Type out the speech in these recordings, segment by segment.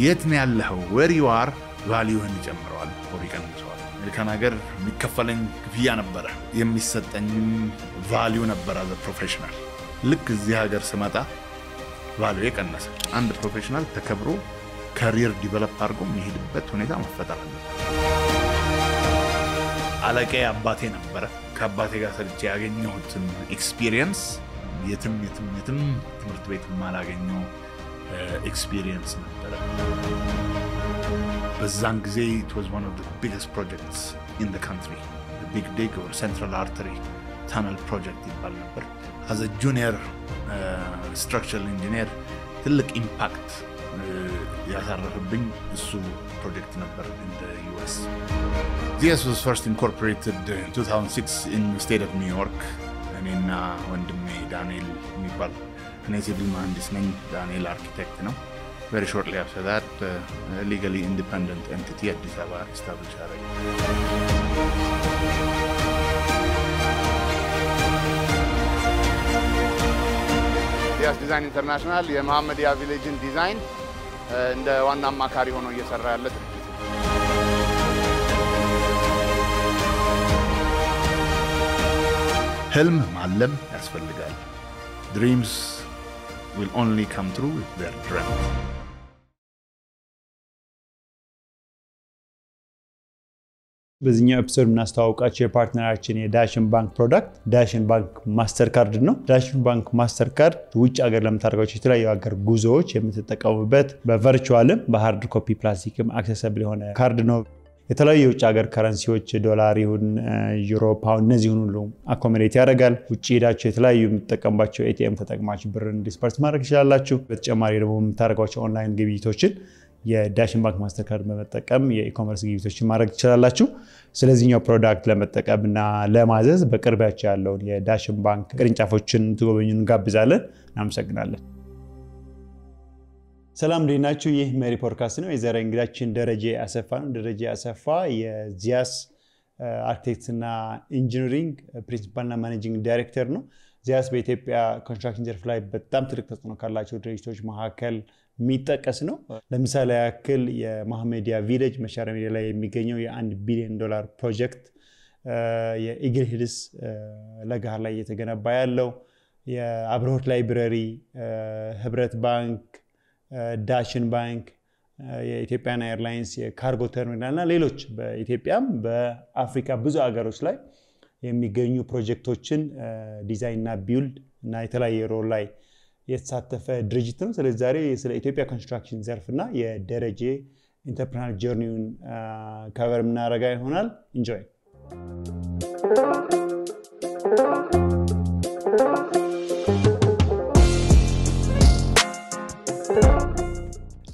የት ነው ያለኸው where you are value ህን ይጨምረዋል or ይቀንሰዋል። ሀገር የሚከፈለኝ ክፍያ ነበረ፣ የሚሰጠኝም value ነበረ as a professional። ልክ እዚህ ሀገር ስመጣ value ቀነሰ። አንድ professional ተከብሮ career develop አድርጎ የሚሄድበት ሁኔታ መፈጠር አለ። አለቃዬ አባቴ ነበረ። ከአባቴ ጋር ሰርቼ ያገኘሁትን experience የትም የትም የትም ትምህርት ቤት የማላገኘው ኤክስፒሪየንስ ነበረ። በዛን ጊዜ it was one of the biggest projects in the country the big dig or central artery tunnel project ይባል ነበር። as a junior structural engineer ትልቅ ኢምፓክት ያሳረፍብኝ እሱ ፕሮጀክት ነበር in the US. ZS was first incorporated in 2006 in the state of New York. እኔና ወንድሜ ዳንኤል የሚባል እኔ ሲቪል መሀንዲስ ነኝ፣ ዳንኤል አርኪቴክት ነው። very shortly after that legally independent entity አዲስ አበባ establish አደረገ። ZIAS Design International የመሐመዲያ Village ን design እንደ ዋና አማካሪ ሆኖ እየሰራ ያለ ድርጅት ነው። ህልም ማለም ያስፈልጋል። dreams will only come true if they're dreamt። በዚህኛው episode የምናስተዋውቃቸው የ partner ኣችን የዳሽን ባንክ product ዳሽን ባንክ MasterCard ነው። ዳሽን ባንክ MasterCard ውጭ ሀገር ለምታደርጋቸው የተለያዩ ሀገር ጉዞዎች የምትጠቀሙበት በቨርቹዋልም በሃርድ ኮፒ ፕላስቲክም አክሰሰብል የሆነ ካርድ ነው። የተለያዩ የውጭ ሀገር currency ዎች ዶላር ይሁን ዩሮ፣ ፓውንድ እነዚህን ሁሉ accommodate ያደርጋል። ውጭ ሄዳችሁ የተለያዩ የምትጠቀምባቸው ATM ተጠቅማችሁ ብርን disburse ማድረግ ትችላላችሁ። በተጨማሪ ደግሞ የምታደርጓቸው ኦንላይን ግብይቶችን የዳሽን ባንክ MasterCard በመጠቀም የ e-commerce ግብይቶችን ማድረግ ትችላላችሁ። ስለዚህኛው product ለመጠቀም እና ለማዘዝ በቅርቢያችሁ ያለውን የዳሽን ባንክ ቅርንጫፎችን ትጎበኙ እንጋብዛለን። እናመሰግናለን። ሰላም እንዴት ናችሁ? ይህ ሜሪ ፖድካስት ነው። የዛሬ እንግዳችን ደረጀ አሰፋ ነው። ደረጀ አሰፋ የ ZIAS architect ና engineering principal ና managing director ነው። ZIAS በኢትዮጵያ construction ዘርፍ ላይ በጣም ትልቅ ተጽዕኖ ካላቸው ድርጅቶች መካከል የሚጠቀስ ነው። ለምሳሌ ያክል የመሐመዲያ Village መሻሪያ ሜዳ ላይ የሚገኘው የአንድ ቢሊዮን ዶላር ፕሮጀክት፣ የ Eagle Hills ለገሃር ላይ እየተገነባ ያለው የአብርሆት Library፣ ህብረት ባንክ፣ ዳሽን ባንክ፣ የ Ethiopian Airlines የ cargo terminal እና ሌሎች በኢትዮጵያም በአፍሪካ ብዙ ሀገሮች ላይ የሚገኙ ፕሮጀክቶችን design ና build እና የተለያየ role ላይ የተሳተፈ ድርጅት ነው። ስለዚህ ዛሬ ስለ ኢትዮጵያ construction ዘርፍ እና የደረጀ entrepreneur journey ውን cover የምናደርግ ይሆናል። enjoy።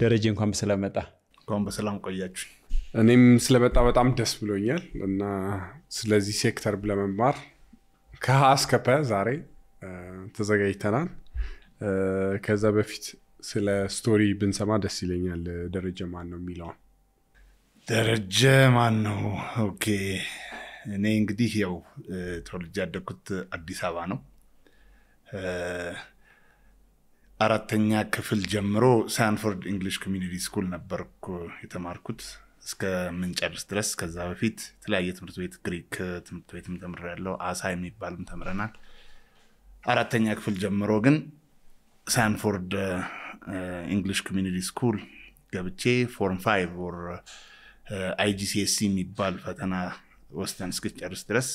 ደረጀ እንኳን ስለመጣ እንኳን በሰላም ቆያችሁ። እኔም ስለመጣህ በጣም ደስ ብሎኛል እና ስለዚህ ሴክተር ለመማር ከሀ እስከ ፐ ዛሬ ተዘጋጅተናል። ከዛ በፊት ስለ story ብንሰማ ደስ ይለኛል። ደረጀ ማን ነው የሚለውን። ደረጀ ማን ነው? okay እኔ እንግዲህ ያው ተወልጄ ያደግኩት አዲስ አበባ ነው። አራተኛ ክፍል ጀምሮ Sandford English Community School ነበርኩ የተማርኩት እስከምንጨርስ ድረስ። ከዛ በፊት የተለያየ ትምህርት ቤት ግሪክ ትምህርት ቤትም ተምሬያለሁ። አሳ የሚባልም ተምረናል። አራተኛ ክፍል ጀምሮ ግን Sandford English Community School ገብቼ form five or IGCSE የሚባል ፈተና ወስደን እስክጨርስ ድረስ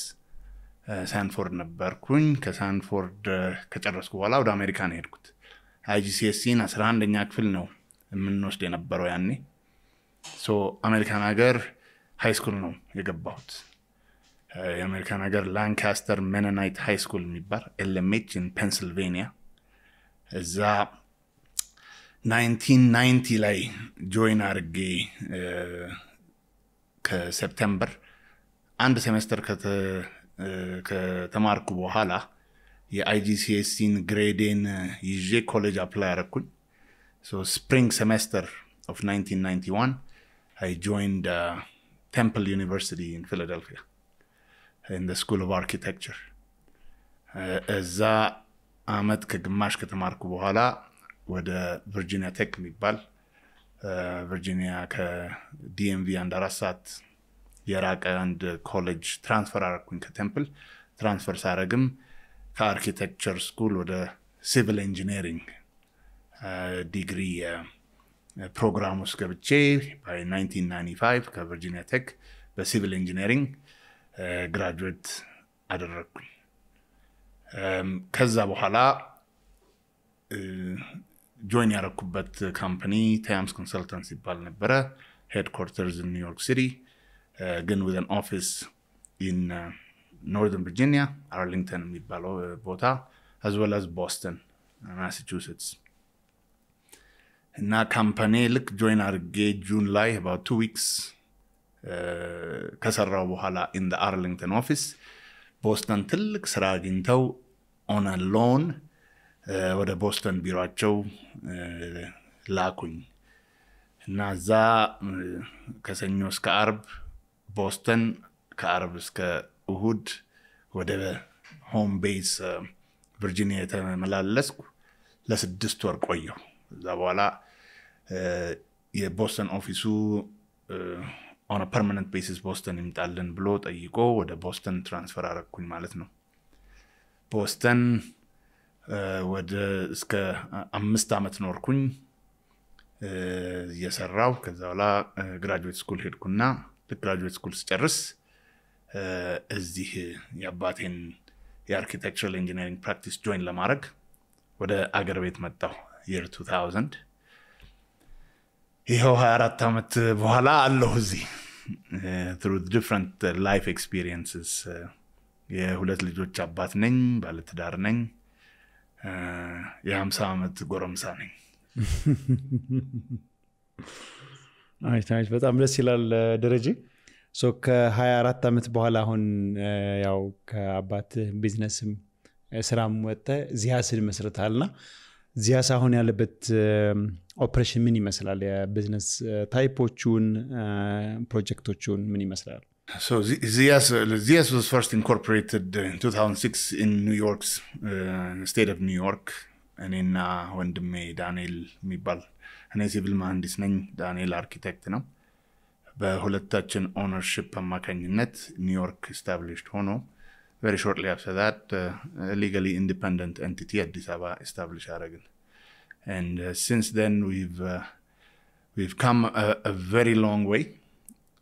ሳንፎርድ ነበርኩኝ። ከሳንፎርድ ከጨረስኩ በኋላ ወደ አሜሪካ ነው የሄድኩት። IGCSE ን አስራ አንደኛ ክፍል ነው የምንወስድ የነበረው ያኔ። አሜሪካን ሀገር high school ነው የገባሁት። የአሜሪካን ሀገር Lancaster Mennonite High School የሚባል LMH ፔንስልቬኒያ እዛ 1990 ላይ join አድርጌ ከ September አንድ ሴሜስተር ከተማርኩ በኋላ የ IGCSE ን grade ኤን ይዤ college apply አረኩኝ። spring semester of 1991 I joined Temple University in Philadelphia in school of architecture እዛ አመት ከግማሽ ከተማርኩ በኋላ ወደ Virginia Tech የሚባል ቨርጂኒያ ከ DMV አንድ አራት ሰዓት የራቀ አንድ ኮሌጅ transfer አረኩኝ ከ Temple transfer ሳረግም ከ architecture school ወደ civil engineering degree program ውስጥ ገብቼ በ1995 ከ Virginia Tech በ civil engineering graduate አደረግኩኝ። ከዛ በኋላ join ያደረኩበት company TAMS Consultants ይባል ነበረ። headquarters New York City ግን with office in Northern Virginia አርሊንግተን የሚባለው ቦታ አዝ ቦስተን ማሳቹሴትስ። እና company ልክ join አድርጌ June ላይ two weeks ከሰራው በኋላ in Arlington office ቦስተን ትልቅ ስራ አግኝተው on loan ወደ ቦስተን ቢሮቸው ላኩኝ። እና እዛ ከሰኞ እስከ አርብ ቦስተን ከአርብ እስከ እሁድ ወደ home base ቨርጂኒያ የተመላለስኩ ለስድስት ወር ቆየሁ። እዛ በኋላ የቦስተን office ኡ on permanent basis ቦስተን ይምጣልን ብሎ ጠይቆ ወደ ቦስተን transfer አረግኩኝ ማለት ነው። ቦስተን ወደ እስከ አምስት ዓመት ኖርኩኝ እየሰራው። ከዛ በኋላ graduate school ሄድኩና ልክ graduate school ስጨርስ እዚህ የአባቴን የ architectural engineering practice join ለማድረግ ወደ አገር ቤት መጣሁ። year 2000 ይኸው 24 ዓመት በኋላ አለሁ እዚህ። through different life experiences የሁለት ልጆች አባት ነኝ ባለትዳር ነኝ። የ50 ዓመት ጎረምሳ ነኝ። በጣም ደስ ይላል ደረጀ ከ24 ዓመት በኋላ አሁን ያው ከአባት ቢዝነስም ስራም ወጥቶ ዚያስን መስርቷል እና ዚያስ አሁን ያለበት ኦፕሬሽን ምን ይመስላል? የ business type ኦቹን ፕሮጀክቶቹን ምን ይመስላል? So Zias, Zias was first incorporated in 2006 in New York's uh, state. እኔና ወንድሜ ዳንኤል የሚባል እኔ ሲቪል መሀንዲስ ነኝ፣ ዳንኤል አርኪቴክት ነው። በሁለታችን ownership አማካኝነት ኒውዮርክ established ሆኖ very shortly after that legally independent entity አዲስ አበባ establish አደረግን uh, uh, come a, a very long way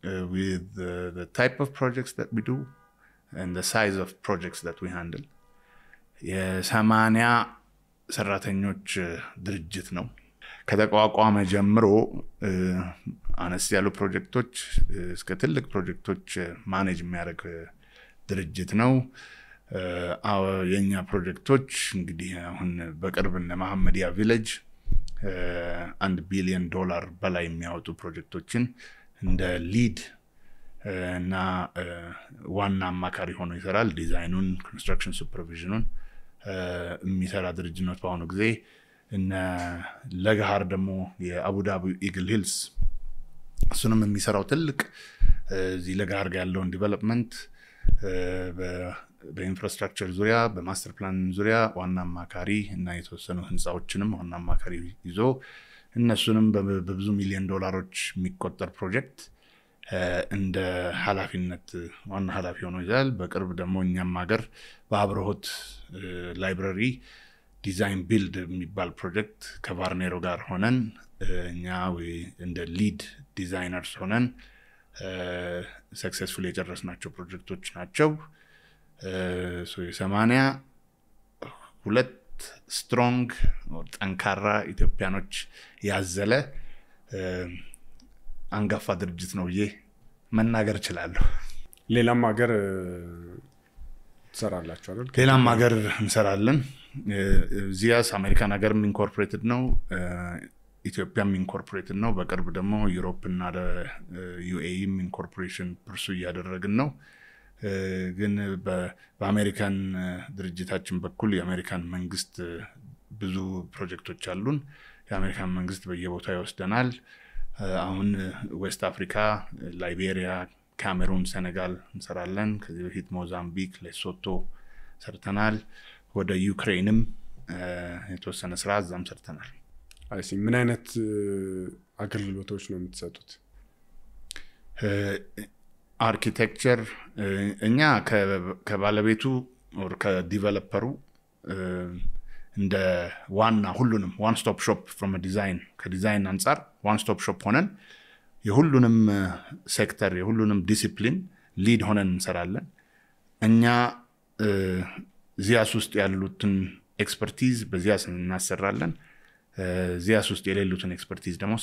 uh, with uh, the type of projects that we do and the size of projects that we handle. የሰማንያ ሰራተኞች ድርጅት ነው። ከተቋቋመ ጀምሮ አነስ ያሉ ፕሮጀክቶች እስከ ትልቅ ፕሮጀክቶች ማኔጅ የሚያደርግ ድርጅት ነው። የእኛ ፕሮጀክቶች እንግዲህ አሁን በቅርብ እነ መሐመዲያ village አንድ ቢሊዮን ዶላር በላይ የሚያወጡ ፕሮጀክቶችን እንደ lead እና ዋና አማካሪ ሆኖ ይሰራል። design ኑን፣ construction supervision ኑን የሚሰራ ድርጅት ነው በአሁኑ ጊዜ። እነ ለገሃር ደግሞ የአቡዳቢ ኢግል ሂልስ እሱንም የሚሰራው ትልቅ እዚህ ጋር ያለውን development በ infrastructure ዙሪያ በ master plan ዙሪያ ዋና አማካሪ እና የተወሰኑ ህንፃዎችንም ዋና አማካሪ ይዞ እነሱንም በብዙ ሚሊዮን ዶላሮች የሚቆጠር ፕሮጀክት እንደ ኃላፊነት ዋና ኃላፊ ሆኖ ይዟል። በቅርብ ደግሞ እኛም ሀገር በአብርሆት library design build የሚባል ፕሮጀክት ከቫርኔሮ ጋር ሆነን እኛ እንደ lead designers ሆነን successful የጨረስናቸው ፕሮጀክቶች ናቸው። የሰማንያ ሁለት strong ጠንካራ ኢትዮጵያኖች ያዘለ አንጋፋ ድርጅት ነው ብዬ መናገር እችላለሁ። ሌላም ሀገር ትሰራላችሁ አይደል? ሌላም ሀገር እንሰራለን። ዚያስ አሜሪካን ሀገርም incorporated ነው፣ ኢትዮጵያም incorporated ነው። በቅርብ ደግሞ Europe እና UAE ም incorporation pursue እያደረግን ነው። ግን በአሜሪካን ድርጅታችን በኩል የአሜሪካን መንግስት ብዙ ፕሮጀክቶች አሉን። የአሜሪካን መንግስት በየቦታው ይወስደናል። አሁን West Africa፣ ላይቤሪያ፣ ካሜሩን፣ ሴኔጋል እንሰራለን። ከዚህ በፊት ሞዛምቢክ፣ ሌሶቶ ሰርተናል። ወደ ዩክሬንም የተወሰነ ስራ እዛም ሰርተናል። እሺ ምን አይነት አገልግሎቶች ነው የምትሰጡት? አርኪቴክቸር እኛ ከባለቤቱ or ከ developer ሩ እንደ ዋና ሁሉንም one stop shop from design ከ design አንጻር one stop shop ሆነን የሁሉንም ሴክተር የሁሉንም discipline lead ሆነን እንሰራለን። እኛ ዚያስ ውስጥ ያሉትን expertise በዚያስ እናሰራለን። ዚያስ ውስጥ የሌሉትን expertise ደግሞ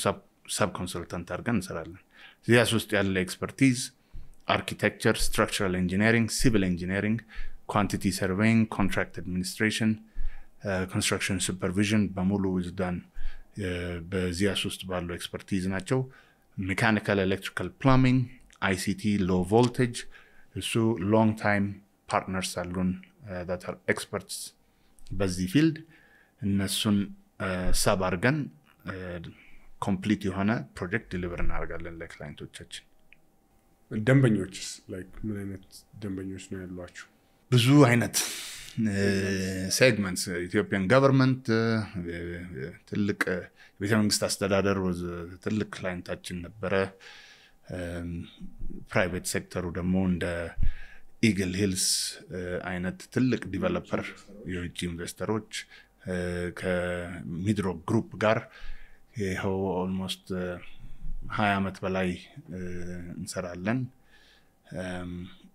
sub consultant አድርገን እንሰራለን። ዚያስ ውስጥ ያለ expertise architecture፣ structural engineering፣ civil engineering፣ quantity surveying፣ contract administration፣ construction supervision በሙሉ ዝዳን በዚያስ ውስጥ ባሉ expertise ናቸው። mechanical electrical plumbing፣ ICT፣ low voltage እሱ long time partners አሉን experts በዚህ field እነሱን sub አድርገን complete የሆነ ፕሮጀክት deliver እናደርጋለን ለ client ኦቻችን። ደንበኞችስ ምን አይነት ደንበኞች ነው ያሏችሁ? ብዙ አይነት segments ኢትዮጵያን government ትልቅ የቤተመንግስት አስተዳደር ትልቅ client ታችን ነበረ። private sector ሩ ደግሞ እንደ ኢግል ሂልስ አይነት ትልቅ developer የውጭ investor ኦች ከሚድሮክ ግሩፕ ጋር ይኸው almost ሀያ ዓመት በላይ እንሰራለን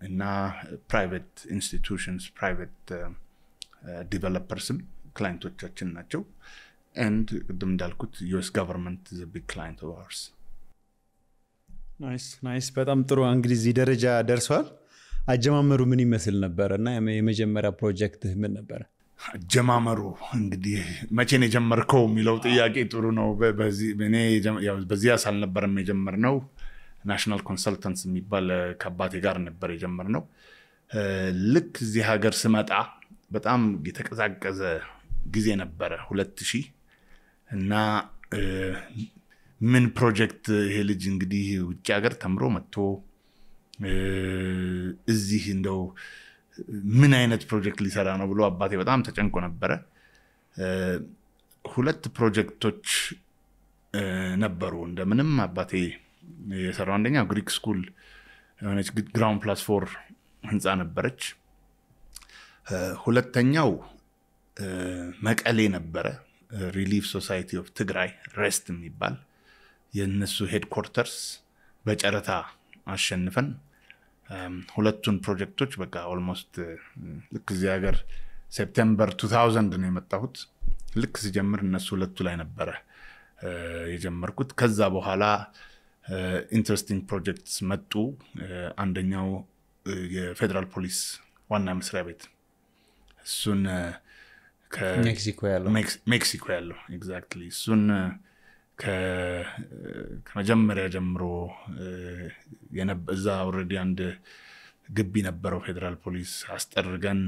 እና private institutions private developers ም client ኦቻችን ናቸው። and ቅድም እንዳልኩት US government big client of nice nice። በጣም ጥሩ እንግዲህ ደረጃ ደርሷል። አጀማመሩ ምን ይመስል ነበረ እና የመጀመሪያ ፕሮጀክትህ ምን ነበረ? አጀማመሩ እንግዲህ መቼን የጀመርከው የሚለው ጥያቄ ጥሩ ነው። በዚያስ አልነበረም የጀመርነው። National Consultants የሚባል ከአባቴ ጋር ነበር የጀመርነው። ልክ እዚህ ሀገር ስመጣ በጣም የተቀዛቀዘ ጊዜ ነበረ ሁለት ሺህ እና ምን ፕሮጀክት ይሄ ልጅ እንግዲህ ውጭ ሀገር ተምሮ መጥቶ እዚህ እንደው ምን አይነት ፕሮጀክት ሊሰራ ነው ብሎ አባቴ በጣም ተጨንቆ ነበረ። ሁለት ፕሮጀክቶች ነበሩ እንደምንም አባቴ የሰራው። አንደኛው Greek school የሆነች ground plus four ህንፃ ነበረች። ሁለተኛው መቀሌ ነበረ። Relief Society of Tigray REST የሚባል የእነሱ headquarters በጨረታ አሸንፈን ሁለቱን ፕሮጀክቶች በቃ almost ልክ እዚህ ሀገር September 2000 ነው የመጣሁት። ልክ ሲጀምር እነሱ ሁለቱ ላይ ነበረ የጀመርኩት። ከዛ በኋላ interesting projects መጡ። አንደኛው የፌዴራል ፖሊስ ዋና መስሪያ ቤት እሱን ሜክሲኮ ያለው ሜክሲኮ ያለው exactly እሱን ከመጀመሪያ ጀምሮ እዛ already አንድ ግቢ ነበረው ፌዴራል ፖሊስ አስጠርገን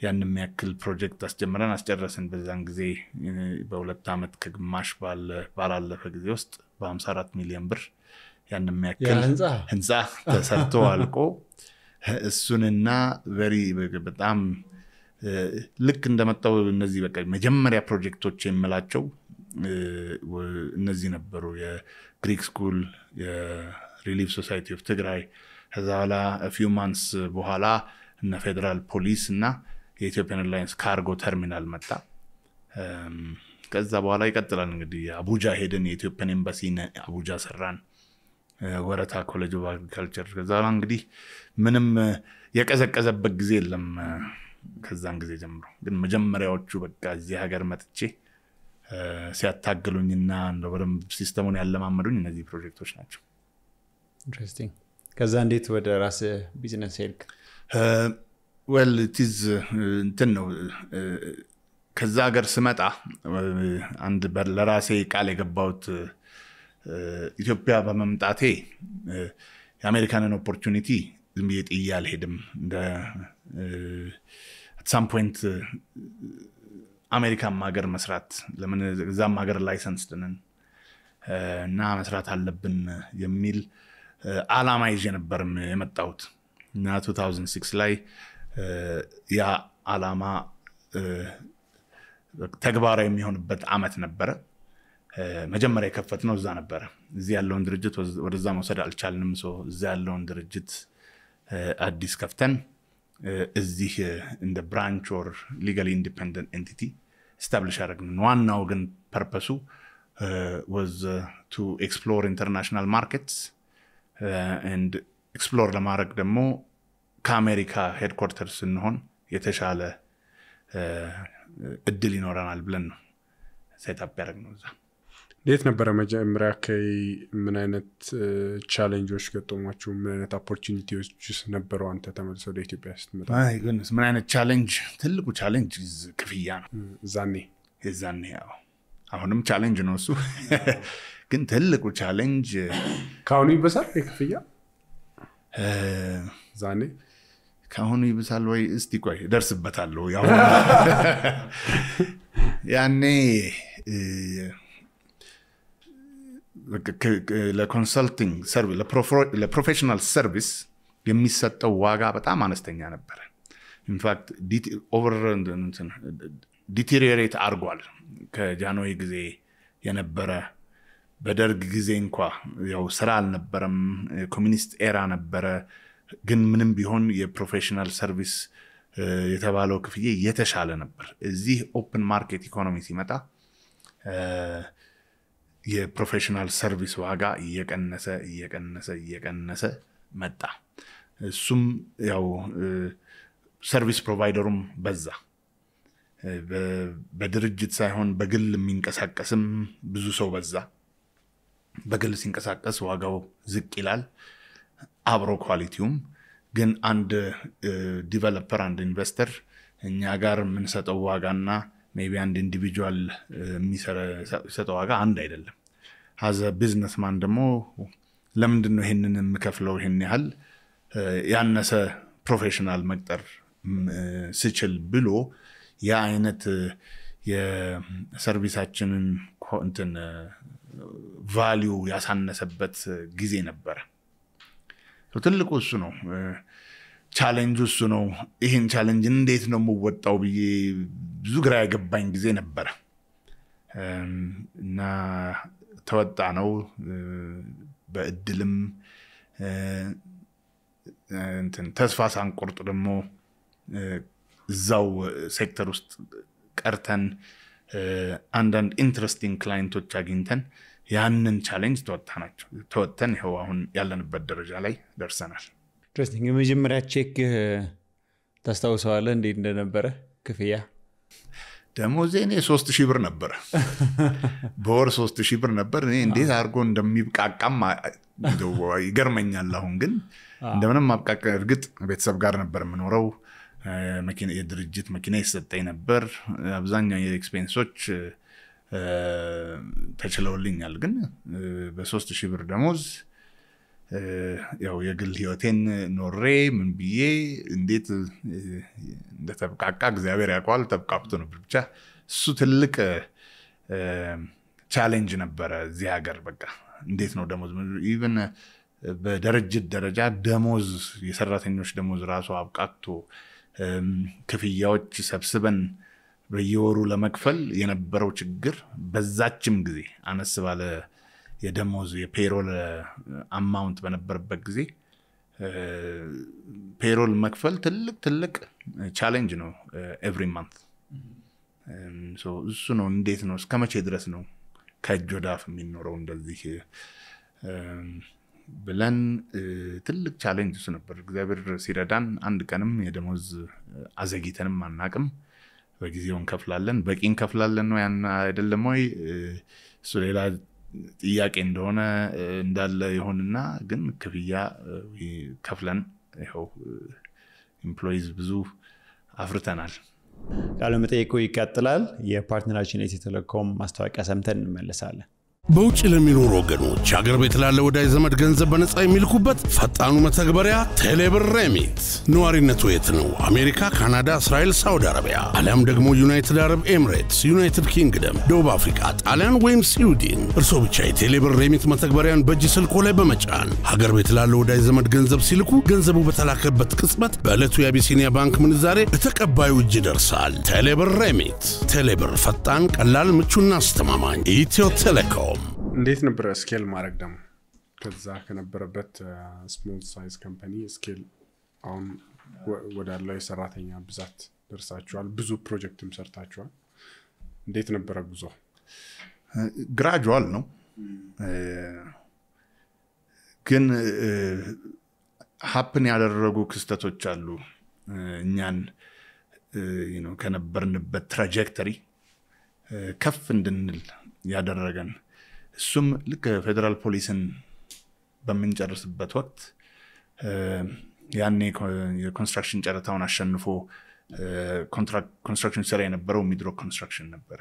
ያን የሚያክል ፕሮጀክት አስጀምረን አስጨረስን። በዛን ጊዜ በሁለት ዓመት ከግማሽ ባላለፈ ጊዜ ውስጥ በ54 ሚሊዮን ብር ያን የሚያክል ህንፃ ተሰርቶ አልቆ እሱንና very በጣም ልክ እንደመጣሁ እነዚህ በቃ መጀመሪያ ፕሮጀክቶች የምላቸው እነዚህ ነበሩ። የ Greek School፣ የ Relief Society of ትግራይ ከዛ በኋላ few months በኋላ እነ ፌዴራል ፖሊስ እና የ Ethiopian Airlines cargo terminal መጣ። ከዛ በኋላ ይቀጥላል እንግዲህ አቡጃ ሄድን። የ Ethiopian embassy አቡጃ ሰራን። ወረታ College of Agriculture። ከዛ በኋላ እንግዲህ ምንም የቀዘቀዘበት ጊዜ የለም። ከዛን ጊዜ ጀምሮ ግን መጀመሪያዎቹ በቃ እዚህ ሀገር መጥቼ ሲያታግሉኝና በደንብ ሲስተሙን ያለማመዱኝ እነዚህ ፕሮጀክቶች ናቸው። interesting። ከዛ እንዴት ወደ ራስ ቢዝነስ ሄድክ? well this እንትን ነው። ከዛ ሀገር ስመጣ አንድ ለራሴ ቃል የገባሁት ኢትዮጵያ በመምጣቴ የአሜሪካንን opportunity ዝም ብዬ ጥዬ አልሄድም። at some point አሜሪካም ሀገር መስራት ለምን እዛም ሀገር licensed ሆነን እና መስራት አለብን የሚል አላማ ይዤ ነበርም የመጣሁት እና 2006 ላይ ያ አላማ ተግባራዊ የሚሆንበት አመት ነበረ። መጀመሪያ የከፈትነው እዛ ነበረ። እዚህ ያለውን ድርጅት ወደዛ መውሰድ አልቻልንም። እዛ ያለውን ድርጅት አዲስ ከፍተን እዚህ እንደ branch or legally independent entity establish ያደረግን። ዋናው ግን purpose ኡ was to explore international markets and explore ለማድረግ ደግሞ ከአሜሪካ headquarter ስንሆን የተሻለ እድል ይኖረናል ብለን ነው setup ያደረግነው እዛ። እንዴት ነበረ መጀመሪያ አካባቢ? ምን አይነት challenge ኦች ገጠሟችሁ? ምን አይነት opportunity ዎች ነበሩ? አንተ ተመልሰህ ወደ ኢትዮጵያ ስትመጣ ምን አይነት challenge? ትልቁ challenge ክፍያ ነው። እዛኔ የዛኔ ያው አሁንም challenge ነው እሱ፣ ግን ትልቁ challenge ከአሁኑ ይብሳል የክፍያ ዛኔ ከአሁኑ ይብሳል ወይ? እስቲ ቆይ እደርስበታለሁ። ያኔ ለ consulting ለ professional service የሚሰጠው ዋጋ በጣም አነስተኛ ነበረ። in fact over deteriorate አድርጓል። ጊዜ የነበረ በደርግ ጊዜ እንኳ ያው ስራ አልነበረም፣ communist era ነበረ። ግን ምንም ቢሆን የ professional service የተባለው ክፍያ የተሻለ ነበር። እዚህ open market economy ሲመጣ የ professional service ዋጋ እየቀነሰ እየቀነሰ እየቀነሰ መጣ። እሱም ያው service provider ኡም በዛ። በድርጅት ሳይሆን በግል የሚንቀሳቀስም ብዙ ሰው በዛ። በግል ሲንቀሳቀስ ዋጋው ዝቅ ይላል፣ አብሮ quality ውም። ግን አንድ developer አንድ investor እኛ ጋር የምንሰጠው ዋጋና maybe አንድ individual የሚሰጠው ዋጋ አንድ አይደለም። as a businessman ደግሞ ለምንድን ነው ይሄንን የምከፍለው ይሄን ያህል ያነሰ professional መቅጠር ስችል ብሎ ያ አይነት የ service ኣችንን እንትን value ያሳነሰበት ጊዜ ነበረ። ትልቁ እሱ ነው። ቻሌንጁ እሱ ነው። ይህን challenge እንዴት ነው የምወጣው ብዬ ብዙ ግራ ያገባኝ ጊዜ ነበረ እና ተወጣነው። በእድልም ተስፋ ሳንቆርጥ ደግሞ እዛው ሴክተር ውስጥ ቀርተን አንዳንድ interesting client ኦች አግኝተን ያንን challenge ተወጥተን ይኸው አሁን ያለንበት ደረጃ ላይ ደርሰናል። interesting። የመጀመሪያ check ታስታውሰዋለህ? እንዴት እንደነበረ ክፍያ? ደሞዜ እኔ ሶስት ሺህ ብር ነበረ። በወር ሶስት ሺህ ብር ነበር። እኔ እንዴት አድርጎ እንደሚብቃቃም ይገርመኛል። አሁን ግን እንደምንም ማብቃቃ። እርግጥ ቤተሰብ ጋር ነበር የምኖረው። የድርጅት መኪና ይሰጠኝ ነበር። አብዛኛው የ expense ኦች ተችለውልኛል። ግን በሶስት ሺህ ብር ደሞዝ ያው የግል ህይወቴን ኖሬ ምን ብዬ እንዴት እንደተብቃቃ እግዚአብሔር ያውቀዋል። ተብቃቅቶ ነበር። ብቻ እሱ ትልቅ challenge ነበረ እዚህ ሀገር። በቃ እንዴት ነው ደሞዝ even በድርጅት ደረጃ ደሞዝ የሰራተኞች ደሞዝ ራሱ አብቃቅቶ ክፍያዎች ሰብስበን በየወሩ ለመክፈል የነበረው ችግር በዛችም ጊዜ አነስ ባለ የደሞዝ የ payroll amount በነበረበት ጊዜ payroll መክፈል ትልቅ ትልቅ challenge ነው። every month እሱ ነው። እንዴት ነው እስከ መቼ ድረስ ነው ከእጅ ወደ አፍ የሚኖረው እንደዚህ ብለን ትልቅ challenge እሱ ነበር። እግዚአብሔር ሲረዳን አንድ ቀንም የደሞዝ አዘግይተንም አናቅም። በጊዜው እንከፍላለን። በቂ እንከፍላለን ነው ያን አይደለም ወይ? እሱ ሌላ ጥያቄ እንደሆነ እንዳለ ይሆንና ግን ክፍያ ከፍለን ይኸው employees ብዙ አፍርተናል። ቃለ መጠይቁ ይቀጥላል። የ partner ኣችን ኢትዮ ቴሌኮም ማስታወቂያ ሰምተን እንመለሳለን። በውጭ ለሚኖሩ ወገኖች አገር ቤት ላለ ወዳጅ ዘመድ ገንዘብ በነፃ የሚልኩበት ፈጣኑ መተግበሪያ ቴሌብር ሬሚት። ነዋሪነቱ የት ነው? አሜሪካ፣ ካናዳ፣ እስራኤል፣ ሳውዲ አረቢያ አሊያም ደግሞ ዩናይትድ አረብ ኤምሬትስ፣ ዩናይትድ ኪንግደም፣ ደቡብ አፍሪካ፣ ጣሊያን ወይም ስዊድን። እርስዎ ብቻ የቴሌብር ሬሚት መተግበሪያን በእጅ ስልኮ ላይ በመጫን ሀገር ቤት ላለ ወዳጅ ዘመድ ገንዘብ ሲልኩ ገንዘቡ በተላከበት ቅጽበት በዕለቱ የአቢሲኒያ ባንክ ምንዛሬ በተቀባዩ እጅ ይደርሳል። ቴሌብር ሬሚት። ቴሌብር ፈጣን፣ ቀላል፣ ምቹና አስተማማኝ። ኢትዮ ቴሌኮም እንዴት ነበረ scale ማድረግ ደግሞ ከዛ ከነበረበት small size company scale አሁን ወዳለው የሰራተኛ ብዛት ደርሳችኋል። ብዙ ፕሮጀክትም ሰርታችኋል። እንዴት ነበረ ጉዞ? gradual ነው ግን happen ያደረጉ ክስተቶች አሉ እኛን ከነበርንበት trajectory ከፍ እንድንል ያደረገን እሱም ልክ ፌዴራል ፖሊስን በምንጨርስበት ወቅት ያኔ የኮንስትራክሽን ጨረታውን አሸንፎ ኮንስትራክሽን ስራ የነበረው ሚድሮክ ኮንስትራክሽን ነበረ።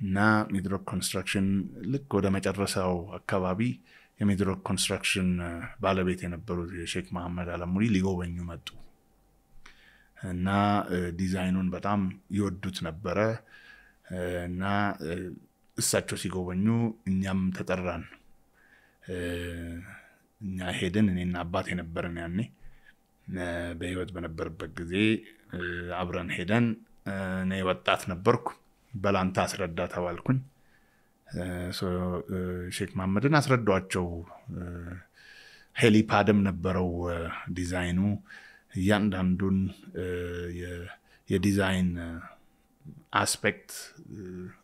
እና ሚድሮክ ኮንስትራክሽን ልክ ወደ መጨረሻው አካባቢ የሚድሮክ ኮንስትራክሽን ባለቤት የነበሩት የሼክ መሐመድ አላሙዲ ሊጎበኙ መጡ። እና ዲዛይኑን በጣም ይወዱት ነበረ። እና እሳቸው ሲጎበኙ እኛም ተጠራን። እኛ ሄድን እኔና አባት የነበረን ያኔ። በህይወት በነበረበት ጊዜ አብረን ሄደን እኔ ወጣት ነበርኩ በላንታ አስረዳ ተባልኩኝ። ሼክ መሐመድን አስረዷቸው። helipad ም ነበረው ዲዛይኑ። እያንዳንዱን የዲዛይን aspect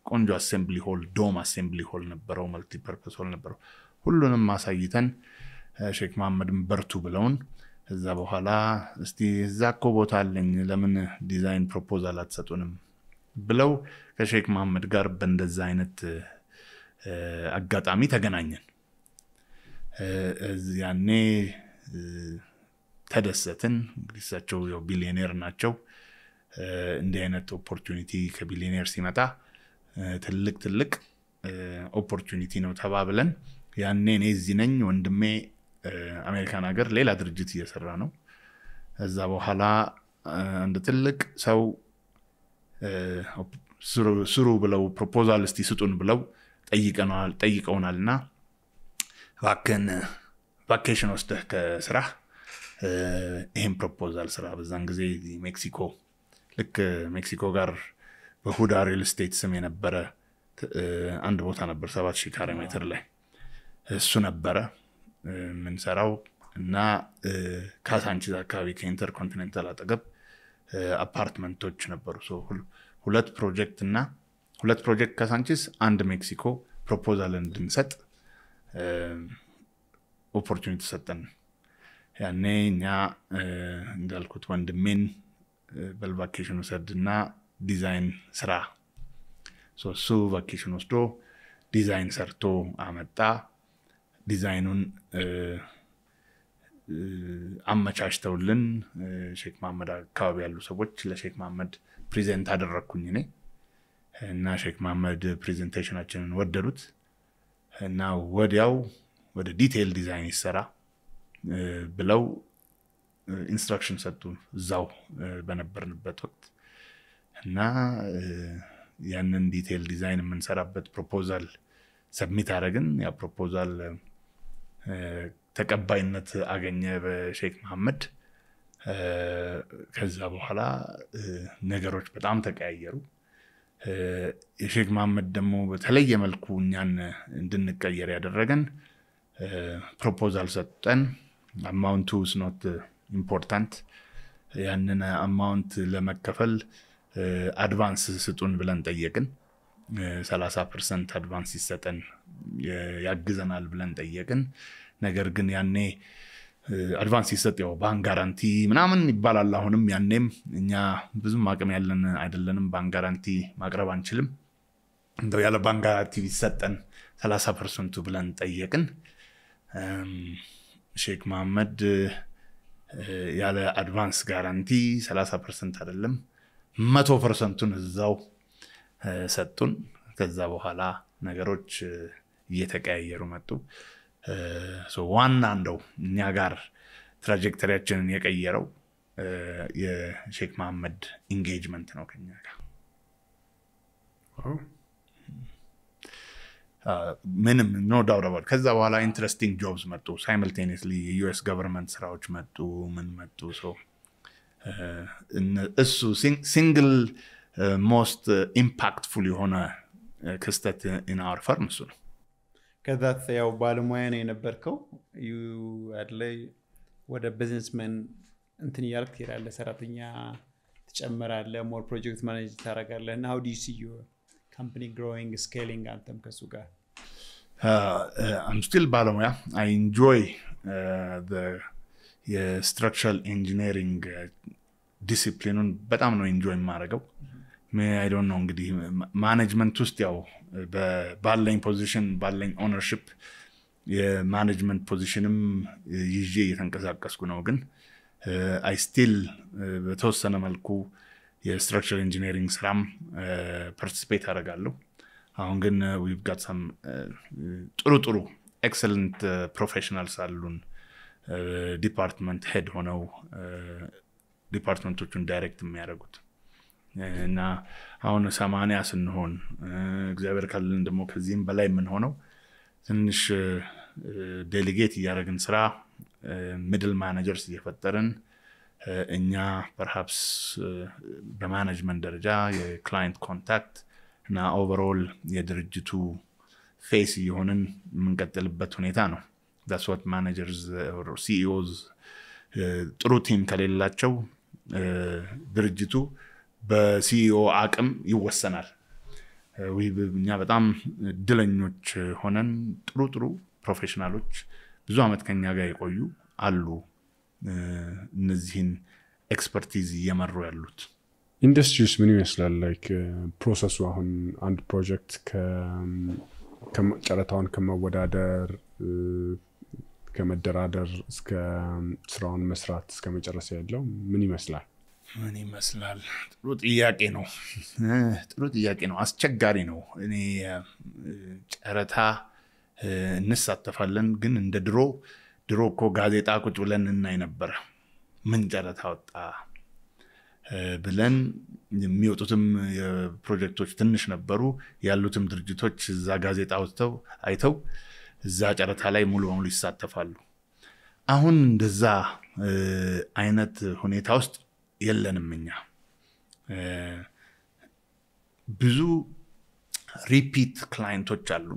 ቆንጆ assembly hall dome assembly hall ነበረው multipurpose hall ነበረው። ሁሉንም አሳይተን ሼክ መሐመድን በርቱ ብለውን ከዛ በኋላ እስቲ እዛ እኮ ቦታ አለኝ ለምን ዲዛይን ፕሮፖዛል አትሰጡንም? ብለው ከሼክ መሐመድ ጋር በእንደዛ አይነት አጋጣሚ ተገናኘን። ያኔ ተደሰትን። እንግዲህ እሳቸው ቢሊዮኔር ናቸው እንዲህ አይነት opportunity ከ billionaire ሲመጣ ትልቅ ትልቅ opportunity ነው ተባብለን ያኔ እኔ እዚህ ነኝ ወንድሜ አሜሪካን ሀገር ሌላ ድርጅት እየሰራ ነው። ከዛ በኋላ አንድ ትልቅ ሰው ስሩ ብለው ፕሮፖዛል እስቲ ስጡን ብለው ጠይቀውናል። እና እባክህን vacation ወስደህ ከስራ ይህም ፕሮፖዛል ስራ በዛን ጊዜ ሜክሲኮ ልክ ሜክሲኮ ጋር በሁዳ ሪል ስቴት ስም የነበረ አንድ ቦታ ነበር ሰባት ሺህ ካሬ ሜትር ላይ። እሱ ነበረ የምንሰራው እና ካሳንቺዝ አካባቢ ከኢንተርኮንቲኔንታል አጠገብ አፓርትመንቶች ነበሩ። ሁለት ፕሮጀክት እና ሁለት ፕሮጀክት ካሳንቺስ አንድ ሜክሲኮ ፕሮፖዛል እንድንሰጥ opportunity ሰጠን። ያኔ እኛ እንዳልኩት ወንድሜን በል vacation ውሰድ እና ዲዛይን ስራ። እሱ vacation ወስዶ ዲዛይን ሰርቶ አመጣ። ዲዛይኑን አመቻችተውልን ሼክ መሐመድ አካባቢ ያሉ ሰዎች ለሼክ መሐመድ present አደረግኩኝ እኔ። እና ሼክ መሐመድ presentation ኣችንን ወደዱት። እና ወዲያው ወደ detail design ይሰራ ብለው instruction ሰጡ እዛው በነበርንበት ወቅት እና ያንን detail design የምንሰራበት ፕሮፖዛል submit አደረግን። ያ ፕሮፖዛል ተቀባይነት አገኘ በሼክ መሐመድ። ከዛ በኋላ ነገሮች በጣም ተቀያየሩ። የሼክ መሐመድ ደግሞ በተለየ መልኩ እኛን እንድንቀየር ያደረገን ፕሮፖዛል ሰጠን። amount ኡ is not important ያንን amount ለመከፈል advance ስጡን ብለን ጠየቅን። 30 percent advance ይሰጠን ያግዘናል ብለን ጠየቅን። ነገር ግን ያኔ advance ሲሰጥ ያው bank guarantee ምናምን ይባላል አሁንም ያኔም እኛ ብዙም አቅም ያለን አይደለንም። bank guarantee ማቅረብ አንችልም። እንደው ያለ bank guarantee ቢሰጠን 30 percent ኡ ብለን ጠየቅን። ሼክ መሐመድ ያለ advance guarantee 30 percent አይደለም። መቶ percent ኡን እዛው ሰጡን። ከዛ በኋላ ነገሮች እየተቀያየሩ መጡ። ዋና እንደው እኛ ጋር trajectory ኣችንን የቀየረው የሼክ መሐመድ engagement ነው ከኛ ጋር ምንም no doubt about። ከዛ በኋላ interesting jobs መጡ። simultaneously የ US government ስራዎች መጡ። ምን መጡ? እሱ single most impactful የሆነ ክስተት in our firm እሱ ነው። ከዛ ያው ባለሙያ ነው የነበርከው? ላይ ወደ businessman እንትን እያልክ ትሄዳለህ? ሰራተኛ ትጨምራለህ? more project manage ታደርጋለህ? እና how company growing scaling አንተም ከሱ ጋር I'm still ባለሙያ I enjoy የ structural engineering discipline ኡን በጣም ነው enjoy የማደርገው አይዶን ነው እንግዲህ management ውስጥ ያው ባለኝ position ባለኝ ownership የ management position ም ይዤ እየተንቀሳቀስኩ ነው ግን I still በተወሰነ መልኩ የ structure engineering ስራም participate አደርጋለሁ። አሁን ግን we got some ጥሩ ጥሩ excellent professionals አሉን። department head ሆነው department ኦቹን direct የሚያደርጉት። እና አሁን ሰማንያ ስንሆን እግዚአብሔር ካለን ደግሞ ከዚህም በላይ የምንሆነው ትንሽ delegate እያደረግን ስራ middle managers እየፈጠርን እኛ perhaps በ management ደረጃ የ client contact እና overall የድርጅቱ face እየሆንን የምንቀጥልበት ሁኔታ ነው። that's what managers CEOs ጥሩ team ከሌላቸው ድርጅቱ በ CEO አቅም ይወሰናል። እኛ በጣም እድለኞች ሆነን ጥሩ ጥሩ professional ኦች ብዙ ዓመት ከኛ ጋር የቆዩ አሉ እነዚህን expertise እየመሩ ያሉት? ኢንዱስትሪውስ ምን ይመስላል? like process ኡ አሁን አንድ ፕሮጀክት ጨረታውን ከመወዳደር ከመደራደር እስከ ስራውን መስራት እስከ መጨረስ ያለው ምን ይመስላል? ምን ይመስላል? ጥሩ ጥያቄ ነው። ጥሩ ጥያቄ ነው። አስቸጋሪ ነው። እኔ ጨረታ እንሳተፋለን። ግን እንደ ድሮ ድሮ እኮ ጋዜጣ ቁጭ ብለን እናይ ነበረ ምን ጨረታ ወጣ? ብለን የሚወጡትም ፕሮጀክቶች ትንሽ ነበሩ። ያሉትም ድርጅቶች እዛ ጋዜጣ ወጥተው አይተው እዛ ጨረታ ላይ ሙሉ በሙሉ ይሳተፋሉ። አሁን እንደዛ አይነት ሁኔታ ውስጥ የለንም እኛ። ብዙ repeat client ኦች አሉ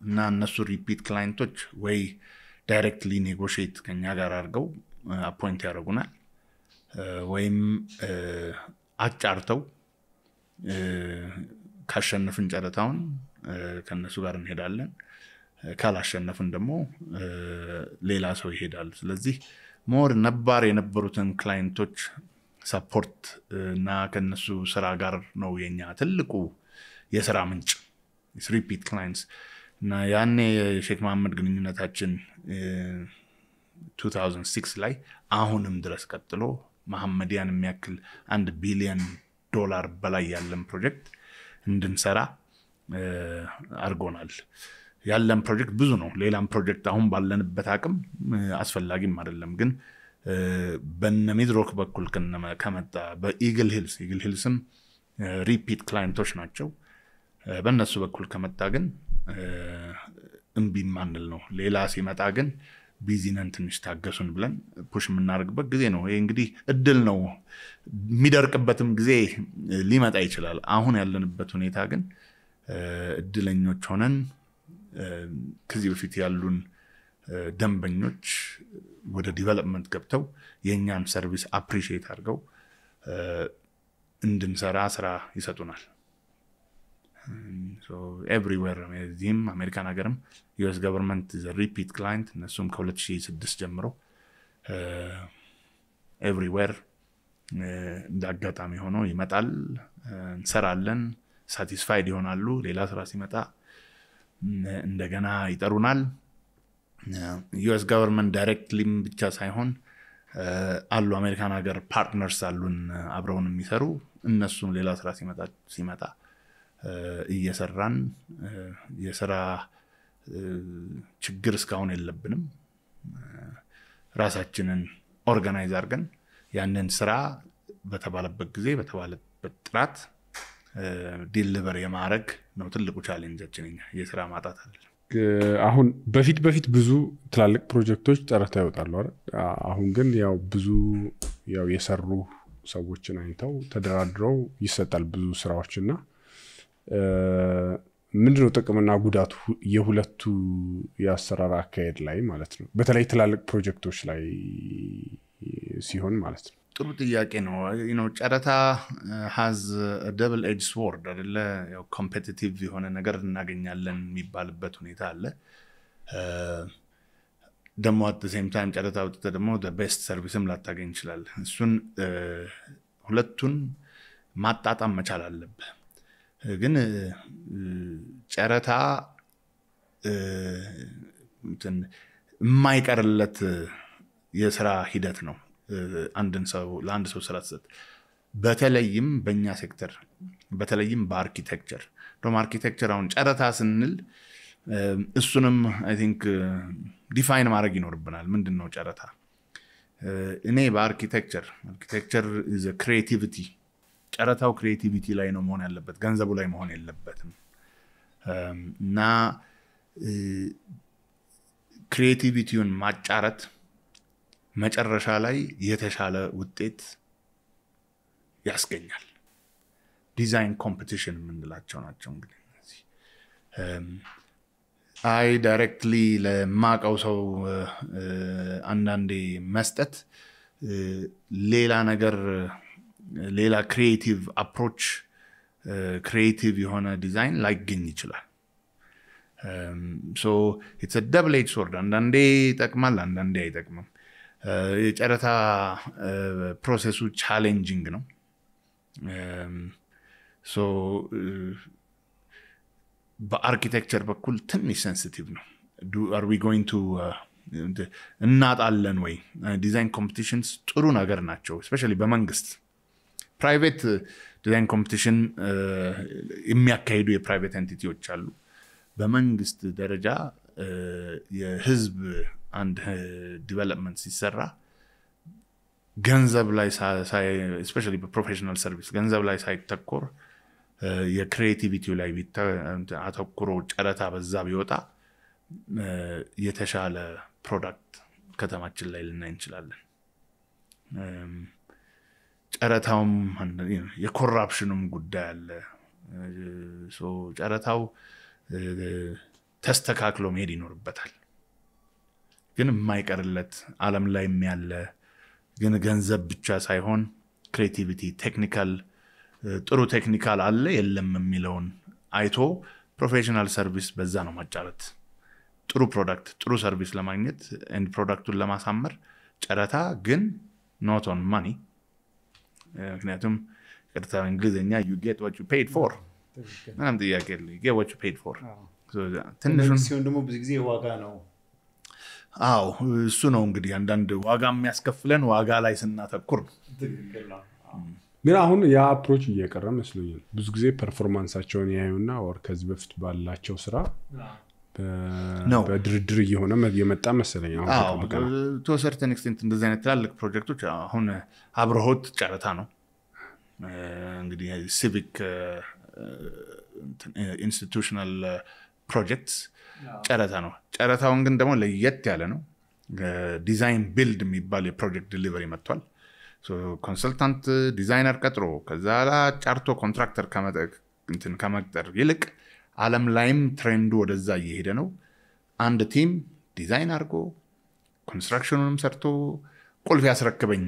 እና እነሱ repeat client ኦች ወይ directly negotiate ከኛ ጋር አድርገው appoint ያደርጉናል. ወይም አጫርተው ካሸነፍን ጨረታውን ከነሱ ጋር እንሄዳለን. ካላሸነፍን ደግሞ ሌላ ሰው ይሄዳል። ስለዚህ more ነባር የነበሩትን ክላይንቶች support እና ከነሱ ስራ ጋር ነው የኛ ትልቁ የስራ ምንጭ. repeat clients እና ያኔ የሼክ መሐመድ ግንኙነታችን 2006 ላይ አሁንም ድረስ ቀጥሎ መሐመዲያን የሚያክል አንድ ቢሊዮን ዶላር በላይ ያለን ፕሮጀክት እንድንሰራ አድርጎናል። ያለን ፕሮጀክት ብዙ ነው። ሌላም ፕሮጀክት አሁን ባለንበት አቅም አስፈላጊም አይደለም። ግን በነ ሚድሮክ በኩል ከመጣ በኢግል ሂልስ ኢግል ሂልስም repeat client ኦች ናቸው። በእነሱ በኩል ከመጣ ግን እምቢ ማንል ነው። ሌላ ሲመጣ ግን busy ነን ትንሽ ታገሱን ብለን push የምናደርግበት ጊዜ ነው። ይህ እንግዲህ እድል ነው። የሚደርቅበትም ጊዜ ሊመጣ ይችላል። አሁን ያለንበት ሁኔታ ግን እድለኞች ሆነን ከዚህ በፊት ያሉን ደንበኞች ወደ development ገብተው የእኛን service appreciate አድርገው እንድንሰራ ስራ ይሰጡናል everywhere እዚህም አሜሪካን ሀገርም US government repeat client እነሱም ከ2006 ጀምሮ everywhere እንደ አጋጣሚ ሆኖ ይመጣል እንሰራለን satisfied ይሆናሉ። ሌላ ስራ ሲመጣ እንደገና ይጠሩናል። US government directly ም ብቻ ሳይሆን አሉ አሜሪካን ሀገር partners አሉን አብረውን የሚሰሩ እነሱም ሌላ ስራ ሲመጣ እየሰራን የስራ ችግር እስካሁን የለብንም። ራሳችንን organize አድርገን ያንን ስራ በተባለበት ጊዜ በተባለበት ጥራት deliver የማድረግ ነው ትልቁ challenge ኣችን። የስራ ማጣት አለ። አሁን በፊት በፊት ብዙ ትላልቅ ፕሮጀክቶች ጨረታ ይወጣሉ? አሁን ግን ያው ብዙ ያው የሰሩ ሰዎችን አይተው ተደራድረው ይሰጣል ብዙ ስራዎች እና ምንድነው ጥቅምና ጉዳቱ የሁለቱ የአሰራር አካሄድ ላይ ማለት ነው? በተለይ ትላልቅ ፕሮጀክቶች ላይ ሲሆን ማለት ነው። ጥሩ ጥያቄ ነው። ጨረታ has double edge sword አደለ? competitive የሆነ ነገር እናገኛለን የሚባልበት ሁኔታ አለ። ደግሞ at same time ጨረታ አውጥተህ ደግሞ best service ም ላታገኝ ይችላል። እሱን ሁለቱን ማጣጣም መቻል አለብህ። ግን ጨረታ የማይቀርለት የስራ ሂደት ነው። አንድን ሰው ለአንድ ሰው ስራ ትሰጥ። በተለይም በእኛ ሴክተር በተለይም በ architecture ደግሞ architecture አሁን ጨረታ ስንል እሱንም I think define ማድረግ ይኖርብናል። ምንድን ነው ጨረታ? እኔ በ architecture architecture creativity ጨረታው creativity ላይ ነው መሆን ያለበት፣ ገንዘቡ ላይ መሆን የለበትም እና creativity ውን ማጫረት መጨረሻ ላይ የተሻለ ውጤት ያስገኛል። design competition የምንላቸው ናቸው። እንግዲህ I directly ለማቀው ሰው አንዳንዴ መስጠት ሌላ ነገር ሌላ creative approach creative የሆነ ዲዛይን ላይገኝ ይችላል። it's double edge sword አንዳንዴ ይጠቅማል፣ አንዳንዴ አይጠቅምም። የጨረታ process ኡ challenging ነው። በ architecture በኩል ትንሽ sensitive ነው። are we to እናጣለን ወይ? design competitions ጥሩ ነገር ናቸው፣ especially በመንግስት private design competition የሚያካሂዱ የ private entity ዎች አሉ። በመንግስት ደረጃ የህዝብ አንድ development ሲሰራ ገንዘብ ላይ especially በ professional service ገንዘብ ላይ ሳይተኮር የ creativity ው ላይ አተኩሮ ጨረታ በዛ ቢወጣ የተሻለ product ከተማችን ላይ ልናይ እንችላለን። ጨረታውም የ corruption ኑም ጉዳይ አለ። ጨረታው ተስተካክሎ መሄድ ይኖርበታል። ግን የማይቀርለት አለም ላይም ያለ ግን ገንዘብ ብቻ ሳይሆን creativity፣ technical ጥሩ technical አለ የለም የሚለውን አይቶ professional service በዛ ነው ማጫረት። ጥሩ product ጥሩ service ለማግኘት and product ኡን ለማሳመር ጨረታ ግን not on money ምክንያቱም ይቅርታ እንግሊዝኛ you get what you paid for ምንም ጥያቄ የለ get what you paid for ትንሹን ሲሆን ደግሞ ብዙ ጊዜ ዋጋ ነው። አዎ እሱ ነው እንግዲህ አንዳንድ ዋጋ የሚያስከፍለን ዋጋ ላይ ስናተኩር ግን አሁን ያ approach እየቀረ መስሎኛል። ብዙ ጊዜ performance ኣቸውን ያዩና ወር ከዚህ በፊት ባላቸው ስራ በድርድር እየሆነ የመጣ መሰለኝ። አሁን አዎ ከቅርብ ቀን። to certain extent እንደዚህ አይነት ትላልቅ ፕሮጀክቶች አሁን አብርሆት ጨረታ ነው እንግዲህ civic institutional projects ጨረታ ነው። ጨረታውን ግን ደግሞ ለየት ያለ ነው። design build የሚባል የ project delivery መጥቷል። consultant designer ቀጥሮ ከዛ አጫርቶ contractor እንትን ከመቅጠር ይልቅ አለም ላይም trend ኡ ወደዛ እየሄደ ነው። አንድ team design አድርጎ construction ኑንም ሰርቶ ቁልፍ ያስረክበኝ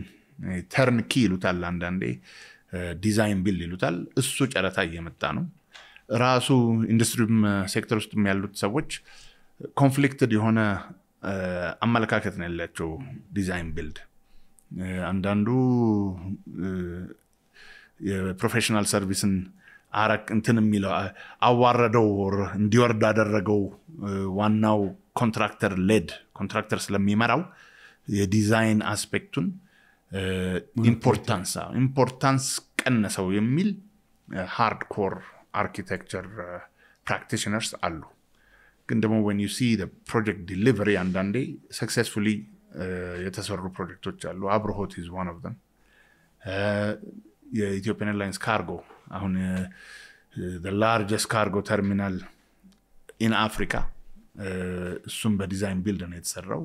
turn key ይሉታል አንዳንዴ design build ይሉታል። እሱ ጨረታ እየመጣ ነው። ራሱ industry ም sector ውስጥ ያሉት ሰዎች conflicted የሆነ አመለካከት ነው ያላቸው design build አንዳንዱ የ professional service ን አረቅ እንትን የሚለው አዋረደው እንዲወርድ አደረገው ዋናው contractor lead contractor ስለሚመራው የ design aspect ኡን importance importance ቀነሰው የሚል hard core architecture practitioners አሉ ግን ደግሞ when you see project delivery አንዳንዴ successfully የተሰሩ ፕሮጀክቶች አሉ። አብርሆት is one of them። የኢትዮጵያን ኤርላይንስ ካርጎ አሁን largest cargo terminal in Africa እሱም በ design build ነው የተሰራው።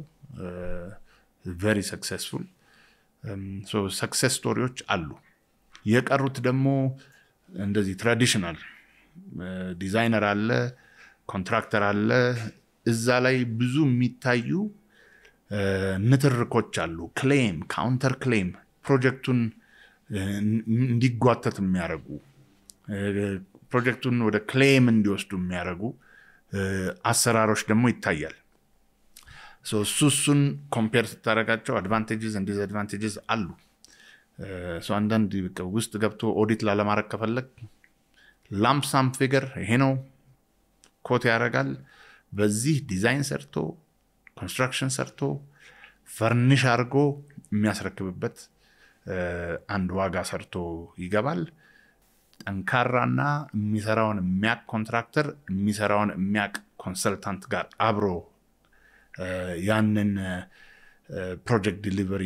very successful success story ዎች አሉ። የቀሩት ደግሞ እንደዚህ traditional designer አለ፣ contractor አለ። እዛ ላይ ብዙ የሚታዩ ንትርኮች አሉ። claim፣ counter claim project ኡን እንዲጓተት የሚያደርጉ ፕሮጀክቱን ወደ claim እንዲወስዱ የሚያደርጉ አሰራሮች ደግሞ ይታያል። እሱ እሱን compare ስታደርጋቸው advantages እንዲ advantages አሉ። አንዳንድ ውስጥ ገብቶ ኦዲት ላለማድረግ ከፈለግ lump sum figure ይሄ ነው quote ያደርጋል። በዚህ ዲዛይን ሰርቶ construction ሰርቶ furnish አድርጎ የሚያስረክብበት አንድ ዋጋ ሰርቶ ይገባል። ጠንካራና የሚሰራውን የሚያቅ contractor የሚሰራውን የሚያቅ consultant ጋር አብሮ ያንን project delivery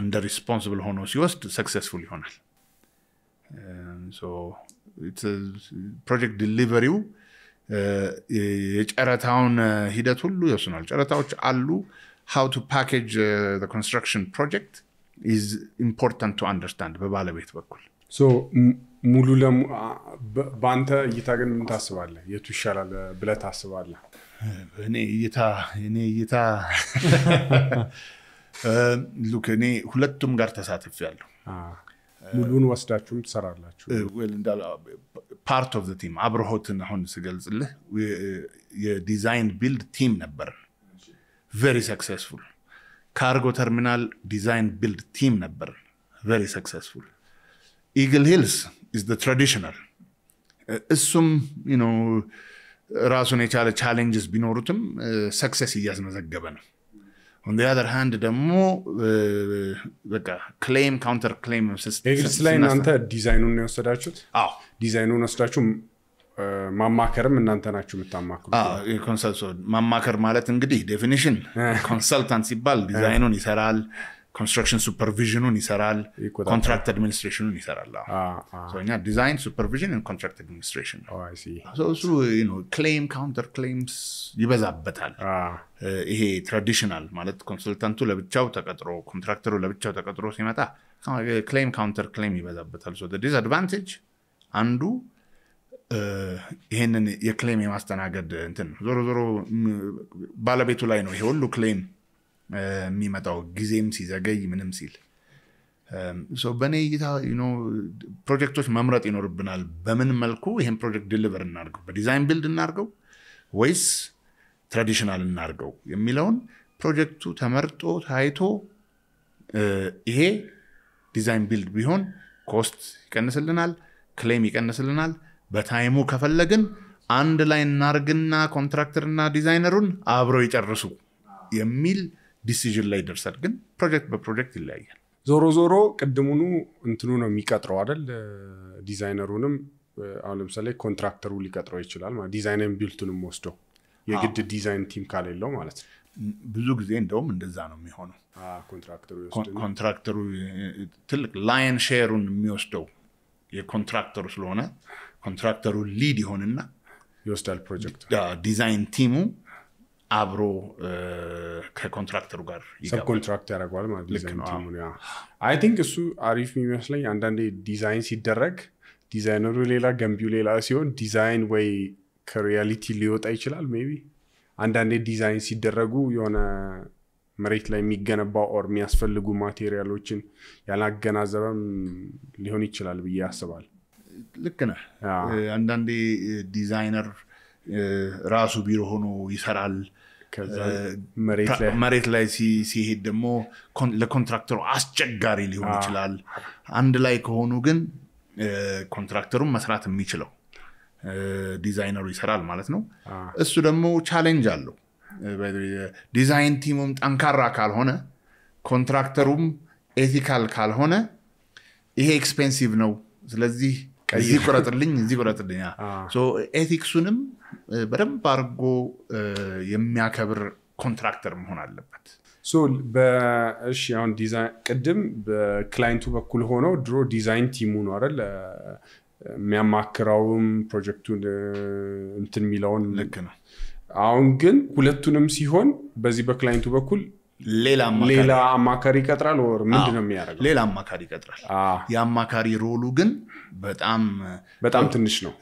እንደ responsible ሆኖ ሲወስድ successful ይሆናል። project delivery ው የጨረታውን ሂደት ሁሉ ይወስናል። ጨረታዎች አሉ። how to package construction project is important to understand በባለቤት በኩል ሙሉ በአንተ እይታ ግን ምን ታስባለህ? የቱ ይሻላል ብለህ ታስባለህ? እኔ እይታ እኔ እይታ ሉክ እኔ ሁለቱም ጋር ተሳትፍ ያለሁ ሙሉን ወስዳችሁም ትሰራላችሁ። part of team አብርሆትን አሁን ስገልጽልህ የ design build team ነበርን። Very successful። Cargo terminal design build team ነበርን። Very successful። ኢግል ሂልስ is traditional እሱም ራሱን የቻለ challenges ቢኖሩትም success እያስመዘገበ ነው። On other hand ደግሞ በቃ Claim counter claim ላይ እናንተ ዲዛይኑን ነው የወሰዳችሁት? አዎ ዲዛይኑን ወስዳችሁ ማማከርም እናንተ ናችሁ የምታማክሩ? ማማከር ማለት እንግዲህ definition consultant ሲባል ዲዛይኑን ይሰራል፣ construction supervision ኡን ይሰራል፣ Contract administration ኡን ይሰራል። እኛ design supervision contract administration እሱ claim counter claims ይበዛበታል። ይሄ traditional ማለት consultant ኡ ለብቻው ተቀጥሮ contractor ኡ ለብቻው ተቀጥሮ ሲመጣ claim counter claim ይበዛበታል። Disadvantage አንዱ ይሄንን የ claim የማስተናገድ እንትን ዞሮ ዞሮ ባለቤቱ ላይ ነው ይሄ ሁሉ claim የሚመጣው ጊዜም ሲዘገይ ምንም ሲል። በእኔ እይታ ፕሮጀክቶች መምረጥ ይኖርብናል። በምን መልኩ? ይህን ፕሮጀክት deliver እናርገው፣ በ design build እናርገው ወይስ traditional እናርገው የሚለውን ፕሮጀክቱ ተመርጦ ታይቶ ይሄ design build ቢሆን cost ይቀንስልናል፣ claim ይቀንስልናል። በ time ኡ ከፈለግን አንድ ላይ እናርግና contractor ና designer ኡን አብረው ይጨርሱ የሚል decision ላይ ይደርሳል። ግን ፕሮጀክት በፕሮጀክት ይለያያል። ዞሮ ዞሮ ቅድሙኑ እንትኑ ነው የሚቀጥረው አይደል? ዲዛይነሩንም አሁን ለምሳሌ contractor ኡ ሊቀጥረው ይችላል። Design ን build ኡንም ወስደው የግድ design team ከሌለው ማለት ነው። ብዙ ጊዜ እንደውም እንደዛ ነው የሚሆነው። Contractor ኡ contractor ኡ ትልቅ lion share ኡን የሚወስደው የ contractor ኡ ስለሆነ Contractor ኡ lead ይሆንና ይወስዳል ፕሮጀክቱ። Design team ኡ አብሮ ከ contractor ኡ ጋር sub contract ያደርገዋል ማለት I think እሱ አሪፍ የሚመስለኝ አንዳንዴ ዲዛይን ሲደረግ ዲዛይነሩ ሌላ ገንቢው ሌላ ሲሆን ዲዛይን ወይ ከ reality ሊወጣ ይችላል። Maybe አንዳንዴ ዲዛይን ሲደረጉ የሆነ መሬት ላይ የሚገነባ or የሚያስፈልጉ material ኦችን ያላገናዘበም ሊሆን ይችላል ብዬ አስባል። ልክ ነህ። አንዳንዴ ዲዛይነር ራሱ ቢሮ ሆኖ ይሰራል። መሬት ላይ ሲሄድ ደግሞ ለ contractor ኡ አስቸጋሪ ሊሆን ይችላል። አንድ ላይ ከሆኑ ግን contractor ኡም መስራት የሚችለው ዲዛይነሩ ይሰራል ማለት ነው። እሱ ደግሞ challenge አለው። Design team ኡም ጠንካራ ካልሆነ contractor ኡም ethical ካልሆነ ይሄ expensive ነው፣ ስለዚህ እዚህ ቁረጥልኝ እዚህ ቁረጥልኝ። Ethics ኡንም በደንብ አድርጎ የሚያከብር contractor መሆን አለበት። እሺ አሁን ቅድም በ client ኡ በኩል ሆነው ድሮ design team ኡ ነው አይደል? የሚያማክረውም ፕሮጀክቱን እንትን የሚለውን ልክ ነው። አሁን ግን ሁለቱንም ሲሆን በዚህ በ client ኡ በኩል ሌላ አማካሪ ይቀጥራል or ምንድን ነው የሚያደርገው? ሌላ አማካሪ ይቀጥራል። የአማካሪ role ኡ ግን በጣም በጣም ትንሽ ነው።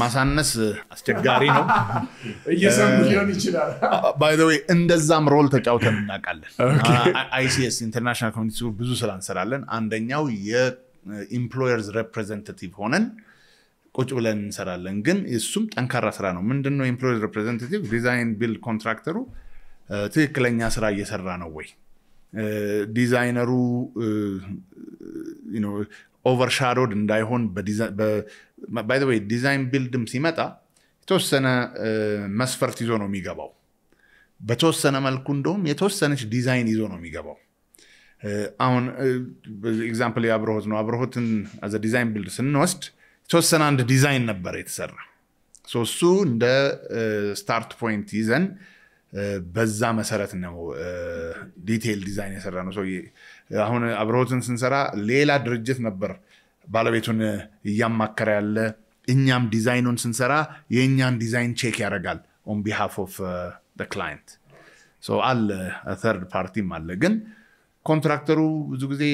ማሳነስ አስቸጋሪ ነው። እየሰሙ ሊሆን ይችላል። By the way እንደዛም role ተጫውተን እናውቃለን። ICS international community ብዙ ስራ እንሰራለን። አንደኛው የ employer's representative ሆነን ቁጭ ብለን እንሰራለን። ግን እሱም ጠንካራ ስራ ነው። ምንድነው employer's representative design build contractor ኡ ትክክለኛ ስራ እየሰራ ነው ወይ? Designer ኡ overshadowed እንዳይሆን by design build ም ሲመጣ የተወሰነ መስፈርት ይዞ ነው የሚገባው። በተወሰነ መልኩ እንደውም የተወሰነች ዲዛይን ይዞ ነው የሚገባው። አሁን Example የአብረሆት ነው። አብረሆትን as a design build ስንወስድ የተወሰነ አንድ ዲዛይን ነበረ የተሰራ። እሱ እንደ start point ይዘን በዛ መሰረት ነው detail design የሰራ ነው ሰው አሁን አብረሆትን ስንሰራ ሌላ ድርጅት ነበር ባለቤቱን እያማከረ ያለ። እኛም ዲዛይኑን ስንሰራ የእኛን design check ያደርጋል on behalf of client አለ third party ም አለ። ግን contractor ኡ ብዙ ጊዜ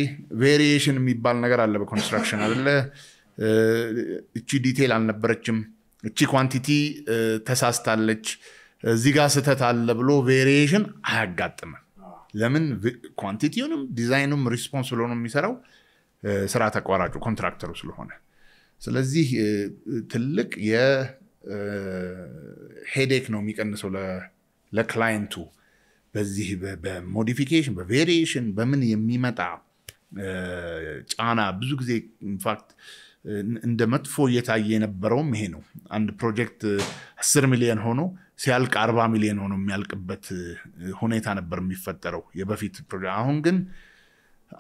variation የሚባል ነገር አለ በ construction አለ እቺ detail አልነበረችም። እቺ quantity ተሳስታለች እዚህ ጋር ስህተት አለ ብሎ variation አያጋጥምም። ለምን? Quantity ውንም design ኡም response ሆኖ የሚሰራው ስራ ተቋራጩ contractor ኡ ስለሆነ። ስለዚህ ትልቅ የ headache ነው የሚቀንሰው ለ client ኡ። በዚህ በ modification በ variation በምን የሚመጣ ጫና ብዙ ጊዜ in fact እንደ መጥፎ እየታየ የነበረውም ይሄ ነው። አንድ ፕሮጀክት አስር ሚሊዮን ሆኖ ሲያልቅ አርባ ሚሊዮን ሆኖ የሚያልቅበት ሁኔታ ነበር የሚፈጠረው የበፊት ፕሮጀክት አሁን ግን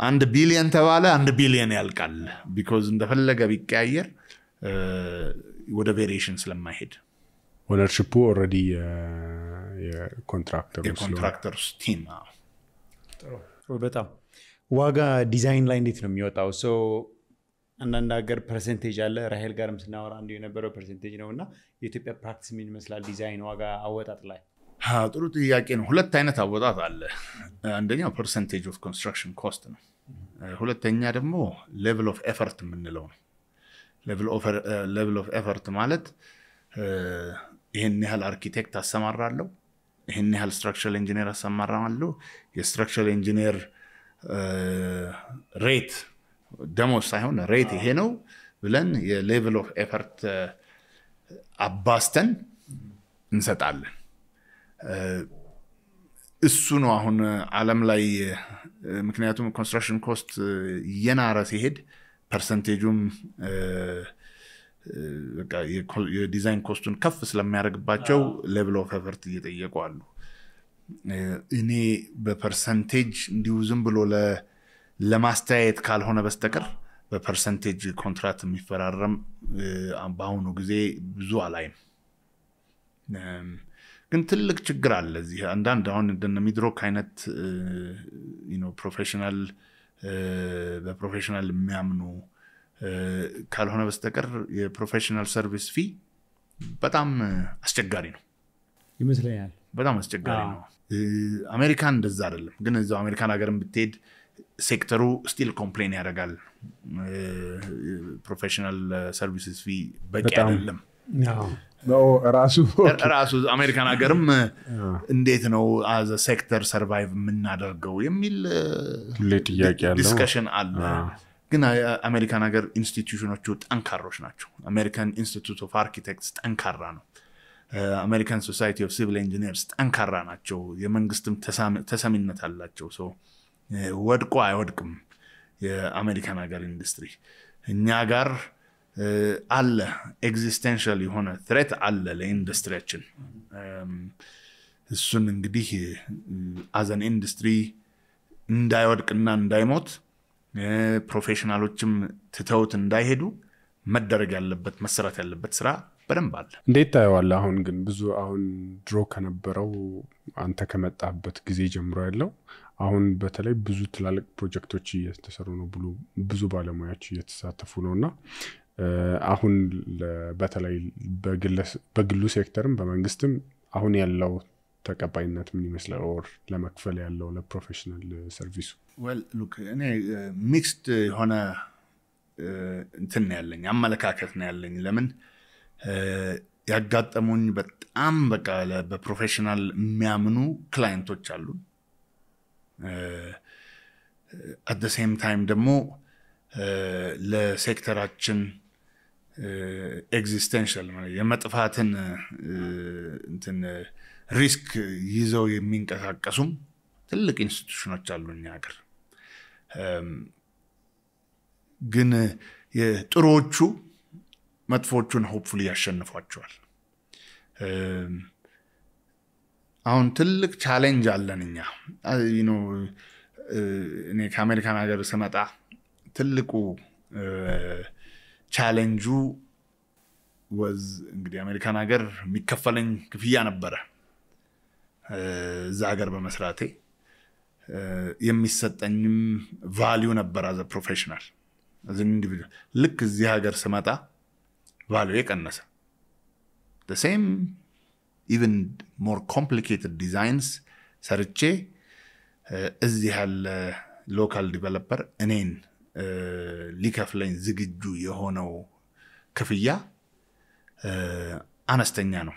አንድ ቢሊየን ተባለ አንድ ቢሊየን ያልቃል because እንደፈለገ ቢቀያየር ወደ variation ስለማይሄድ። ኦነርሽፑ ኦልሬዲ የኮንትራክተር ቲም በጣም ዋጋ ዲዛይን ላይ እንዴት ነው የሚወጣው አንዳንድ ሀገር percentage አለ። ራሄል ጋርም ስናወራ አንዱ የነበረው percentage ነው። እና የኢትዮጵያ practice ምን ይመስላል? ዲዛይን ዋጋ አወጣጥ ላይ ጥሩ ጥያቄ ነው። ሁለት አይነት አወጣጥ አለ። አንደኛው percentage of construction cost ነው። ሁለተኛ ደግሞ level of effort የምንለው ነው። level of effort ማለት ይህን ያህል አርኪቴክት አሰማራለሁ ይህን ያህል structural engineer አሰማራለሁ የ structural engineer rate ደሞዝ ሳይሆን rate ይሄ ነው ብለን የ level of effort አባዝተን እንሰጣለን። እሱ ነው አሁን አለም ላይ ምክንያቱም construction cost እየናረ ሲሄድ percentage ኡም የ design cost ኡን ከፍ ስለሚያደርግባቸው level of effort እየጠየቁ አሉ። እኔ በ percentage እንዲሁ ዝም ብሎ ለማስተያየት ካልሆነ በስተቀር በ percentage ኮንትራት የሚፈራረም በአሁኑ ጊዜ ብዙ አላይም። ግን ትልቅ ችግር አለ እዚህ። አንዳንድ አሁን እንደነ ሚድሮክ አይነት professional በ professional የሚያምኑ ካልሆነ በስተቀር የ professional service fee በጣም አስቸጋሪ ነው። ይመስለኛል። በጣም አስቸጋሪ ነው። አሜሪካን እንደዛ አይደለም። ግን እዛው አሜሪካን ሀገርን ብትሄድ sector ኡ still complain ያደርጋል። professional services fee በቂ አይደለም። ራሱ ራሱ አሜሪካን ሀገርም እንዴት ነው as a sector survive የምናደርገው የሚል discussion አለ። ግን አሜሪካን ሀገር institution ኦቹ ጠንካሮች ናቸው። American Institute of Architects ጠንካራ ነው። American Society of Civil Engineers ጠንካራ ናቸው። የመንግስትም ተሰሚነት አላቸው። ሰው ወድቆ አይወድቅም የአሜሪካን ሀገር ኢንዱስትሪ እኛ ጋር አለ existential የሆነ threat አለ ለኢንዱስትሪያችን እሱን እንግዲህ as an industry እንዳይወድቅና እንዳይሞት professional ኦችም ትተውት እንዳይሄዱ መደረግ ያለበት መሰራት ያለበት ስራ በደንብ አለ። እንዴት ታየዋለህ? አሁን ግን ብዙ አሁን ድሮ ከነበረው አንተ ከመጣበት ጊዜ ጀምሮ ያለው አሁን በተለይ ብዙ ትላልቅ ፕሮጀክቶች እየተሰሩ ነው፣ ብሉ ብዙ ባለሙያዎች እየተሳተፉ ነው እና አሁን በተለይ በግሉ ሴክተርም በመንግስትም አሁን ያለው ተቀባይነት ምን ይመስላል? or ለመክፈል ያለው ለፕሮፌሽናል ሰርቪሱ ሉክ እኔ mixed የሆነ እንትን ያለኝ አመለካከት ነው ያለኝ። ለምን ያጋጠሙኝ በጣም በቃ በ professional የሚያምኑ client ኦች አሉ። at same time ደግሞ ለ sector ኣችን existential የመጥፋትን እንትን risk ይዘው የሚንቀሳቀሱም ትልቅ institution ኦች አሉ እኛ ሀገር። ግን ጥሩዎቹ መጥፎቹን hopefully ያሸንፏቸዋል። አሁን ትልቅ challenge አለን እኛ እኔ ከአሜሪካን ሀገር ስመጣ ትልቁ challenge ኡ was እንግዲህ አሜሪካን ሀገር የሚከፈለኝ ክፍያ ነበረ። እዛ ሀገር በመስራቴ የሚሰጠኝም value ነበር as a professional ልክ እዚህ ሀገር ስመጣ value ቀነሰ። same even more complicated designs ሰርቼ እዚህ ያለ local developer እኔን ሊከፍለኝ ዝግጁ የሆነው ክፍያ አነስተኛ ነው።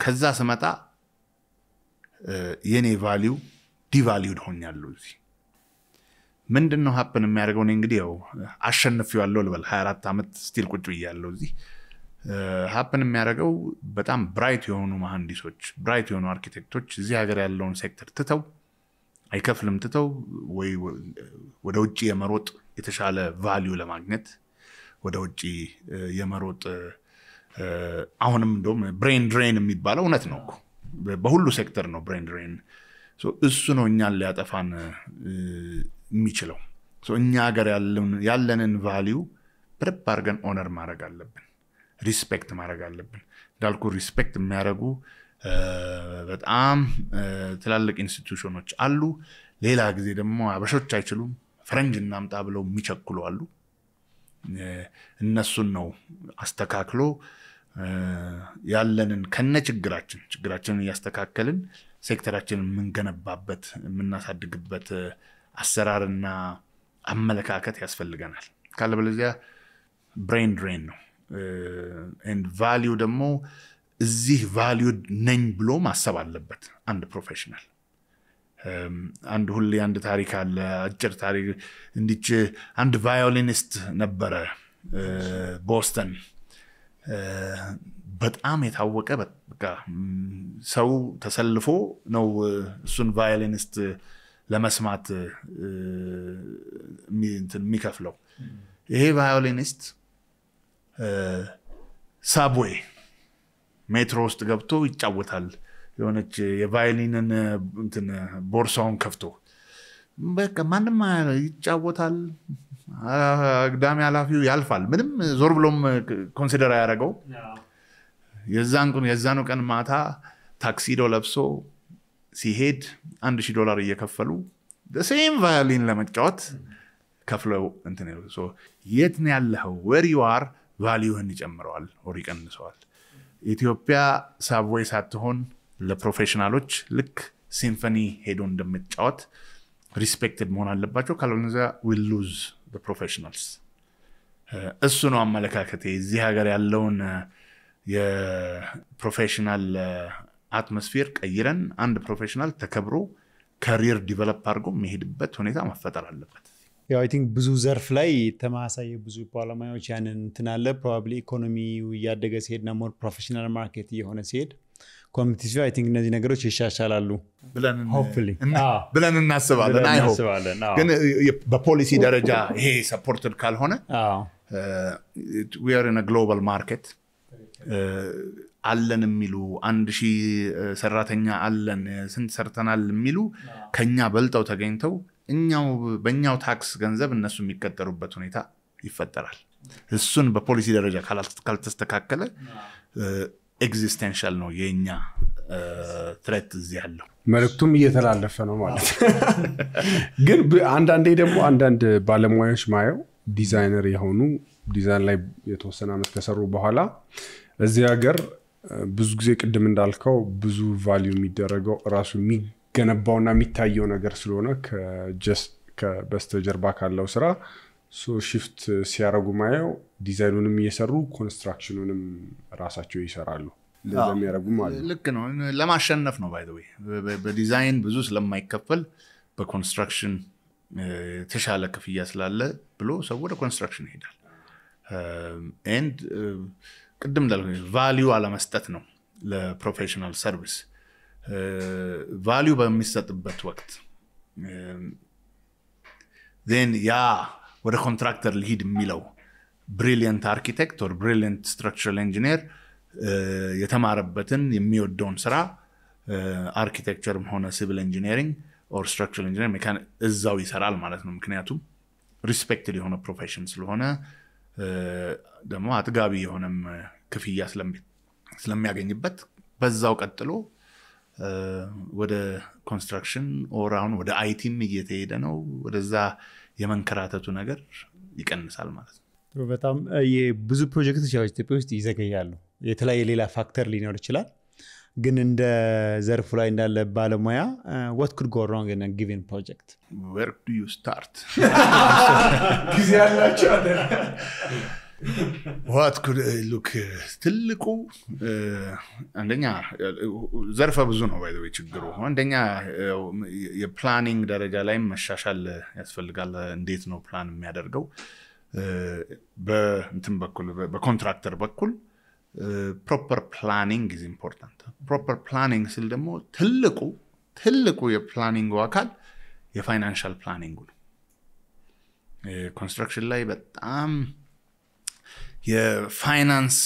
ከዛ ስመጣ የኔ value devalued ሆኛለሁ። እዚህ ምንድን ነው happen የሚያደርገው? እኔ እንግዲህ ያው አሸንፌዋለሁ ልበል 24 ዓመት still ቁጭ ብያለሁ እዚህ happen የሚያደርገው በጣም bright የሆኑ መሐንዲሶች bright የሆኑ አርኪቴክቶች እዚህ ሀገር ያለውን ሴክተር ትተው አይከፍልም ትተው ወይ ወደ ውጭ የመሮጥ የተሻለ value ለማግኘት ወደ ውጭ የመሮጥ አሁንም እንደውም brain drain የሚባለው እውነት ነው በሁሉ ሴክተር ነው brain drain። እሱ ነው እኛን ሊያጠፋን የሚችለው። እኛ ሀገር ያለንን value በደንብ አድርገን honor ማድረግ አለብን። respect ማድረግ አለብን። እንዳልኩ respect የሚያደርጉ በጣም ትላልቅ institution ኦች አሉ። ሌላ ጊዜ ደግሞ አበሾች አይችሉም ፈረንጅ እናምጣ ብለው የሚቸኩሉ አሉ። እነሱን ነው አስተካክሎ ያለንን ከነ ችግራችን ችግራችንን እያስተካከልን ሴክተራችንን የምንገነባበት የምናሳድግበት አሰራርና አመለካከት ያስፈልገናል። ካለበለዚያ brain drain ነው። value ደግሞ እዚህ value ነኝ ብሎ ማሰብ አለበት አንድ professional። አንድ ሁሌ አንድ ታሪክ አለ፣ አጭር ታሪክ እንዲች አንድ ቫዮሊኒስት ነበረ ቦስተን በጣም የታወቀ በቃ ሰው ተሰልፎ ነው እሱን ቫዮሊኒስት ለመስማት የሚከፍለው። ይሄ ቫዮሊኒስት ሳብዌይ ሜትሮ ውስጥ ገብቶ ይጫወታል። የሆነች የቫዮሊንን እንትን ቦርሳውን ከፍቶ በቃ ማንም ይጫወታል። አግዳሚ ኃላፊው ያልፋል። ምንም ዞር ብሎም consider ያደረገው የዛኑ ቀን ማታ tuxedo ለብሶ ሲሄድ አንድ ሺህ ዶላር እየከፈሉ same ቫዮሊን ለመጫወት ከፍለው እንትን የት ነው ያለኸው? where you are value ህን ይጨምረዋል or ይቀንሰዋል። ኢትዮጵያ subway ሳትሆን ለ professional ኦች ልክ symphony ሄዶ እንደምጫወት respected መሆን አለባቸው። ካልሆነ we'll lose professionals። እሱ ነው አመለካከቴ። እዚህ ሀገር ያለውን የ professional atmosphere ቀይረን አንድ professional ተከብሮ career develop አድርጎ የሚሄድበት ሁኔታ መፈጠር አለበት። ያው I think ብዙ ዘርፍ ላይ ተመሳሳይ ብዙ ባለሙያዎች ያንን እንትን አለ። probably ኢኮኖሚው እያደገ ሲሄድና more professional market እየሆነ ሲሄድ competition I think እነዚህ ነገሮች ይሻሻላሉ ብለን እናስባለን። ግን በፖሊሲ ደረጃ ይሄ supported ካልሆነ we're global market አለን የሚሉ አንድ ሺህ ሰራተኛ አለን ስንት ሰርተናል የሚሉ ከኛ በልጠው ተገኝተው እኛው በእኛው ታክስ ገንዘብ እነሱ የሚቀጠሩበት ሁኔታ ይፈጠራል። እሱን በፖሊሲ ደረጃ ካልተስተካከለ existential ነው የእኛ threat እዚህ ያለው። መልእክቱም እየተላለፈ ነው ማለት ግን አንዳንዴ ደግሞ አንዳንድ ባለሙያዎች ማየው ዲዛይነር የሆኑ ዲዛይን ላይ የተወሰነ ዓመት ከሰሩ በኋላ እዚህ ሀገር ብዙ ጊዜ ቅድም እንዳልከው ብዙ value የሚደረገው ራሱ የሚገነባውና የሚታየው ነገር ስለሆነ በስተጀርባ ካለው ስራ shift ሲያደርጉ ማየው ዲዛይኑንም እየሰሩ construction ኑንም ራሳቸው ይሰራሉ። ልክ ነው። ለማሸነፍ ነው። by በዲዛይን ብዙ ስለማይከፈል በ construction የተሻለ ክፍያ ስላለ ብሎ ሰው ወደ construction ይሄዳል። and ቅድም value አለመስጠት ነው ለ professional service። value በሚሰጥበት ወቅት then ያ ወደ ኮንትራክተር ልሂድ የሚለው brilliant architect or brilliant structural engineer የተማረበትን የሚወደውን ስራ architecture ም ሆነ civil engineering or structural engineer እዛው ይሰራል ማለት ነው። ምክንያቱም respected የሆነ profession ስለሆነ ደግሞ አጥጋቢ የሆነም ክፍያ ስለሚ- ስለሚያገኝበት በዛው ቀጥሎ ወደ construction or አሁን ወደ IT ም እየተሄደ ነው። ወደዛ የመንከራተቱ ነገር ይቀንሳል ማለት ነው። በጣም እ፣ የብዙ ፕሮጀክቶች ያው ኢትዮጵያ ውስጥ ይዘገያሉ። የተለያየ ሌላ factor ሊኖር ይችላል። ግን እንደ ዘርፉ ላይ እንዳለ ባለሙያ what could go wrong given project where do you start ጊዜ ያላቸው could look ትልቁ እ፣ አንደኛ ዘርፈ ብዙ ነው by the way ችግሩ። አንደኛ የ planning ደረጃ ላይም መሻሻል ያስፈልጋል። እንዴት ነው ፕላን የሚያደርገው? እ፣ በእንትን በኩል በኮንትራክተር በኩል proper planning is important proper planning ስል ደግሞ ትልቁ ትልቁ የ planning ኡ አካል የ financial planning ኡ ነው። construction ላይ በጣም የፋይናንስ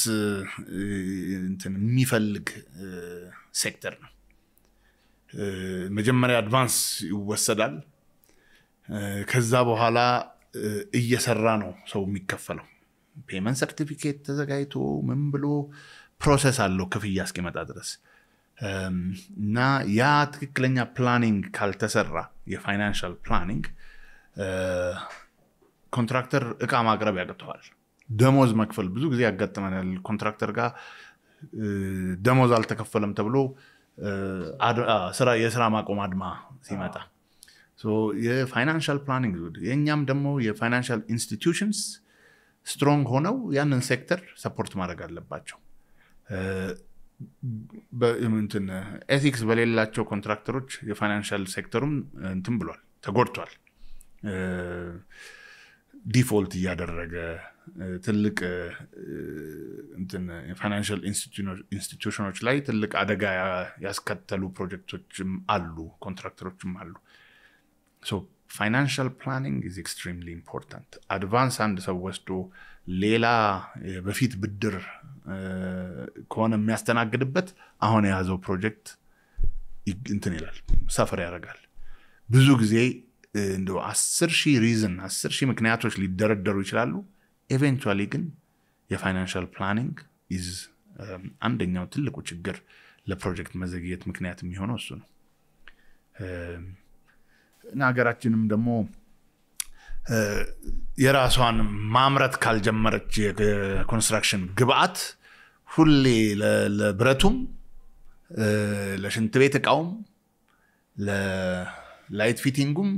እንትን የሚፈልግ ሴክተር ነው። መጀመሪያ advance ይወሰዳል። ከዛ በኋላ እየሰራ ነው ሰው የሚከፈለው። payment certificate ተዘጋጅቶ ምን ብሎ process አለው ክፍያ እስኪመጣ ድረስ እና ያ ትክክለኛ planning ካልተሰራ የ financial planning ኮንትራክተር እቃ ማቅረብ ያቅተዋል። ደሞዝ መክፈል ብዙ ጊዜ ያጋጥመናል። ኮንትራክተር ጋር ደሞዝ አልተከፈለም ተብሎ የስራ ማቆም አድማ ሲመጣ የ financial planning የእኛም ደግሞ የ financial institutions strong ሆነው ያንን sector support ማድረግ አለባቸው። ethics በሌላቸው ኮንትራክተሮች የ financial sector ኡም እንትን ብሏል፣ ተጎድቷል። default እያደረገ ትልቅ የ financial institution ኦች ላይ ትልቅ አደጋ ያስከተሉ ፕሮጀክቶችም አሉ፣ ኮንትራክተሮችም አሉ። so financial planning is extremely important። advance አንድ ሰው ወስዶ ሌላ በፊት ብድር ከሆነ የሚያስተናግድበት አሁን የያዘው ፕሮጀክት እንትን ይላል፣ suffer ያደርጋል። ብዙ ጊዜ እ፣ እንደው አስር ሺህ reason አስር ሺህ ምክንያቶች ሊደረደሩ ይችላሉ። eventually ግን የ financial planning is አንደኛው ትልቁ ችግር ለፕሮጀክት መዘግየት ምክንያት የሚሆነው እሱ ነው። እም፣ እና ሀገራችንም ደግሞ እ፣ የራሷን ማምረት ካልጀመረች የኮንስትራክሽን ግብአት ሁሌ ለብረቱም እ፣ ለሽንት ቤት እቃውም ለ light fitting ኡም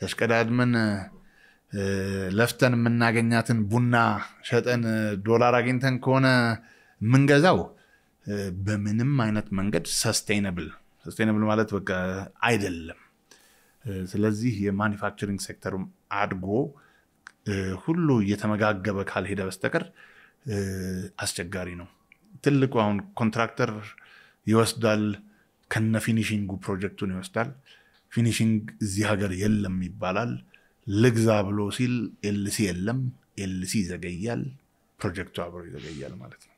ተሽቀዳድመን ለፍተን የምናገኛትን ቡና ሸጠን ዶላር አግኝተን ከሆነ የምንገዛው በምንም አይነት መንገድ sustainable sustainable ማለት በቃ አይደለም። ስለዚህ የማኒፋክቸሪንግ ሴክተሩም አድጎ ሁሉ እየተመጋገበ ካልሄደ በስተቀር አስቸጋሪ ነው። ትልቁ አሁን ኮንትራክተር ይወስዳል፣ ከነ finishing ኡ ፕሮጀክቱን ይወስዳል። finishing እዚህ ሀገር የለም ይባላል። ልግዛ ብሎ ሲል LC የለም፣ LC ይዘገያል፣ ፕሮጀክቱ አብሮ ይዘገያል ማለት ነው።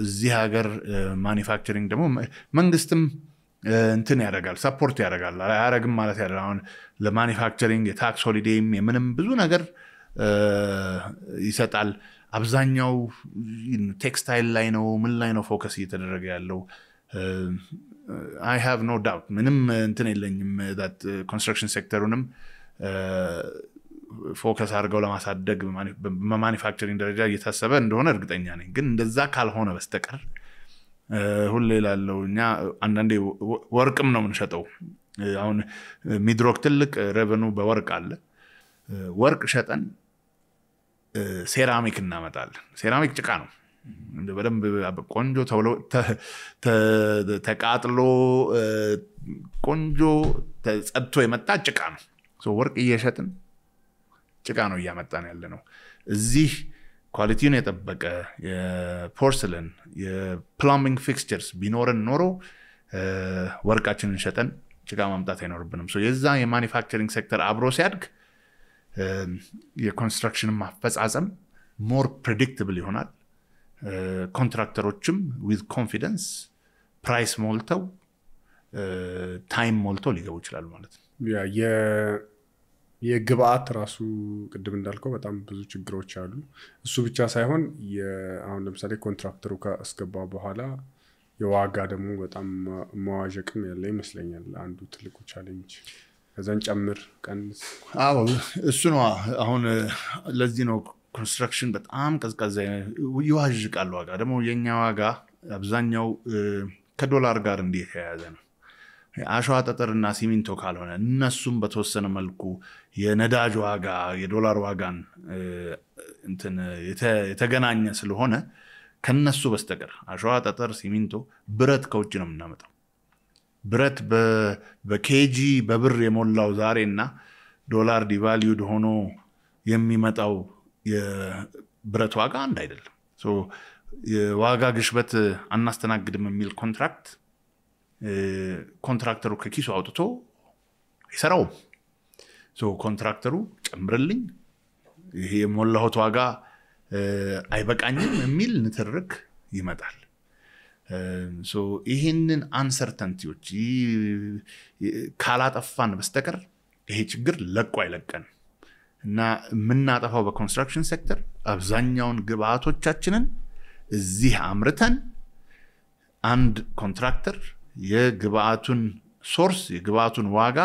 እዚህ ሀገር ማኒፋክቸሪንግ ደግሞ መንግስትም እንትን ያደርጋል support ያደርጋል አያረግም ማለት ያለ አሁን ለማኒፋክቸሪንግ የ tax holiday ም የምንም ብዙ ነገር ይሰጣል። አብዛኛው ቴክስታይል ላይ ነው ምን ላይ ነው focus እየተደረገ ያለው? I have no doubt። ምንም እንትን የለኝም ኮንስትራክሽን ሴክተሩንም focus አድርገው ለማሳደግ በማኒፋክቸሪንግ ደረጃ እየታሰበ እንደሆነ እርግጠኛ ነኝ። ግን እንደዛ ካልሆነ በስተቀር ሁሌ ላለው እኛ አንዳንዴ ወርቅም ነው የምንሸጠው። አሁን ሚድሮክ ትልቅ revenue ኡ በወርቅ አለ። ወርቅ ሸጠን ሴራሚክ እናመጣለን። ሴራሚክ ጭቃ ነው። በደንብ ቆንጆ ተብሎ ተቃጥሎ ቆንጆ ጸድቶ የመጣ ጭቃ ነው ወርቅ እየሸጥን ጭቃ ነው እያመጣን ያለ ነው እዚህ quality ውን የጠበቀ። የ porcelain የ plumbing fixtures ቢኖረን ኖሮ ወርቃችንን ሸጠን ጭቃ ማምጣት አይኖርብንም። የዛ የማኒፋክቸሪንግ ሴክተር አብሮ ሲያድግ የኮንስትራክሽን አፈጻጸም more predictable ይሆናል። ኮንትራክተሮችም with confidence price ሞልተው time ሞልተው ሊገቡ ይችላሉ ማለት ነው የግብአት ራሱ ቅድም እንዳልከው በጣም ብዙ ችግሮች አሉ። እሱ ብቻ ሳይሆን አሁን ለምሳሌ ኮንትራክተሩ ካስገባ በኋላ የዋጋ ደግሞ በጣም መዋዠቅም ያለ ይመስለኛል። አንዱ ትልቁ challenge ከዛን ጨምር ቀንስ። አዎ እሱ ነው። አሁን ለዚህ ነው ኮንስትራክሽን በጣም ቀዝቃዛ ይዋዥቃል ዋጋ ደግሞ የኛ ዋጋ አብዛኛው ከዶላር ጋር እንዲህ የተያያዘ ነው አሸዋ ጠጠርና ሲሚንቶ ካልሆነ እነሱም በተወሰነ መልኩ የነዳጅ ዋጋ የዶላር ዋጋን እንትን የተገናኘ ስለሆነ ከነሱ በስተቀር አሸዋ ጠጠር ሲሚንቶ ብረት ከውጭ ነው የምናመጣው። ብረት በኬጂ በብር የሞላው ዛሬ እና ዶላር devalued ሆኖ የሚመጣው የብረት ዋጋ አንድ አይደለም። የዋጋ ግሽበት አናስተናግድም የሚል ኮንትራክት ኮንትራክተሩ ከኪሱ አውጥቶ አይሰራውም ኮንትራክተሩ ጨምርልኝ ይሄ የሞላሁት ዋጋ አይበቃኝም የሚል ንትርክ ይመጣል። ይህንን uncertainty ዎች ካላጠፋን በስተቀር ይሄ ችግር ለቆ አይለቀንም። እና የምናጠፋው በኮንስትራክሽን ሴክተር አብዛኛውን ግብአቶቻችንን እዚህ አምርተን አንድ ኮንትራክተር የግብአቱን source የግብአቱን ዋጋ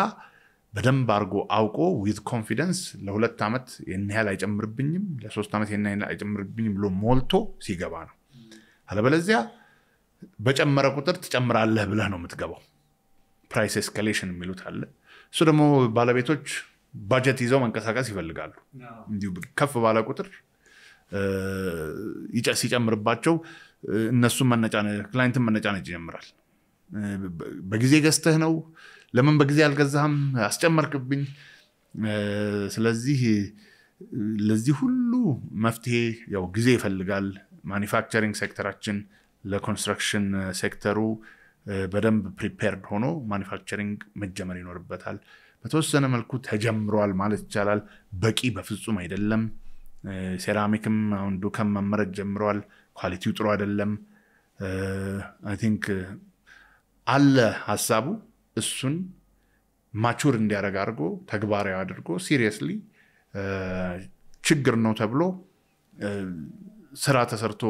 በደንብ አድርጎ አውቆ with confidence ለሁለት ዓመት ይህን ያህል አይጨምርብኝም ለሶስት ዓመት ይህን ያህል አይጨምርብኝም ብሎ ሞልቶ ሲገባ ነው። አለበለዚያ በጨመረ ቁጥር ትጨምራለህ ብለህ ነው የምትገባው። price escalation የሚሉት አለ። እሱ ደግሞ ባለቤቶች ባጀት ይዘው መንቀሳቀስ ይፈልጋሉ። እንዲሁ ከፍ ባለ ቁጥር ሲጨምርባቸው እነሱም client ን መነጫነጭ ይጀምራል በጊዜ ገዝተህ ነው? ለምን በጊዜ አልገዛህም? አስጨመርክብኝ። ስለዚህ ለዚህ ሁሉ መፍትሄ ያው ጊዜ ይፈልጋል። ማኒፋክቸሪንግ ሴክተራችን ለኮንስትራክሽን ሴክተሩ በደንብ prepared ሆኖ ማኒፋክቸሪንግ መጀመር ይኖርበታል። በተወሰነ መልኩ ተጀምሯል ማለት ይቻላል። በቂ በፍጹም አይደለም። ሴራሚክም አሁን ዱከም መመረት ጀምረዋል quality ው ጥሩ አይደለም። I think አለ ሀሳቡ እሱን mature እንዲያደረግ አድርጎ ተግባራዊ አድርጎ seriously ችግር ነው ተብሎ ስራ ተሰርቶ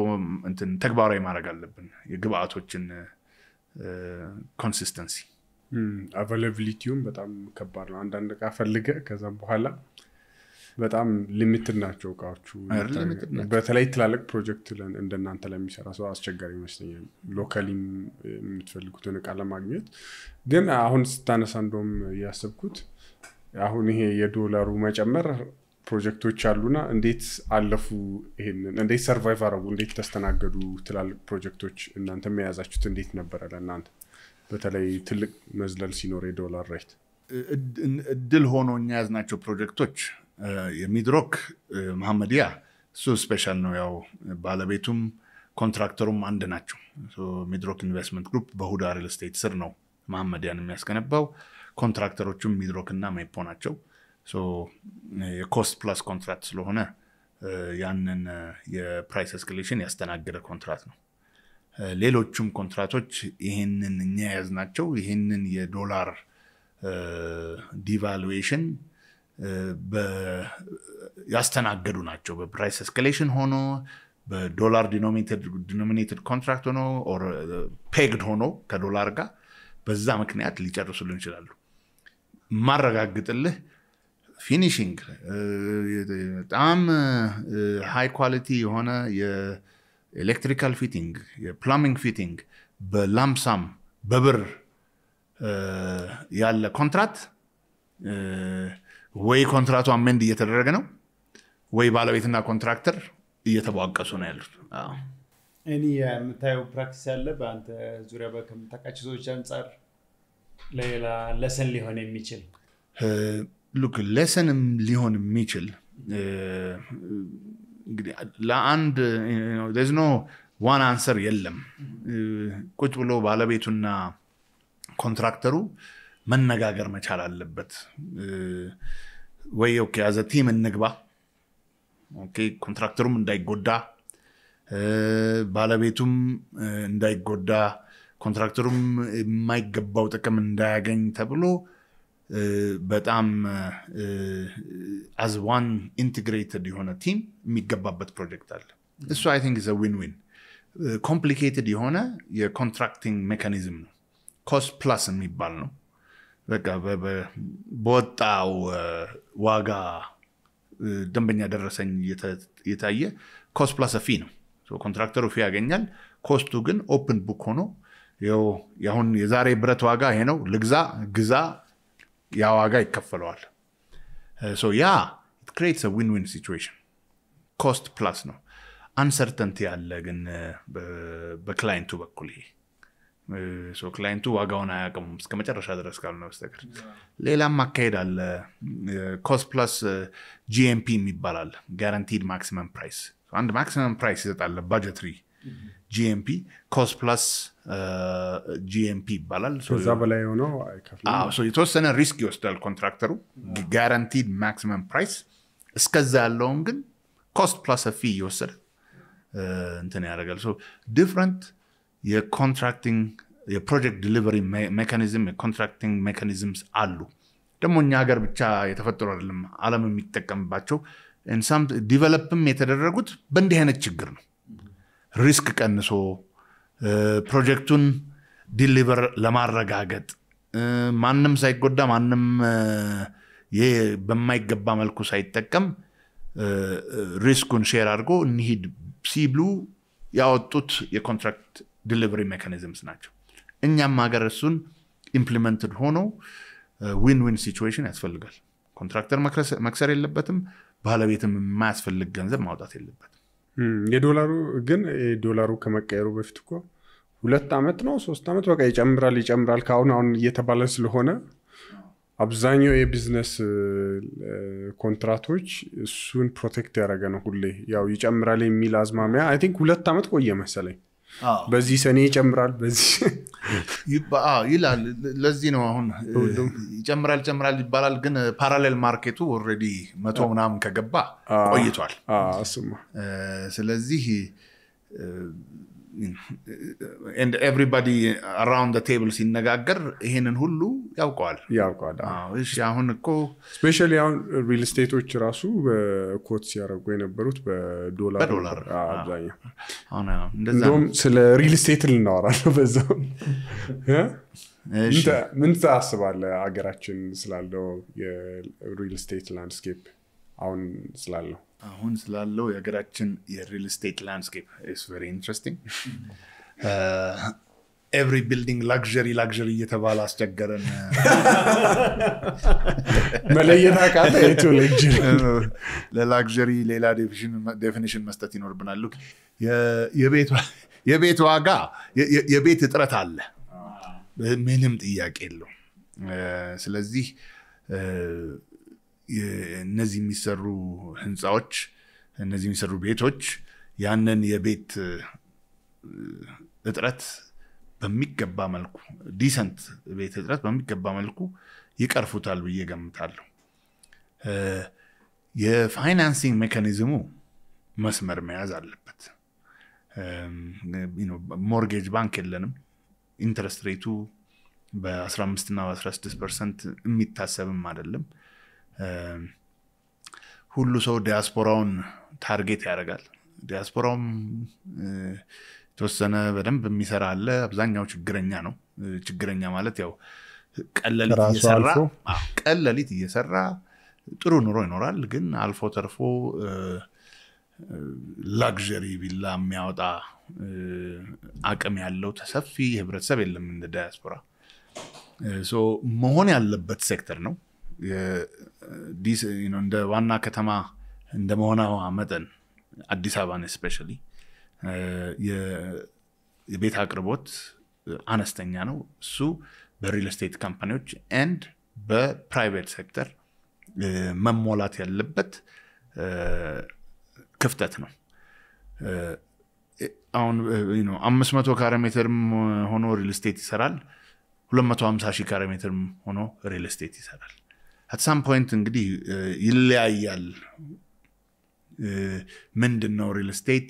እንትን ተግባራዊ ማድረግ አለብን የግብአቶችን consistency availability ውም በጣም ከባድ ነው። አንዳንድ እቃ ፈልገ ከዛም በኋላ በጣም limited ናቸው እቃዎቹ። በተለይ ትላልቅ ፕሮጀክት እንደናንተ ለሚሰራ ሰው አስቸጋሪ ይመስለኛል። locally ም የምትፈልጉትን እቃ ለማግኘት ግን አሁን ስታነሳ እንደም እያሰብኩት አሁን ይሄ የዶላሩ መጨመር ፕሮጀክቶች አሉና እንዴት አለፉ ይሄንን? እንዴት survive አረጉ? እንዴት ተስተናገዱ? ትላልቅ ፕሮጀክቶች እናንተ የያዛችሁት እንዴት ነበረ ለእናንተ? በተለይ ትልቅ መዝለል ሲኖር የዶላር rate። እድል ሆኖ እኛ ያዝናቸው ፕሮጀክቶች የሚድሮክ መሐመድያ እሱ special ነው። ያው ባለቤቱም ኮንትራክተሩም አንድ ናቸው። ሚድሮክ ኢንቨስትመንት ግሩፕ በሁዳ ሪል ስቴት ስር ነው መሐመድያን የሚያስገነባው። ኮንትራክተሮቹም ሚድሮክ እና ሜፖ ናቸው። የ cost plus contract ስለሆነ ያንን የ price escalation ያስተናገደ contract ነው። ሌሎቹም ኮንትራቶች ይህንን እኛ የያዝናቸው ይህንን የዶላር devaluation ያስተናገዱ ናቸው። በ price escalation ሆኖ በዶላር denominated contract ሆኖ pegged ሆኖ ከዶላር ጋር በዛ ምክንያት ሊጨርሱልን ይችላሉ። ማረጋግጥልህ finishing በጣም high quality የሆነ የ electrical fitting፣ የ plumbing fitting በ lump sum በብር ያለ ኮንትራት ወይ ኮንትራቱ amend እየተደረገ ነው ወይ ባለቤትና ኮንትራክተር እየተቧቀሱ ነው ያሉት። እኔ የምታየው practice ያለ በአንተ ዙሪያ ከምታውቃቸው ሰዎች አንጻር ለሌላ lesson ሊሆን የሚችል look lesson ም ሊሆን የሚችል እንግዲህ ለአንድ no one answer የለም። ቁጭ ብሎ ባለቤቱና ኮንትራክተሩ መነጋገር መቻል አለበት። ወይ okay as a team እንግባ፣ okay ኮንትራክተሩም እንዳይጎዳ፣ ባለቤቱም እንዳይጎዳ፣ ኮንትራክተሩም የማይገባው ጥቅም እንዳያገኝ ተብሎ በጣም as one integrated የሆነ team የሚገባበት ፕሮጀክት አለ። እሱ I think win win complicated የሆነ የ contracting mechanism ነው። cost plus የሚባል ነው። በቃ በወጣው ዋጋ ደንበኛ ደረሰኝ እየታየ cost plus fee ነው። ኮንትራክተሩ fee ያገኛል። cost ኡ ግን open book ሆኖ አሁን የዛሬ ብረት ዋጋ ይሄ ነው፣ ልግዛ፣ ግዛ፣ ያ ዋጋ ይከፈለዋል። ያ creates win win situation cost plus ነው። uncertainty ያለ ግን በ client ኡ በኩል ይሄ client ኡ ዋጋውን አያውቅም እስከ መጨረሻ ድረስ ካልሆነ በስተቀር። ሌላም አካሄድ አለ። cost plus GMP የሚባል አለ። guaranteed maximum price። አንድ maximum price ይሰጣል budgetary GMP cost plus GMP ይባላል። ከዛ በላይ የሆነው የተወሰነ risk ይወስዳል ኮንትራክተሩ። guaranteed maximum price እስከዛ ያለውን ግን cost plus fee እየወሰደ እንትን ያደርጋል። different የ contracting የ project delivery mechanism የ contracting mechanisms አሉ። ደግሞ እኛ ሀገር ብቻ የተፈጠሩ አይደለም፣ ዓለም የሚጠቀምባቸው develop ም የተደረጉት በእንዲህ አይነት ችግር ነው። risk ቀንሶ ፕሮጀክቱን deliver ለማረጋገጥ ማንም ሳይጎዳ ማንም ይሄ በማይገባ መልኩ ሳይጠቀም risk ኡን share አድርጎ እንሂድ ሲሉ ያወጡት የ contract delivery mechanisms ናቸው። እኛም ሀገር እሱን implemented ሆኖ win win situation ያስፈልጋል። ኮንትራክተር መክሰር የለበትም፣ ባለቤትም የማያስፈልግ ገንዘብ ማውጣት የለበትም። የዶላሩ ግን ዶላሩ ከመቀየሩ በፊት እኮ ሁለት ዓመት ነው ሶስት ዓመት በቃ ይጨምራል ይጨምራል ከአሁን አሁን እየተባለ ስለሆነ አብዛኛው የቢዝነስ ኮንትራቶች እሱን protect ያደረገ ነው። ሁሌ ያው ይጨምራል የሚል አዝማሚያ I think ሁለት ዓመት ቆየ መሰለኝ። በዚህ ሰኔ ይጨምራል በዚህ ይላል። ለዚህ ነው አሁን ይጨምራል ይጨምራል ይባላል፣ ግን parallel market ኡ already መቶ ምናምን ከገባ ቆይቷል። ስለዚህ everybody around table ሲነጋገር ይሄንን ሁሉ ያውቀዋል። ያውቀዋል። አሁን እኮ especially አሁን real estate ኦች ራሱ በ quote ሲያደርጉ የነበሩት በዶላር አብዛኛው። እንደውም ስለ real estate ልናወራ ነው በዛው ምን ታስባለህ ሀገራችን ስላለው የ real estate landscape አሁን ስላለው? አሁን ስላለው የሀገራችን የ real estate landscape is very interesting every building luxury luxury እየተባለ አስቸገረን. መለየት አቃተ luxury ለ luxury ሌላ definition መስጠት ይኖርብናል. የቤት ዋጋ የቤት እጥረት አለ። ምንም ጥያቄ የለው ስለዚህ እ፣ የ- እነዚህ የሚሰሩ ህንፃዎች እነዚህ የሚሰሩ ቤቶች ያንን የቤት እጥረት በሚገባ መልኩ decent ቤት እጥረት በሚገባ መልኩ ይቀርፉታል ብዬ ገምታለሁ። የ financing mechanism ኡ መስመር መያዝ አለበት። mortgage bank የለንም። interest rate ኡ በ15 እና በ16 percent የሚታሰብም አይደለም። ሁሉ ሰው ዲያስፖራውን target ያደርጋል። ዲያስፖራውም የተወሰነ በደንብ የሚሰራ አለ። አብዛኛው ችግረኛ ነው። ችግረኛ ማለት ያው ቀን ሌሊት እየሰራ ጥሩ ኑሮ ይኖራል። ግን አልፎ ተርፎ luxury ቪላ የሚያወጣ አቅም ያለው ሰፊ ህብረተሰብ የለም እንደ ዳያስፖራ። መሆን ያለበት ሴክተር ነው። እንደ ዋና ከተማ እንደ መሆኗ መጠን አዲስ አበባን specially የቤት አቅርቦት አነስተኛ ነው። እሱ በ real estate company ዎች and በ private sector መሞላት ያለበት ክፍተት ነው። አሁን አምስት መቶ ካሬ ሜትርም ሆኖ real estate ይሰራል። ሁለት መቶ ሀምሳ ሺህ ካሬ ሜትርም ሆኖ real estate ይሰራል። at some point እንግዲህ ይለያያል። ምንድን ነው real estate?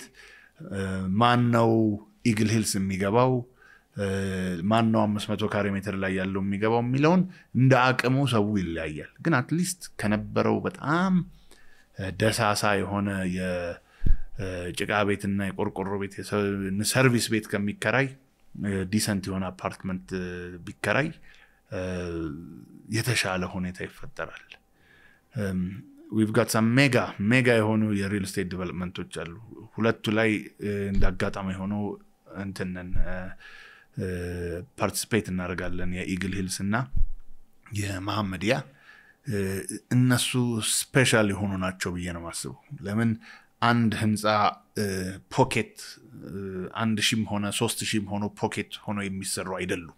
ማን ነው ኢግል ሂልስ የሚገባው? ማን ነው አምስት መቶ ካሬ ሜትር ላይ ያለው የሚገባው የሚለውን እንደ አቅሙ ሰው ይለያያል። ግን at least ከነበረው በጣም ደሳሳ የሆነ የጭቃ ቤትና የቆርቆሮ ቤት service ቤት ከሚከራይ decent የሆነ አፓርትመንት ቢከራይ የተሻለ ሁኔታ ይፈጠራል። we've got some mega mega የሆኑ የ real estate development ኦች አሉ። ሁለቱ ላይ እንደ አጋጣሚ ሆነው እንትንን participate እናደርጋለን የኢግል ሂልስ እና የመሐመድያ እነሱ special የሆኑ ናቸው ብዬ ነው ማስበው። ለምን አንድ ህንፃ pocket አንድ ሺም ሆነ ሶስት ሺም ሆኖ pocket ሆኖ የሚሰሩ አይደሉም።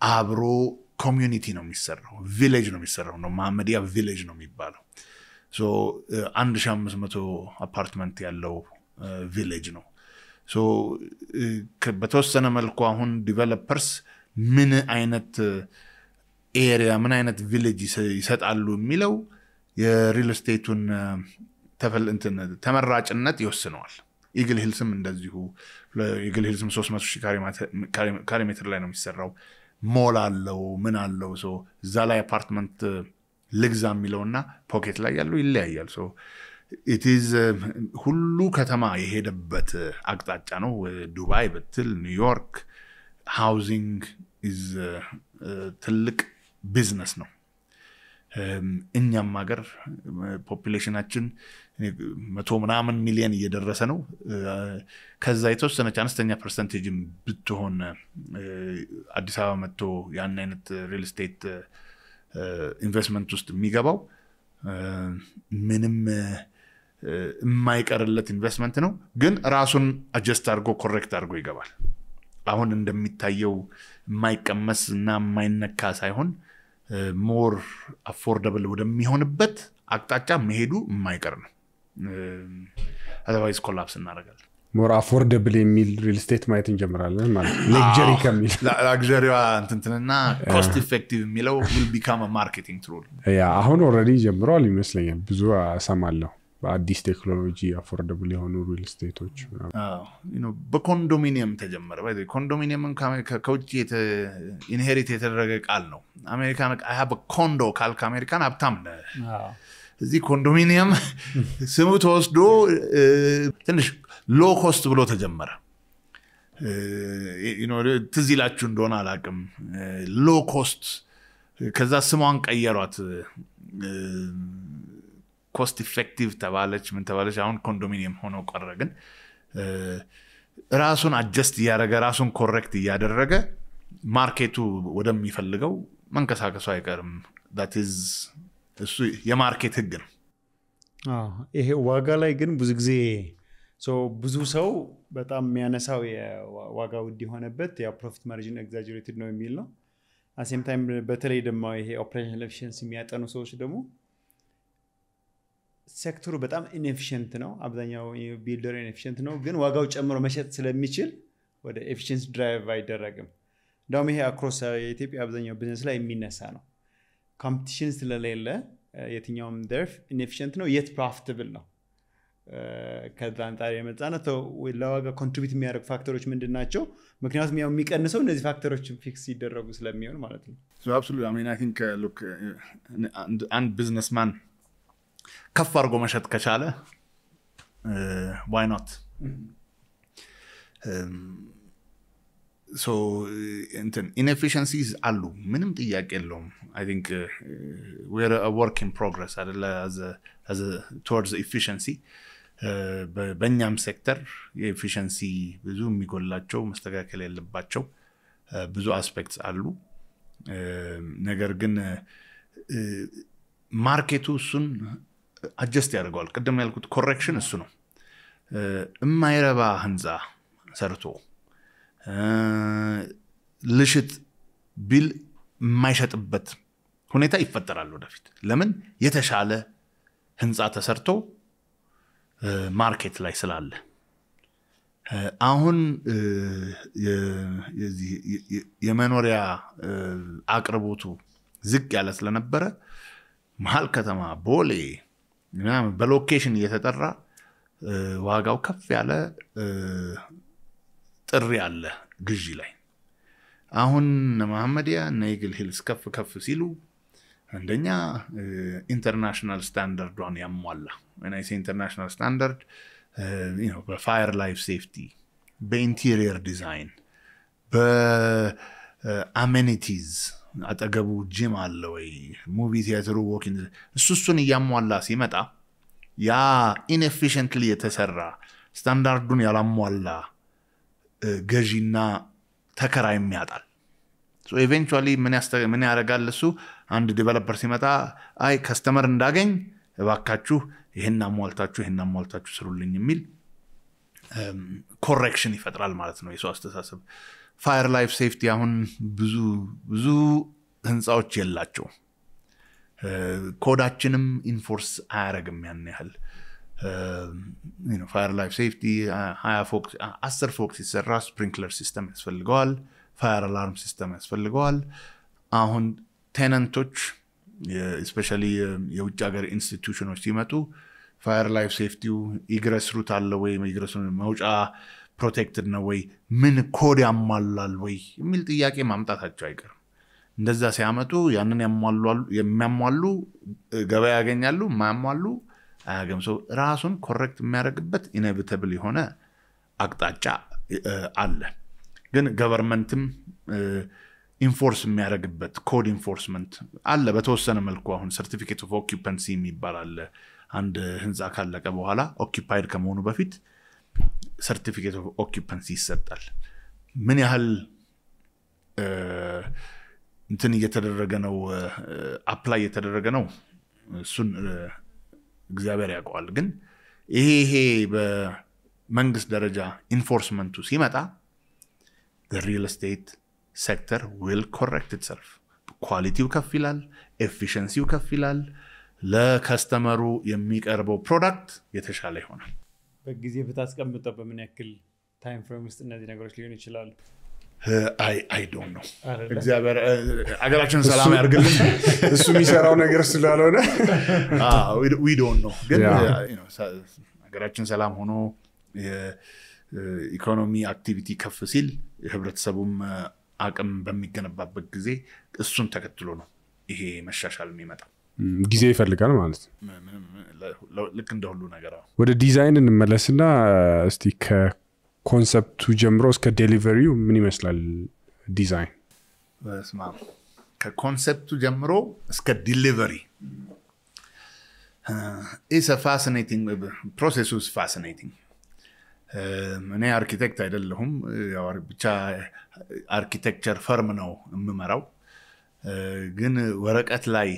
አብሮ community ነው የሚሰራው፣ village ነው የሚሰራው ነው መሐመድያ ቪሌጅ ነው የሚባለው። so እ፣ 1500 አፓርትመንት ያለው village ነው። በተወሰነ መልኩ አሁን developers ምን አይነት area ምን አይነት village ይሰ- ይሰጣሉ የሚለው የ real estate ኡን ተመራጭነት ይወስነዋል። ኢግል ሂልስም እንደዚሁ ኢግል ሂልስም 300 ሺህ ካሬ ማተ- ካሬ- ካሬ ሜትር ላይ ነው የሚሰራው። ሞል አለው ምን አለው so እዛ ላይ አፓርትመንት ልግዛ የሚለውና pocket ላይ ያለው ይለያያል። so it's ሁሉ ከተማ የሄደበት አቅጣጫ ነው። ዱባይ ብትል ኒውዮርክ housing is ትልቅ ቢዝነስ ነው። እኛም ሀገር population ኣችን መቶ ምናምን ሚሊዮን እየደረሰ ነው። ከዛ የተወሰነች አነስተኛ percentage ም ብትሆን አዲስ አበባ መጥቶ ያን አይነት real estate investment ውስጥ የሚገባው ምንም የማይቀርለት ኢንቨስትመንት ነው። ግን ራሱን adjust አድርጎ correct አድርጎ ይገባል። አሁን እንደሚታየው የማይቀመስ እና የማይነካ ሳይሆን more affordable ወደሚሆንበት አቅጣጫ መሄዱ የማይቀር ነው። otherwise collapse እናደርጋለን። more affordable የሚል real estate ማየት እንጀምራለን ማለት ነው። luxury ከሚል እንትንትንና cost effective የሚለው will become marketing tool ያ አሁን already ጀምረዋል ይመስለኛል። ብዙ እሰማለሁ በአዲስ ቴክኖሎጂ affordable የሆኑ real estate ኦች በ condominium ተጀመረ። condominium ን ከውጭ inherit የተደረገ ቃል ነው። አሜሪካን I have condo ካልክ አሜሪካን ሀብታም ነህ። እዚህ condominium ስሙ ተወስዶ ትንሽ low cost ብሎ ተጀመረ። ትዝ ይላችሁ እንደሆነ አላውቅም። low cost ከዛ ስሟን ቀየሯት። cost effective ተባለች፣ ምን ተባለች። አሁን condominium ሆኖ ቀረ። ግን ራሱን adjust እያደረገ ራሱን correct እያደረገ market ኡ ወደሚፈልገው መንቀሳቀሱ አይቀርም። That is እሱ የ market ህግ ነው። ይሄ ዋጋ ላይ ግን ብዙ ጊዜ ብዙ ሰው በጣም የሚያነሳው የዋጋ ውድ የሆነበት ያው profit margin exaggerated ነው የሚል ነው። at the same time በተለይ ደግሞ ይሄ operational efficiency የሚያጠኑ ሰዎች ደግሞ ሴክተሩ በጣም inefficient ነው። አብዛኛው builder inefficient ነው፣ ግን ዋጋው ጨምሮ መሸጥ ስለሚችል ወደ efficiency drive አይደረግም። እንዳውም ይሄ across የኢትዮጵያ አብዛኛው ቢዝነስ ላይ የሚነሳ ነው። competition ስለሌለ የትኛውም ዘርፍ inefficient ነው yet profitable ነው ከዛ አንጻር የመጣ ነው። ለዋጋ contribute የሚያደርጉ factor ኦች ምንድን ናቸው? ምክንያቱም ያው የሚቀንሰው እነዚህ factor ኦችን fix ሲደረጉ ስለሚሆን ማለት ነው። አንድ businessman ከፍ አድርጎ መሸጥ ከቻለ why not እንትን inefficiencies አሉ፣ ምንም ጥያቄ የለውም። I think we're work in progress አደለ towards efficiency በእኛም sector የ efficiency ብዙ የሚጎላቸው መስተካከል ያለባቸው ብዙ aspects አሉ። ነገር ግን market ኡ እሱን adjust ያደርገዋል። ቅድም ያልኩት correction እሱ ነው። የማይረባ ህንፃ ሰርቶ ልሽጥ ቢል የማይሸጥበት ሁኔታ ይፈጠራል ወደፊት። ለምን የተሻለ ህንፃ ተሰርቶ market ላይ ስላለ አሁን የመኖሪያ አቅርቦቱ ዝቅ ያለ ስለነበረ መሀል ከተማ ቦሌ በ location እየተጠራ ዋጋው ከፍ ያለ ጥሪ አለ ግዢ ላይ። አሁን እነ መሐመዲያ እነ ኢግል ሂልስ ከፍ ከፍ ሲሉ አንደኛ international standard ዷን ያሟላ international standard በ fire life safety፣ በ interior design፣ በ amenities አጠገቡ ጂም አለ ወይ movie theater ኡ walking እሱ እሱን እያሟላ ሲመጣ ያ inefficiently የተሰራ ስታንዳርዱን ያላሟላ ገዢና ተከራይም ያጣል። eventually ምን ያደርጋል እሱ አንድ developer ሲመጣ አይ customer እንዳገኝ እባካችሁ ይህን አሟልታችሁ ይህን አሟልታችሁ ስሩልኝ የሚል correction ይፈጥራል ማለት ነው የሰው አስተሳሰብ። fire life safety አሁን ብዙ ብዙ ህንፃዎች የላቸው code ኣችንም enforce አያረግም ያን ያህል fire life safety ሀያ ፎቅ አስር ፎቅ ሲሰራ sprinkler system ያስፈልገዋል fire alarm system ያስፈልገዋል። አሁን tenant ኦች specially የውጭ ሀገር institution ኦች ሲመጡ fire life safety ው egress route አለ ወይ? egress መውጫ protected ነው ወይ? ምን ኮድ ያሟላል ወይ? የሚል ጥያቄ ማምጣታቸው አይቀርም። እንደዛ ሲያመጡ ያንን የሚያሟሉ ገበያ ያገኛሉ የማያሟሉ አያገኙም ሰው ራሱን correct የሚያደርግበት inevitable የሆነ አቅጣጫ አለ። ግን government ም enforce የሚያደርግበት code enforcement አለ። በተወሰነ መልኩ አሁን certificate of occupancy የሚባል አለ። አንድ ህንፃ ካለቀ በኋላ occupied ከመሆኑ በፊት certificate of occupancy ይሰጣል። ምን ያህል እንትን እየተደረገ ነው? apply እየተደረገ ነው? እሱን እግዚአብሔር ያውቀዋል። ግን ይሄ ይሄ በመንግስት ደረጃ enforcement ኡ ሲመጣ real estate sector will correct itself quality ው ከፍ ይላል efficiency ው ከፍ ይላል። ለ customer ኡ የሚቀርበው product የተሻለ ይሆናል። በጊዜ ብታስቀምጠው በምን ያክል time frame ውስጥ እነዚህ ነገሮች ሊሆኑ ይችላሉ I don't know እግዚአብሔር ሀገራችን ሰላም ያርግልን እሱ የሚሰራው ነገር ስላልሆነ። we don't know ግን ሀገራችን ሰላም ሆኖ የ economy activity ከፍ ሲል የህብረተሰቡም አቅም በሚገነባበት ጊዜ እሱን ተከትሎ ነው ይሄ መሻሻል የሚመጣው ጊዜ ይፈልጋል ማለት ነው። ልክ እንደ ሁሉ ነገር ወደ ዲዛይን እንመለስና እስቲ ከ concept ኡ ጀምሮ እስከ delivery ው ምን ይመስላል ዲዛይን ከ concept ኡ ጀምሮ እስከ delivery it's fascinating process ኡ fascinating እኔ አርኪቴክት አይደለሁም። ብቻ architecture firm ነው የምመራው። ግን ወረቀት ላይ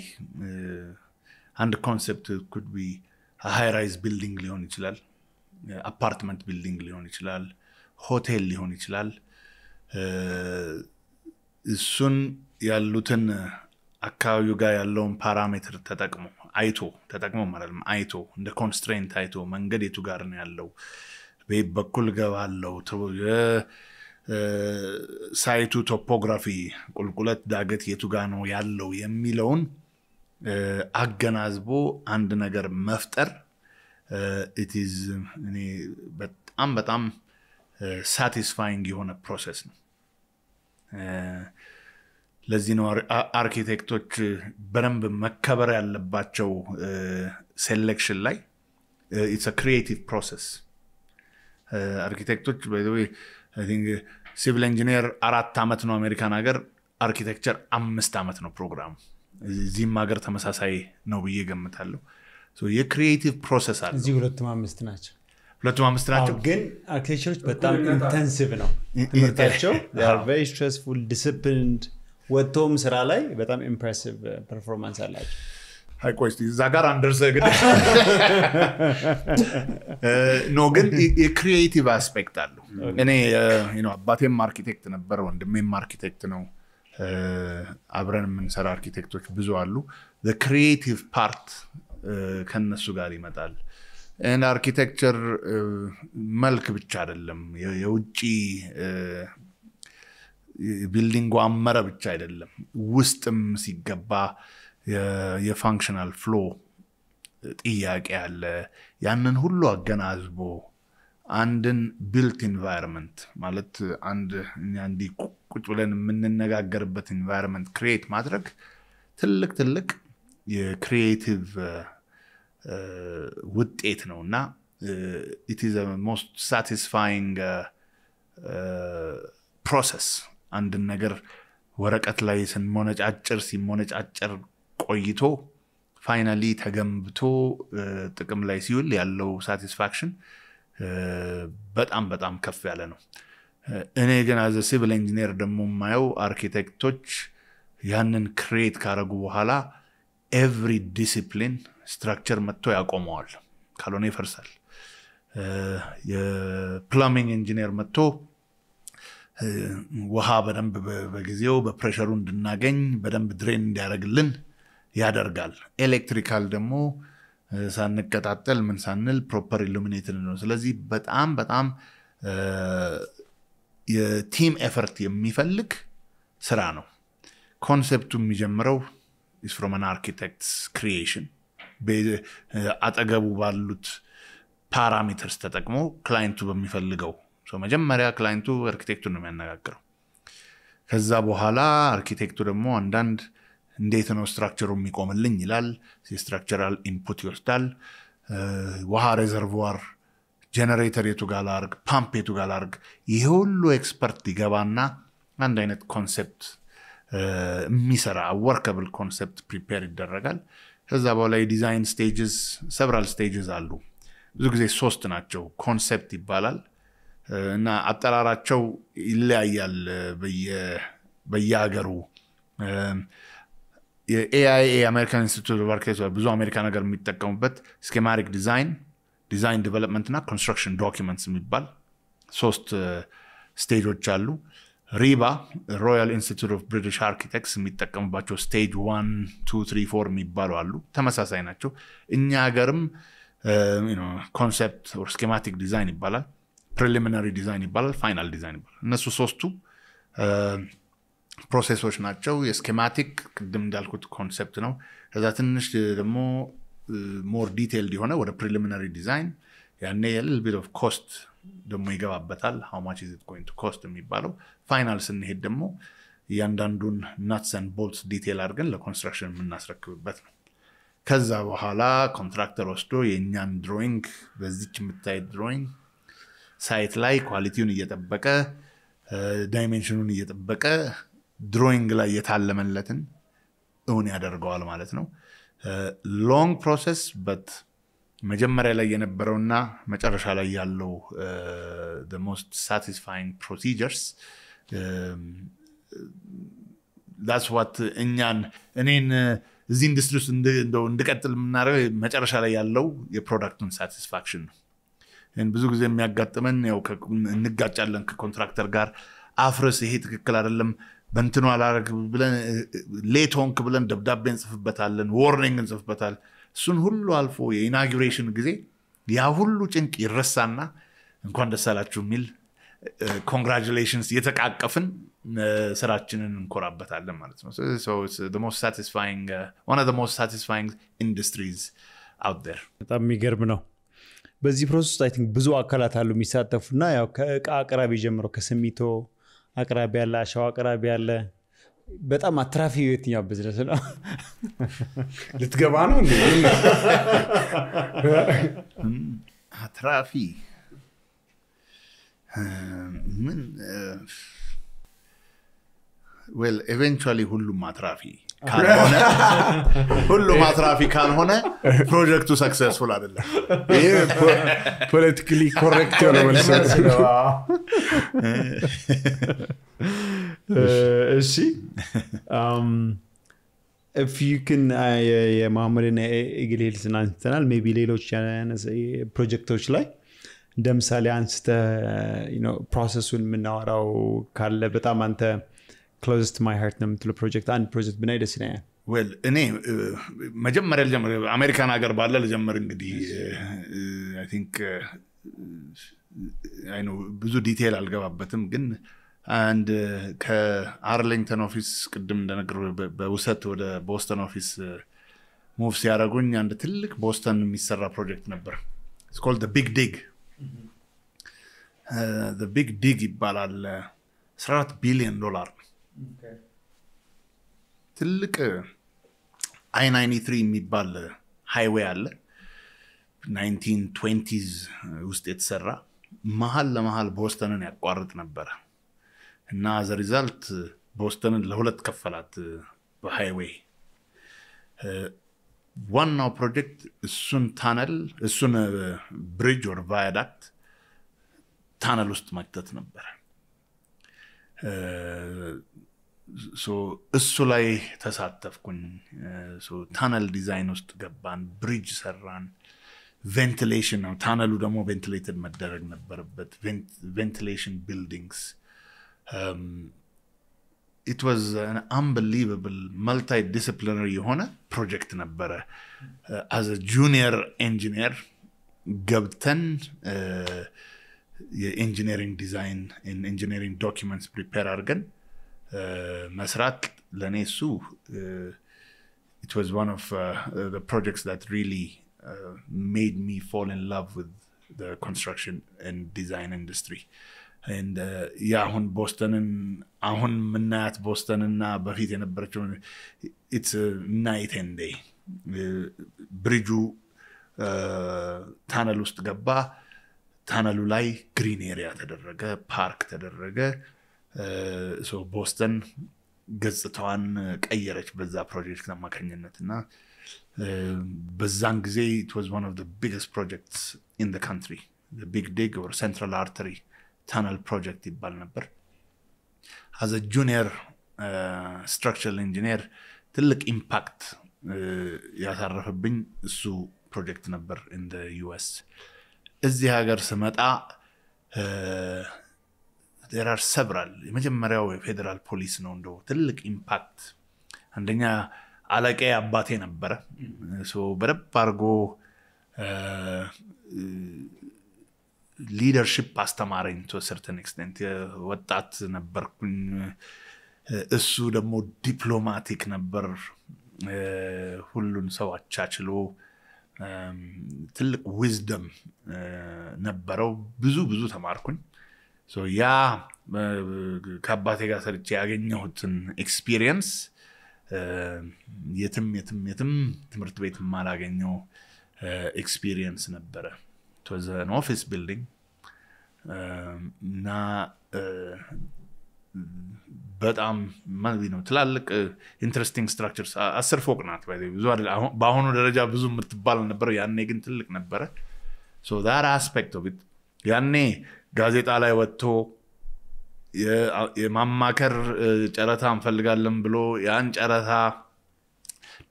አንድ concept could be high-rise building ሊሆን ይችላል apartment building ሊሆን ይችላል ሆቴል ሊሆን ይችላል። እሱን ያሉትን አካባቢው ጋር ያለውን parameter ተጠቅሞ አይቶ ተጠቅሞ ማለት አይቶ እንደ constraint አይቶ መንገድ የቱ ጋር ነው ያለው በየት በኩል ገባለው site ኡ topography ቁልቁለት ዳገት የቱ ጋ ነው ያለው የሚለውን አገናዝቦ አንድ ነገር መፍጠር it's እኔ በጣም በጣም satisfying የሆነ process ነው። ለዚህ ነው አርኪቴክቶች በደንብ መከበር ያለባቸው selection ላይ it's creative process architect ኦች civil engineer አራት ዓመት ነው አሜሪካን ሀገር architecture አምስት ዓመት ነው ፕሮግራሙ እዚህም ሀገር ተመሳሳይ ነው ብዬ ገምታለሁ የ creative process አለ እዚህ ሁለቱም አምስት ናቸው ሁለቱም አምስት ናቸው ግን architecture ኦች በጣም intensive ነው ትምህርታቸው። stressful disciplined ወጥቶም ስራ ላይ በጣም impressive performance አላቸው። ቆይ እዛ ጋር አንደርሰ ግድ no ግን የ creative aspect አለው። እኔ አባቴም አርኪቴክት ነበር ወንድሜም አርኪቴክት ነው። አብረን የምንሰራ አርኪቴክቶች ብዙ አሉ። creative part ከነሱ ጋር ይመጣል architecture መልክ ብቻ አይደለም። የውጭ building ኡ አመረ ብቻ አይደለም። ውስጥም ሲገባ የ functional flow ጥያቄ አለ። ያንን ሁሉ አገናዝቦ አንድን built environment ማለት አንድ እኛ ቁጭ ብለን የምንነጋገርበት environment create ማድረግ ትልቅ ትልቅ የ creative ውጤት ነው እና most satisfying process አንድን ነገር ወረቀት ላይ ስንሞነጫጭር ሲሞነጫጭር ቆይቶ finally ተገንብቶ ጥቅም ላይ ሲውል ያለው satisfaction በጣም በጣም ከፍ ያለ ነው. እኔ ግን as a civil engineer ደግሞ የማየው አርኪቴክቶች ያንን create ካረጉ በኋላ every discipline structure መጥቶ ያቆመዋል። ካልሆነ ይፈርሳል። የ plumbing engineer መጥቶ ውሃ በደንብ በጊዜው በ pressure ኡ እንድናገኝ በደንብ drain እንዲያደርግልን ያደርጋል። electrical ደግሞ ሳንቀጣጠል ምን ሳንል proper illuminated ነው። ስለዚህ በጣም በጣም የ team effort የሚፈልግ ስራ ነው። concept ኡ የሚጀምረው from architect's creation አጠገቡ ባሉት parameters ተጠቅሞ client ኡ በሚፈልገው መጀመሪያ client ኡ አርኪቴክቱን ነው የሚያነጋግረው። ከዛ በኋላ አርኪቴክቱ ደግሞ አንዳንድ እንዴት ነው structure ኡ የሚቆምልኝ ይላል። የ structural input ይወስዳል። ውሃ reservoir generator የቱ ጋር ላርግ ፓምፕ የቱ ጋር ላርግ ይሄ ሁሉ expert ይገባና አንድ አይነት concept የሚሰራ workable concept prepare ይደረጋል። ከዛ በኋላ የ design stages several stages አሉ። ብዙ ጊዜ ሶስት ናቸው። concept ይባላል። እና አጠራራቸው ይለያያል በየሀገሩ። የ AIA American Institute of ብዙ አሜሪካ ነገር የሚጠቀሙበት schematic design design development እና construction documents የሚባል ሶስት stage ኦች አሉ RIBA Royal Institute of British Architects የሚጠቀሙባቸው stage one two three four የሚባሉ አሉ። ተመሳሳይ ናቸው። እኛ ሀገርም concept schematic design ይባላል preliminary design ይባላል final design ይባላል። እነሱ ሶስቱ process ኦች ናቸው። የ schematic ቅድም እንዳልኩት concept ነው። ከዛ ትንሽ ደግሞ more detailed የሆነ ወደ preliminary design ያኔ የ level of cost ደግሞ ይገባበታል። how much is cost የሚባለው final ስንሄድ ደግሞ እያንዳንዱን nuts bolts detail አድርገን ለ construction የምናስረክብበት ነው። ከዛ በኋላ contractor ወስዶ የእኛን drawing በዚች የምታየት drawing site ላይ quality ውን እየጠበቀ dimension ኑን እየጠበቀ drawing ላይ የታለመለትን እውን ያደርገዋል ማለት ነው። long process but መጀመሪያ ላይ የነበረውና መጨረሻ ላይ ያለው most satisfying procedures that's what እኛን እኔን እዚህ ኢንዱስትሪ ውስጥ እንድቀጥል የምናደርገው መጨረሻ ላይ ያለው የ product ኡን satisfaction ነው። ይህን ብዙ ጊዜ የሚያጋጥመን ያው እንጋጫለን ከ contractor ጋር አፍርስ ይሄ ትክክል አይደለም በንትኑ አላረግ ብለን late ሆንክ ብለን ደብዳቤ እንጽፍበታለን warning እንጽፍበታል እሱን ሁሉ አልፎ የ inauguration ጊዜ ያ ሁሉ ጭንቅ ይረሳና እንኳን ደስ አላችሁ የሚል congratulations እየተቃቀፍን ስራችንን እንኮራበታለን ማለት ነው። most satisfying industries out there በጣም የሚገርም ነው። በዚህ process ውስጥ I ብዙ አካላት አሉ የሚሳተፉ ያው ከእቃ አቅራቢ ጀምሮ ከሲሚንቶ አቅራቢ ያለ አሸዋ አቅራቢ ያለ በጣም አትራፊ የትኛው ብዝነስ ነው? ልትገባ ነው እንዴ? አትራፊ ምን well eventually ሁሉም አትራፊ ካልሆነ ሁሉም አትራፊ ካልሆነ ፕሮጀክቱ successful አይደለም። ይሄ politically correct የሆነ መልስ እሺ if you can የመሐመድና ኢግል ሄልስን አንስተናል maybe ሌሎች ፕሮጀክቶች ላይ እንደ ምሳሌ አንስተ process ኡን የምናወራው ካለ በጣም አንተ closest my heart ነው የምትለው ፕሮጀክት አንድ ፕሮጀክት ብናይ ደስ ይለኛል እኔ መጀመሪያ ልጀምር አሜሪካን ሀገር ባለ ልጀምር እንግዲህ I think ብዙ detail አልገባበትም ግን አንድ ከአርሊንግተን office ቅድም እንደነገር በውሰት ወደ ቦስተን office move ሲያደረጉኝ አንድ ትልቅ ቦስተን የሚሰራ ፕሮጀክት ነበር። it's called Big Dig Big Dig ይባላል። 14 ቢሊዮን ዶላር ትልቅ I-93 የሚባል highway አለ። 1920s ውስጥ የተሰራ መሀል ለመሀል ቦስተንን ያቋርጥ ነበረ እና the result ቦስተንን ለሁለት ከፈላት በ highway ዋናው ፕሮጀክት እሱን tunnel እሱን bridge or viaduct tunnel ውስጥ መክተት ነበረ እሱ ላይ ተሳተፍኩኝ. tunnel design ውስጥ ገባን bridge ሰራን. ventilation ነው tunnel ኡ ደግሞ ventilated መደረግ ነበረበት. ventilation buildings it was unbelievable multidisciplinary የሆነ ፕሮጀክት ነበረ as a junior engineer ገብተን የ engineering design engineering documents prepare አድርገን መስራት ለእኔ እሱ it was one of uh, the projects that really uh, made me fall in love with the construction and design industry. and የአሁን ቦስተንን አሁን የምናያት ቦስተንና በፊት የነበረችው it's night and day። ብሪጁ tunnel ውስጥ ገባ። tunnel ኡ ላይ green area ተደረገ ፓርክ ተደረገ። ቦስተን ገጽታዋን ቀየረች በዛ ፕሮጀክት አማካኝነት እና በዛን ጊዜ it was one of biggest projects in country Big Dig or Central Artery Tunnel Project ይባል ነበር። as a junior structural engineer ትልቅ impact ያሳረፈብኝ እሱ ፕሮጀክት ነበር እንደ ዩኤስ እዚህ ሀገር ስመጣ there are several የመጀመሪያው የፌዴራል ፖሊስ ነው እንደው ትልቅ impact አንደኛ አለቃ አባቴ ነበረ። በደንብ አድርጎ leadership አስተማረኝ to certain extent ወጣት ነበርኩኝ እሱ ደግሞ diplomatic ነበር ሁሉን ሰው አቻችሎ ትልቅ wisdom ነበረው። ብዙ ብዙ ተማርኩኝ። ያ ከአባቴ ጋር ሰርቼ ያገኘሁትን experience የትም የትም የትም ትምህርት ቤት የማላገኘው experience ነበረ was an office building እና በጣም ነው ትላልቅ interesting structures አስር ፎቅ ናት ብዙ በአሁኑ ደረጃ ብዙ የምትባል ነበረ። ያኔ ግን ትልቅ ነበረ። the other aspect of ያኔ ጋዜጣ ላይ ወጥቶ የማማከር ጨረታ እንፈልጋለን ብሎ ያን ጨረታ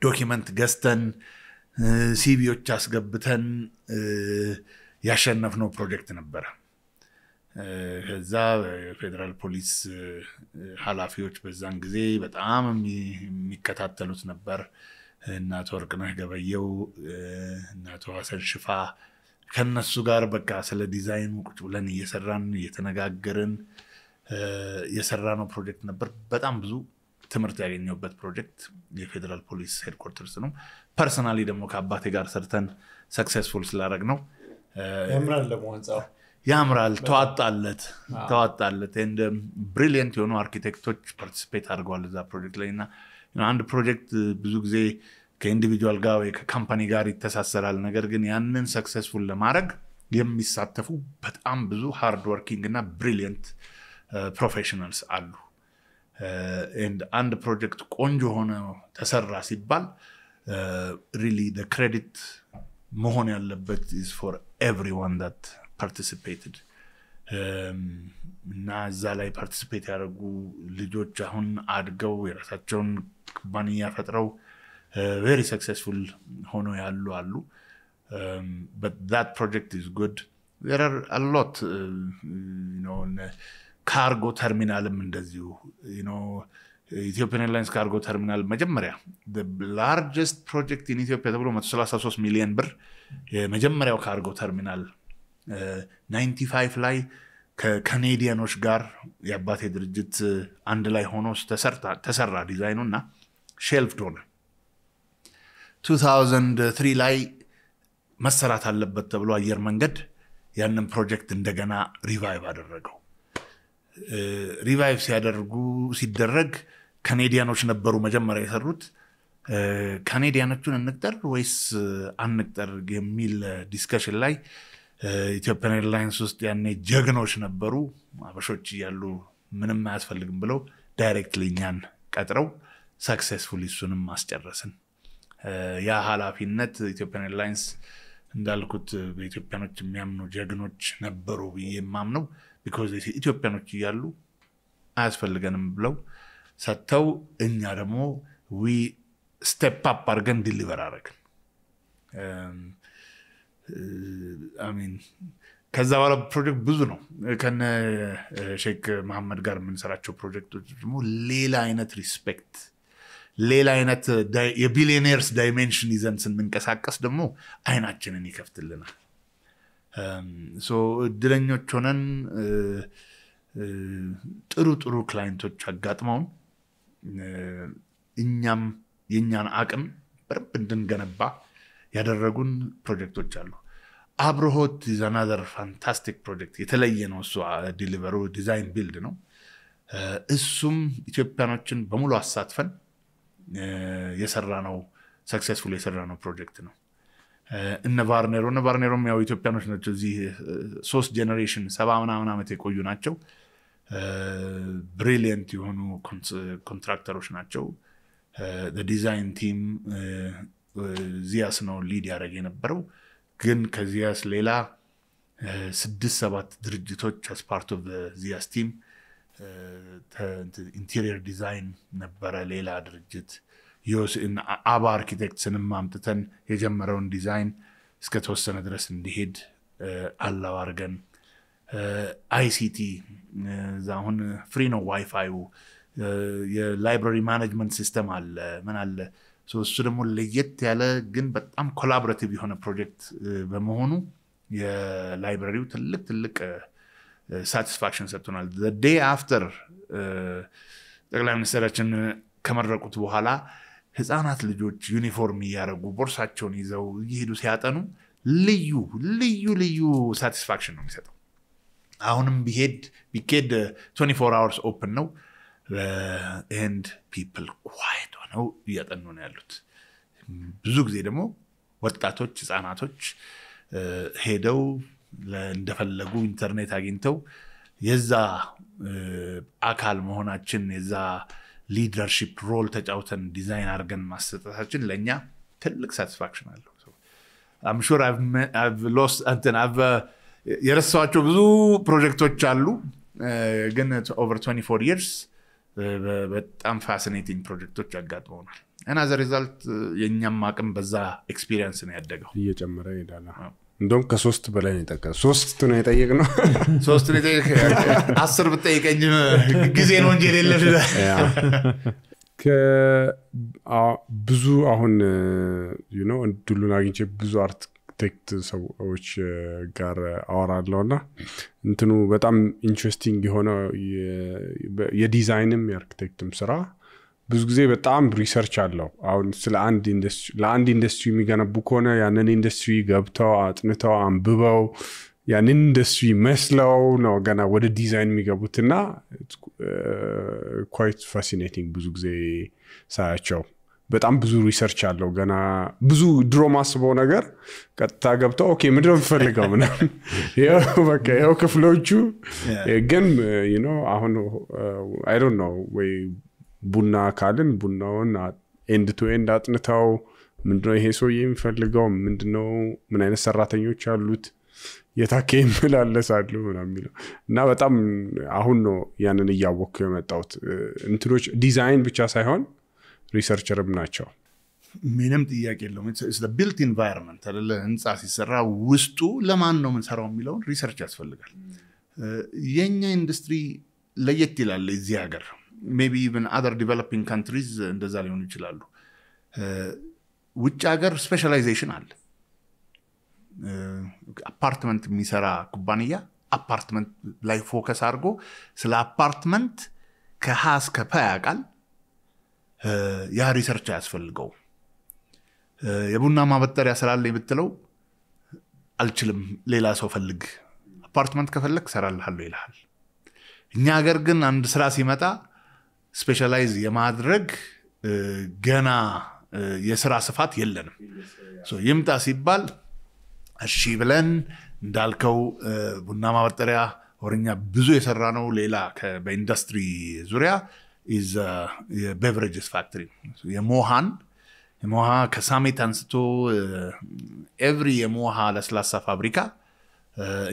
document ገዝተን CV ዎች አስገብተን ያሸነፍነው ፕሮጀክት ነበረ። ከዛ የፌዴራል ፖሊስ ኃላፊዎች በዛን ጊዜ በጣም የሚከታተሉት ነበር። እነ አቶ ወርቅነህ ገበየው እነ አቶ ሀሰን ሽፋ ከነሱ ጋር በቃ ስለ ዲዛይኑ ቁጭ ብለን እየሰራን እየተነጋገርን የሰራ ነው ፕሮጀክት ነበር። በጣም ብዙ ትምህርት ያገኘውበት ፕሮጀክት የፌዴራል ፖሊስ headquarters ነው። personally ደግሞ ከአባቴ ጋር ሰርተን successful ስላደረግነው ያምራል ደግሞ ህንፃው ያምራል። ተዋጣለት ተዋጣለት። brilliant የሆኑ አርኪቴክቶች participate አድርገዋል እዛ ፕሮጀክት ላይ እና አንድ ፕሮጀክት ብዙ ጊዜ ከ individual ጋር ወይ ከ company ጋር ይተሳሰራል። ነገር ግን ያንን successful ለማድረግ የሚሳተፉ በጣም ብዙ hard working እና brilliant professionals አሉ። አንድ ፕሮጀክት ቆንጆ ሆነ ተሰራ ሲባል really credit መሆን ያለበት is for everyone that participated እና እዛ ላይ participate ያደረጉ ልጆች አሁን አድገው የራሳቸውን ኩባንያ ፈጥረው very successful ሆኖ ያሉ አሉ። project is good there a lot cargo terminal ም እንደዚሁ ኢትዮጵያን ኤርላይንስ cargo terminal መጀመሪያ largest project in Ethiopia ተብሎ 133 ሚሊዮን ብር የመጀመሪያው cargo terminal 95 ላይ ከካኔዲያኖች ጋር የአባቴ ድርጅት አንድ ላይ ሆኖ ተሰራ ዲዛይኑ እና shelved ሆነ። 2003 ላይ መሰራት አለበት ተብሎ አየር መንገድ ያንን ፕሮጀክት እንደገና revive አደረገው። revive ሲያደርጉ ሲደረግ ካኔዲያኖች ነበሩ መጀመሪያ የሰሩት ካኔዲያኖቹን እንቅጠር ወይስ አንቅጠር የሚል discussion ላይ ኢትዮጵያን ኤርላይንስ ውስጥ ያኔ ጀግኖች ነበሩ። አበሾች እያሉ ምንም አያስፈልግም ብለው directly እኛን ቀጥረው successful እሱንም አስጨረስን ያ ኃላፊነት ኢትዮጵያን ኤርላይንስ እንዳልኩት በኢትዮጵያኖች የሚያምኑ ጀግኖች ነበሩ ብዬ የማምነው because ኢትዮጵያኖች እያሉ አያስፈልገንም ብለው ሰጥተው እኛ ደግሞ we step up አድርገን deliver አደረግን። I mean ከዛ በኋላ ፕሮጀክት ብዙ ነው። ከነ ሼክ መሐመድ ጋር የምንሰራቸው ፕሮጀክቶች ደግሞ ሌላ አይነት respect ሌላ አይነት የ billionaires dimension ይዘን ስንንቀሳቀስ ደግሞ አይናችንን ይከፍትልናል። እድለኞች ሆነን ጥሩ ጥሩ client ኦች አጋጥመውን እኛም የእኛን አቅም በደንብ እንድንገነባ ያደረጉን ፕሮጀክቶች አሉ። አብርሆት another fantastic project የተለየ ነው እሱ delivery ው design build ነው። እሱም ኢትዮጵያኖችን በሙሉ አሳትፈን የሰራ ነው successful የሰራ ነው። ፕሮጀክት ነው እነ ቫርኔሮ እነ ቫርኔሮም ያው ኢትዮጵያኖች ናቸው እዚህ ሶስት generation ሰባ ምናምን ዓመት የቆዩ ናቸው። brilliant የሆኑ contractor ኦች ናቸው design team ዚያስ ነው lead ያደረግ የነበረው። ግን ከዚያስ ሌላ ስድስት ሰባት ድርጅቶች as part of ዚያስ team interior design ነበረ። ሌላ ድርጅት አባ architects ንም አምጥተን የጀመረውን ዲዛይን እስከተወሰነ ድረስ እንዲሄድ አላው አርገን ICT አሁን free ነው WiFi ዩ የ library management system አለ። ምን አለ? እሱ ደግሞ ለየት ያለ ግን በጣም collaborative የሆነ ፕሮጀክት በመሆኑ የ library ው ትልቅ ትልቅ satisfaction ሰጥቶናል። day after ጠቅላይ ሚኒስትራችን ከመረቁት በኋላ ህፃናት ልጆች ዩኒፎርም እያደረጉ ቦርሳቸውን ይዘው እየሄዱ ሲያጠኑ ልዩ ልዩ ልዩ satisfaction ነው የሚሰጠው። አሁንም ቢሄድ ቢኬድ 24 hours open ነው and people quiet ሆነው እያጠኑ ነው ያሉት። ብዙ ጊዜ ደግሞ ወጣቶች ህፃናቶች ሄደው እንደፈለጉ ኢንተርኔት አግኝተው የዛ አካል መሆናችን የዛ leadership role ተጫውተን ዲዛይን አድርገን ማሰጠታችን ለእኛ ትልቅ satisfaction አለው። የረሳቸው ብዙ ፕሮጀክቶች አሉ። ግን over 24 years በጣም fascinating ፕሮጀክቶች ያጋጥመውናል. እና the result የእኛም አቅም በዛ experience ነው ያደገው። እየጨመረ ይሄዳል። እንደውም ከሶስት በላይ ነው የጠየቅ ሶስት ነው የጠየቅ ነው ሶስት አስር ብጠይቀኝ ጊዜ ነው እንጂ የሌለ ብዙ አሁን ነው እድሉን አግኝቼ ብዙ አርክቴክት ሰዎች ጋር አወራለሁ እና እንትኑ በጣም ኢንትረስቲንግ የሆነ የዲዛይንም የአርክቴክትም ስራ ብዙ ጊዜ በጣም research አለው። አሁን ስለ ለአንድ ኢንዱስትሪ የሚገነቡ ከሆነ ያንን ኢንዱስትሪ ገብተው አጥንተው አንብበው ያንን ኢንዱስትሪ መስለው ነው ገና ወደ ዲዛይን የሚገቡት እና quite fascinating ብዙ ጊዜ ሳያቸው በጣም ብዙ research አለው። ገና ብዙ ድሮ ማስበው ነገር ቀጥታ ገብተው okay ምንድን ነው የምፈልገው ምናምን? ይኸው ክፍሎቹ። ግን አሁን I don't ወይ ቡና ካልን ቡናውን end to end አጥንተው ምንድነው ይሄ ሰውዬ የሚፈልገው ምንድነው ምን አይነት ሰራተኞች አሉት? የታኬ ይመላለሳሉ የሚለው እና በጣም አሁን ነው ያንን እያወቅኩ የመጣሁት። እንትኖች ዲዛይን ብቻ ሳይሆን ሪሰርቸርም ናቸው። ምንም ጥያቄ የለውም። built environment አይደለ? ህንፃ ሲሰራ ውስጡ ለማን ነው የምንሰራው የሚለውን research ያስፈልጋል። የኛ ኢንዱስትሪ ለየት ይላል እዚህ ሀገር። maybe even other developing countries እንደዛ ሊሆኑ ይችላሉ። ውጭ ሀገር specialization አለ። አፓርትመንት የሚሰራ ኩባንያ አፓርትመንት ላይ focus አድርጎ ስለ አፓርትመንት ከሀ እስከ ፐ ያውቃል ያ research አያስፈልገው የቡና ማበጠሪያ ስላለኝ ብትለው አልችልም ሌላ ሰው ፈልግ አፓርትመንት ከፈለግ ሰራልሃለሁ ይልሃል። እኛ ሀገር ግን አንድ ስራ ሲመጣ specialize የማድረግ ገና የስራ ስፋት የለንም። ይምጣ ሲባል እሺ ብለን እንዳልከው ቡና ማበጠሪያ ወረኛ ብዙ የሰራ ነው ሌላ በኢንዱስትሪ ዙሪያ የቤቨሬጅስ ፋክትሪ የሞሃን የሞሃ ከሳሜት አንስቶ ኤቭሪ የሞሃ ለስላሳ ፋብሪካ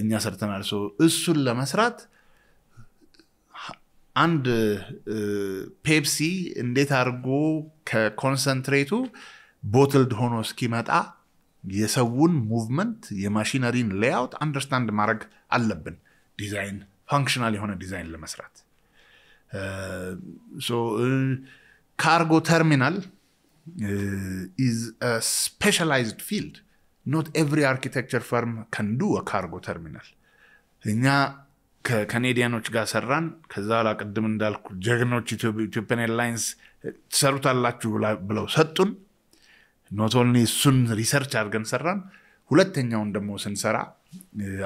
እኛ ሰርተናል. እሱን ለመስራት አንድ ፔፕሲ እንዴት አድርጎ ከ concentrate ኡ bottled ሆኖ እስኪመጣ የሰውን movement የ machinery ን layout understand ማድረግ አለብን። design functional የሆነ ዲዛይን ለመስራት cargo terminal is specialized field not every architecture firm can do cargo terminal እኛ ከ Canadian ኖች ጋር ሰራን። ከዛ ላ ቅድም እንዳልኩ ጀግኖች Ethiopian Airlines ትሰሩታላችሁ ብለው ሰጡን። not only እሱን research አድርገን ሰራን። ሁለተኛውን ደግሞ ስንሰራ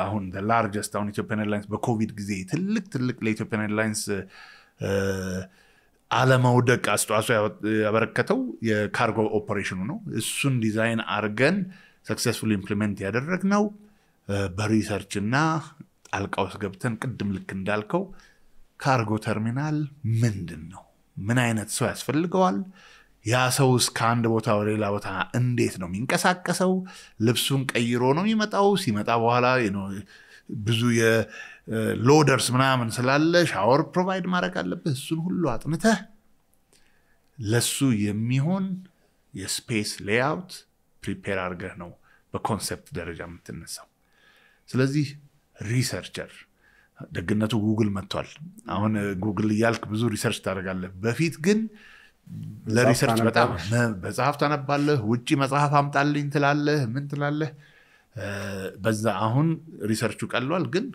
አሁን largest አሁን Ethiopian Airlines በኮቪድ ጊዜ ትልቅ ትልቅ ለ Ethiopian Airlines አለመውደቅ አስተዋጽኦ ያበረከተው የ cargo operation ኑ ነው። እሱን ዲዛይን አርገን successful implement ያደረግነው በ research እና ጣልቃ ውስጥ ገብተን ቅድም ልክ እንዳልከው cargo terminal ምንድን ነው ምን አይነት ሰው ያስፈልገዋል? ያ ሰው እስከ አንድ ቦታ ወደ ሌላ ቦታ እንዴት ነው የሚንቀሳቀሰው? ልብሱን ቀይሮ ነው የሚመጣው? ሲመጣ በኋላ ብዙ የ loaders ምናምን ስላለ shower provide ማድረግ አለብህ። እሱን ሁሉ አጥንተህ ለሱ የሚሆን የ space layout prepare አድርገህ ነው በ concept ደረጃ የምትነሳው። ስለዚህ researcher ደግነቱ ጉግል መጥቷል። አሁን ጉግል እያልክ ብዙ research ታደርጋለህ። በፊት ግን ለ research በጣም መጽሐፍ ታነባለህ ውጭ መጽሐፍ አምጣልኝ ትላለህ። ምን ትላለህ? በዛ አሁን research ቹ ቀሏል። ግን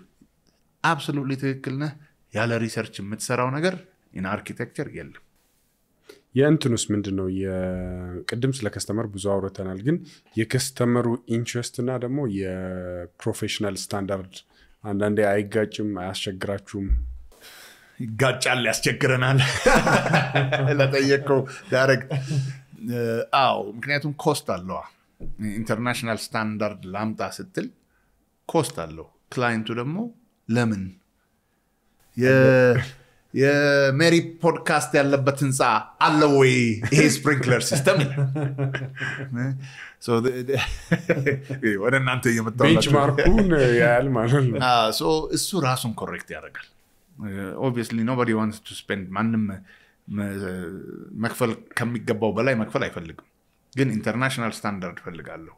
absolutely ትክክል ነህ። ያለ research የምትሰራው ነገር in architecture የለም። የእንትኑስ ምንድን ነው ቅድም ስለ customer ብዙ አውርተናል ግን የ customer ኡ interest እና ደግሞ የ professional standard አንዳንዴ አይጋጭም አያስቸግራችሁም? ይጋጫል ያስቸግረናል ለጠየቀው ዳረግ አዎ ምክንያቱም cost አለዋ። international standard ላምጣ ስትል cost አለው። client ኡ ደግሞ ለምን? የሜሪ ፖድካስት ያለበት ህንፃ አለ ወይ? ይሄ sprinkler system ወደ እናንተ benchmark ኡን ያያል ማለት ነው እሱ ራሱን correct ያደርጋል obviously nobody wants to spend ማንም መክፈል ከሚገባው በላይ መክፈል አይፈልግም ግን international standard ፈልጋለሁ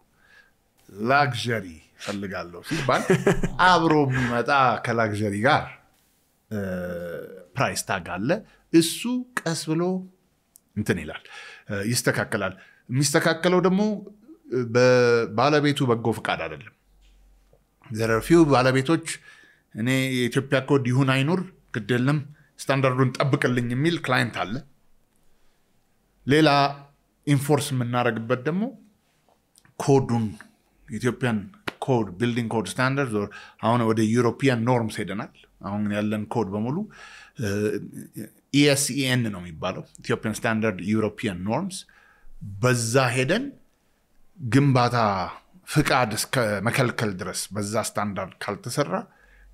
luxury ፈልጋለሁ ሲባል አብሮ የሚመጣ ከ luxury ጋር price tag አለ። እሱ ቀስ ብሎ እንትን ይላል ይስተካከላል። የሚስተካከለው ደግሞ ባለቤቱ በጎ ፍቃድ አይደለም። ዘረፊው ባለቤቶች እኔ የኢትዮጵያ ኮድ ይሁን አይኑር ግድ የለም ስታንዳርዱን ጠብቅልኝ የሚል client አለ። ሌላ enforce የምናደርግበት ደግሞ code ኡን Ethiopian code building code standard አሁን ወደ European norms ሄደናል። አሁን ያለን ኮድ በሙሉ ES EN ነው የሚባለው Ethiopian standard European norms። በዛ ሄደን ግንባታ ፍቃድ እስከ መከልከል ድረስ በዛ ስታንዳርድ ካልተሰራ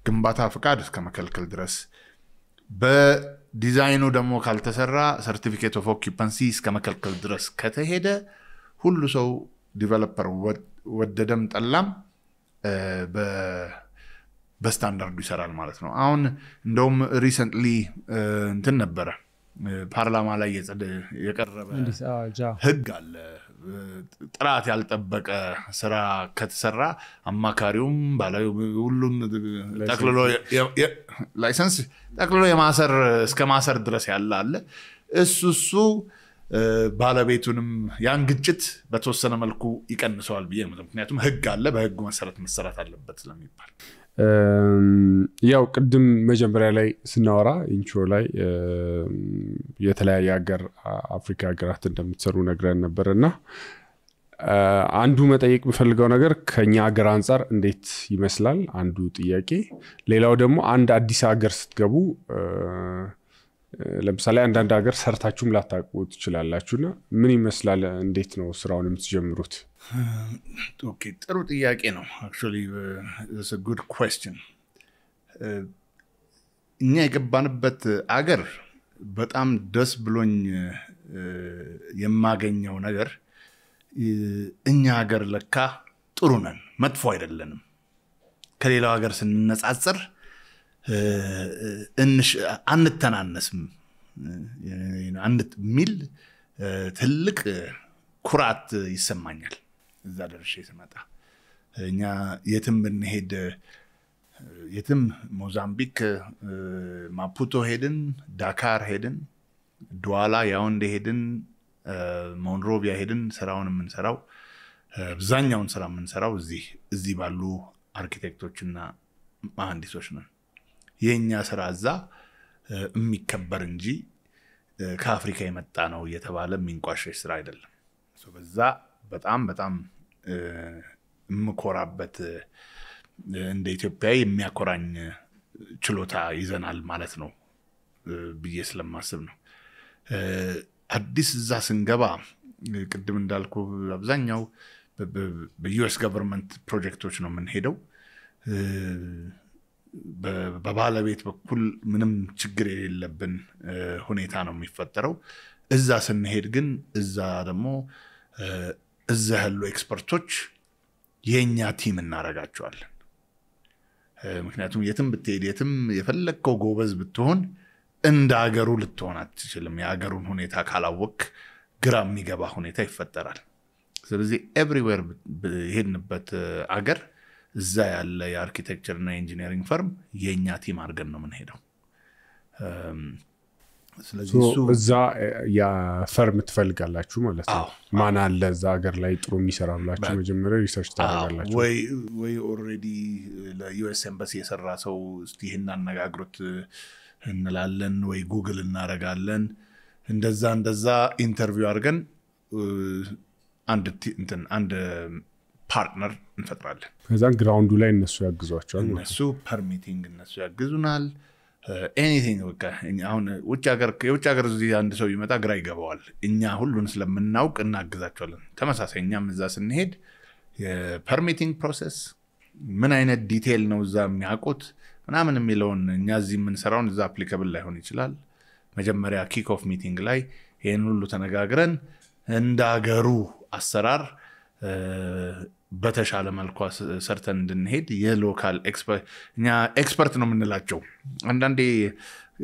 ግንባታ ፍቃድ እስከ መከልከል ድረስ በዲዛይኑ ደግሞ ካልተሰራ certificate of occupancy እስከ መከልከል ድረስ ከተሄደ ሁሉ ሰው developer ወደደም ጠላም በስታንዳርዱ ይሰራል ማለት ነው። አሁን እንደውም recently እንትን ነበረ ፓርላማ ላይ የቀረበ ህግ አለ። ጥራት ያልጠበቀ ስራ ከተሰራ አማካሪውም ሁሉም ጠቅልሎ license ጠቅልሎ የማሰር እስከ ማሰር ድረስ ያለ አለ። እሱ እሱ ባለቤቱንም ያን ግጭት በተወሰነ መልኩ ይቀንሰዋል ብዬ ነው። ምክንያቱም ህግ አለ፣ በህጉ መሰረት መሰራት አለበት ስለሚባል ያው ቅድም መጀመሪያ ላይ ስናወራ intro ላይ የተለያየ ሀገር አፍሪካ ሀገራት እንደምትሰሩ ነግረን ነበር እና አንዱ መጠየቅ የምፈልገው ነገር ከኛ ሀገር አንጻር እንዴት ይመስላል አንዱ ጥያቄ። ሌላው ደግሞ አንድ አዲስ ሀገር ስትገቡ ለምሳሌ አንዳንድ ሀገር ሰርታችሁም ላታውቁ ትችላላችሁና ምን ይመስላል? እንዴት ነው ስራውን የምትጀምሩት? ጥሩ ጥያቄ ነው። actually good question። እኛ የገባንበት አገር በጣም ደስ ብሎኝ የማገኘው ነገር እኛ ሀገር ለካ ጥሩ ነን፣ መጥፎ አይደለንም። ከሌላው ሀገር ስንነጻጽር አንተናነስም የሚል ትልቅ ኩራት ይሰማኛል። እዛ ደርሼ ስመጣ እኛ የትም ብንሄድ የትም ሞዛምቢክ፣ ማፑቶ ሄድን፣ ዳካር ሄድን፣ ዱዋላ ያውንዴ ሄድን፣ ሞንሮቪያ ሄድን። ስራውን የምንሰራው አብዛኛውን ስራ የምንሰራው እዚህ እዚህ ባሉ አርኪቴክቶችና መሐንዲሶች ነን። የእኛ ስራ እዛ የሚከበር እንጂ ከአፍሪካ የመጣ ነው እየተባለ የሚንቋሸሽ ስራ አይደለም። በዛ በጣም በጣም የምኮራበት እንደ ኢትዮጵያዊ የሚያኮራኝ ችሎታ ይዘናል ማለት ነው ብዬ ስለማስብ ነው። አዲስ እዛ ስንገባ ቅድም እንዳልኩ አብዛኛው በ US government ፕሮጀክቶች ነው የምንሄደው። በባለቤት በኩል ምንም ችግር የሌለብን ሁኔታ ነው የሚፈጠረው። እዛ ስንሄድ ግን እዛ ደግሞ እዛ ያሉ expert ኦች የእኛ team እናደርጋቸዋለን። ምክንያቱም የትም ብትሄድ የትም የፈለግከው ጎበዝ ብትሆን እንደ አገሩ ልትሆን አትችልም። የአገሩን ሁኔታ ካላወቅ ግራ የሚገባ ሁኔታ ይፈጠራል። ስለዚህ everywhere የሄድንበት አገር እዛ ያለ የ architecture እና የ engineering firm የእኛ team አድርገን ነው የምንሄደው። እዛ የ firm ትፈልጋላችሁ ማለት ነው። ማን አለ እዛ ሀገር ላይ ጥሩ የሚሰራ ብላችሁ መጀመሪያ research ታደርጋላችሁ። ወይ already ለ US ኤምባሲ የሰራ ሰው እስቲ ይህን አነጋግሩት እንላለን፣ ወይ ጉግል እናደርጋለን። እንደዛ እንደዛ interview አድርገን አንድ partner እንፈጥራለን። ከዛን ground ኡ ላይ እነሱ ያግዟቸዋል እነሱ permitting እነሱ ያግዙናል። anything በቃ አሁን የውጭ ሀገር እዚህ አንድ ሰው ቢመጣ ግራ ይገባዋል። እኛ ሁሉን ስለምናውቅ እናግዛቸዋለን። ተመሳሳይ እኛም እዛ ስንሄድ የ permitting process ምን አይነት detail ነው እዛ የሚያውቁት ምናምን የሚለውን እኛ እዚህ የምንሰራውን እዛ applicable ላይሆን ይችላል። መጀመሪያ kick off meeting ላይ ይህን ሁሉ ተነጋግረን እንደ ሀገሩ አሰራር በተሻለ አስ- ሰርተን እንድንሄድ የ local እኛ expert ነው የምንላቸው። አንዳንዴ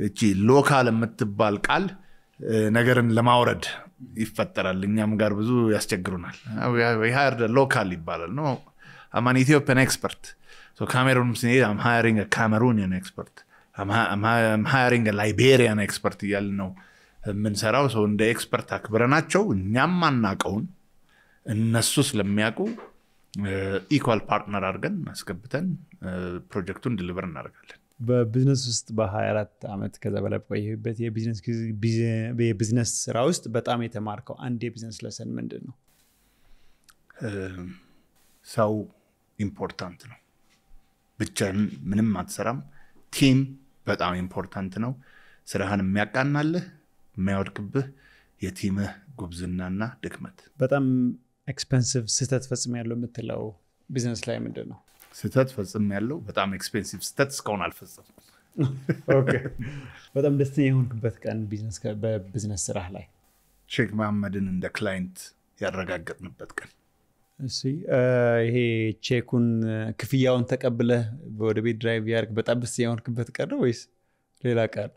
እቺ local የምትባል ቃል ነገርን ለማውረድ ይፈጠራል። እኛም ጋር ብዙ ያስቸግሩናል። local ይባላል ነው አማን Ethiopian expert ካሜሩን ስንሄድ አም Cameroonian expert አም Liberian expert እያልን ነው የምንሰራው። ሰው እንደ expert አክብረናቸው እኛም አናቀውን እነሱ ስለሚያውቁ equal partner አድርገን አስገብተን ፕሮጀክቱን deliver እናደርጋለን። በቢዝነስ ውስጥ በ24 ዓመት ከዛ በላይ በቆየበት የቢዝነስ ስራ ውስጥ በጣም የተማርከው አንድ የ business lesson ምንድን ነው? ሰው important ነው። ብቻህን ምንም አትሰራም። team በጣም important ነው። ስራህን የሚያቃናልህ የሚያወድቅብህ የ team ህ ጉብዝናና ድክመት። በጣም expensive ስህተት ፈጽሜያለሁ የምትለው ቢዝነስ ላይ ምንድን ነው? ስህተት ፈጽሜያለሁ በጣም expensive ስህተት እስካሁን አልፈጸምኩም። በጣም ደስተኛ የሆንክበት ቀን በቢዝነስ ስራህ ላይ? ሼክ መሐመድን እንደ client ያረጋገጥንበት ቀን ይሄ ቼኩን ክፍያውን ተቀብለህ ወደ ቤት drive ያርግ በጣም ደስተኛ የሆንክበት ቀን ነው ወይስ ሌላ ቀን?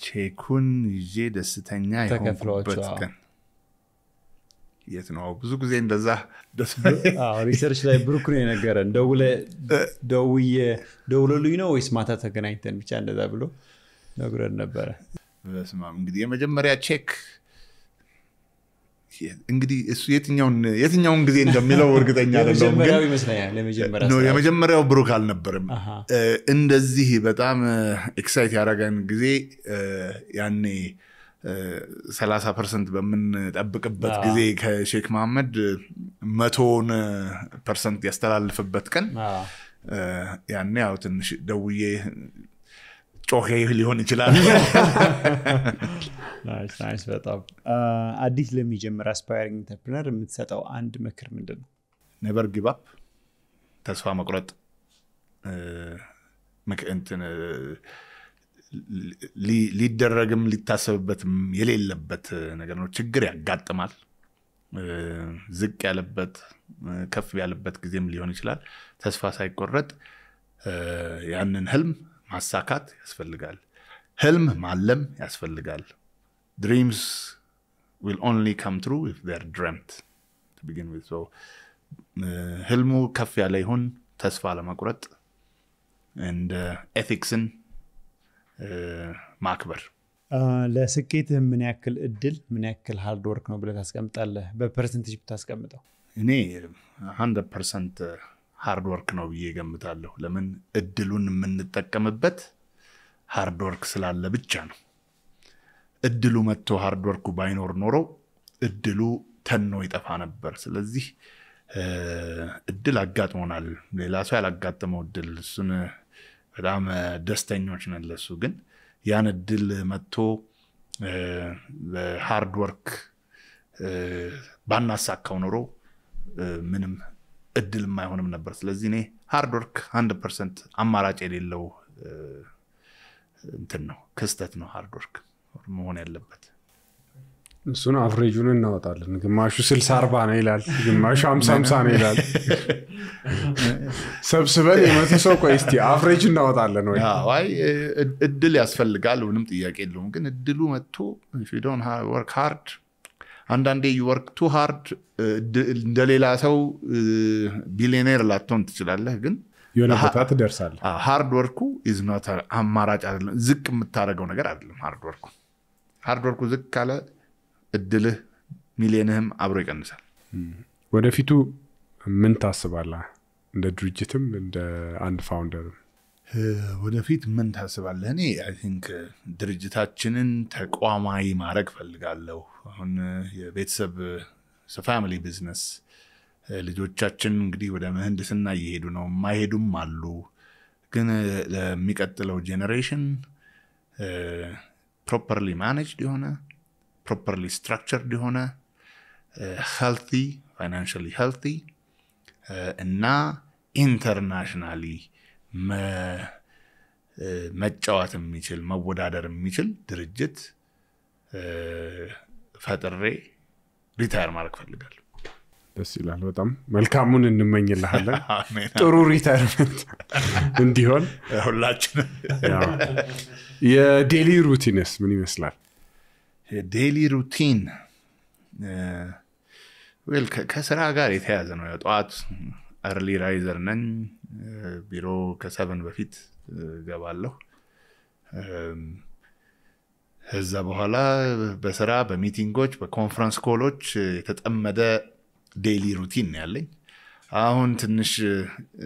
ቼኩን ይዤ ደስተኛ የሆንኩበት ቀን የት ነው? ብዙ ጊዜ እንደዛ research ላይ ብሩክ ነው የነገረን። ደውለ- ደውዬ ደውሎልኝ ነው ወይስ ማታ ተገናኝተን ብቻ እንደዛ ብሎ ነግረን ነበረ። አብ። እንግዲህ የመጀመሪያ ቼክ እንግዲህ እሱ የትኛውን የትኛውን ጊዜ እንደሚለው እርግጠኛ የመጀመሪያው ብሩክ አልነበርም። እንደዚህ በጣም excite ያደረገን ጊዜ ያኔ ሰላሳ percent በምንጠብቅበት ጊዜ ከሼክ መሐመድ መቶውን percent ያስተላልፍበት ቀን ያኔ ያው ትንሽ ደውዬ ጮሄ ሊሆን ይችላል። በጣም አዲስ ለሚጀምር aspiring entrepreneur የምትሰጠው አንድ ምክር ምንድን ነው? Never give up ተስፋ መቁረጥ ሊደረግም ሊታሰብበትም የሌለበት ነገር ነው። ችግር ያጋጥማል። ዝቅ ያለበት ከፍ ያለበት ጊዜም ሊሆን ይችላል። ተስፋ ሳይቆረጥ ያንን ህልም ማሳካት ያስፈልጋል። ህልም ማለም ያስፈልጋል። Dreams will only come true if they're dreamt. So, እ፣ ህልሙ ከፍ ያለ ይሁን፣ ተስፋ ለመቁረጥ እንደ ethics ን ማክበር ለስኬትህ ምን ያክል እድል ምን ያክል hard work ነው ብለህ ታስቀምጣለህ? በ percentage ብታስቀምጠው እኔ hundred percent hard work ነው ብዬ ገምታለሁ። ለምን እድሉን የምንጠቀምበት Hard work ስላለ ብቻ ነው። እድሉ መጥቶ hard work ኡ ባይኖር ኖሮ እድሉ ተኖ ይጠፋ ነበር። ስለዚህ እድል አጋጥሞናል። ሌላ ሰው ያላጋጠመው እድል እሱን በጣም ደስተኞች ነን ለሱ። ግን ያን እድል መጥቶ እ፣ በ hard work ባናሳካው ኖሮ ምንም እድልም አይሆንም ነበር። ስለዚህ እኔ Hard work አንድ percent አማራጭ የሌለው እንትን ነው ክስተት ነው hard work መሆን ያለበት። እሱን average ኡን እናወጣለን። ግማሹ ስልሳ አርባ ነው ይላል፣ ግማሹ ሀምሳ ሀምሳ ነው ይላል። ሰብስበን የመቶ ሰው ቆይ እስቲ average እናወጣለን ወይ? አዎ፣ አይ እድል ያስፈልጋል፣ ምንም ጥያቄ የለውም። ግን እድሉ መጥቶ work hard አንዳንዴ work too hard እንደሌላ ሰው ቢሊዮኔር ላትሆን ትችላለህ። ግን የሆነ ቦታ ትደርሳለህ። Hard work ኡ is not አማራጭ አይደለም፣ ዝቅ የምታደርገው ነገር አይደለም። Hard work ኡ hard work ኡ ዝቅ ካለ እድልህ ሚሊዮንህም አብሮ ይቀንሳል። ወደፊቱ ምን ታስባለህ? እንደ ድርጅትም እንደ አንድ founder ም ወደፊት ምን ታስባለህ? እኔ I think ድርጅታችንን ተቋማዊ ማድረግ ፈልጋለሁ። አሁን የቤተሰብ family business ልጆቻችን እንግዲህ ወደ ምህንድስና እየሄዱ ነው፣ የማይሄዱም አሉ። ግን ለሚቀጥለው generation properly managed የሆነ properly structured የሆነ healthy financially healthy እና internationally መጫወት የሚችል መወዳደር የሚችል ድርጅት ፈጥሬ retire ማድረግ ፈልጋለሁ። ደስ ይላል። በጣም መልካሙን እንመኝልሃለን። አሜን። ጥሩ retirement እንዲሆን ሁላችንም ያው። የ daily routines ምን ይመስላል? Daily routine well ከስራ ጋር የተያዘ ነው። ጠዋት early riser ነኝ። ቢሮ ከ seven በፊት ገባለሁ። ከዛ በኋላ በስራ በሚቲንጎች በኮንፈረንስ ኮሎች የተጠመደ daily routine ነው ያለኝ። አሁን ትንሽ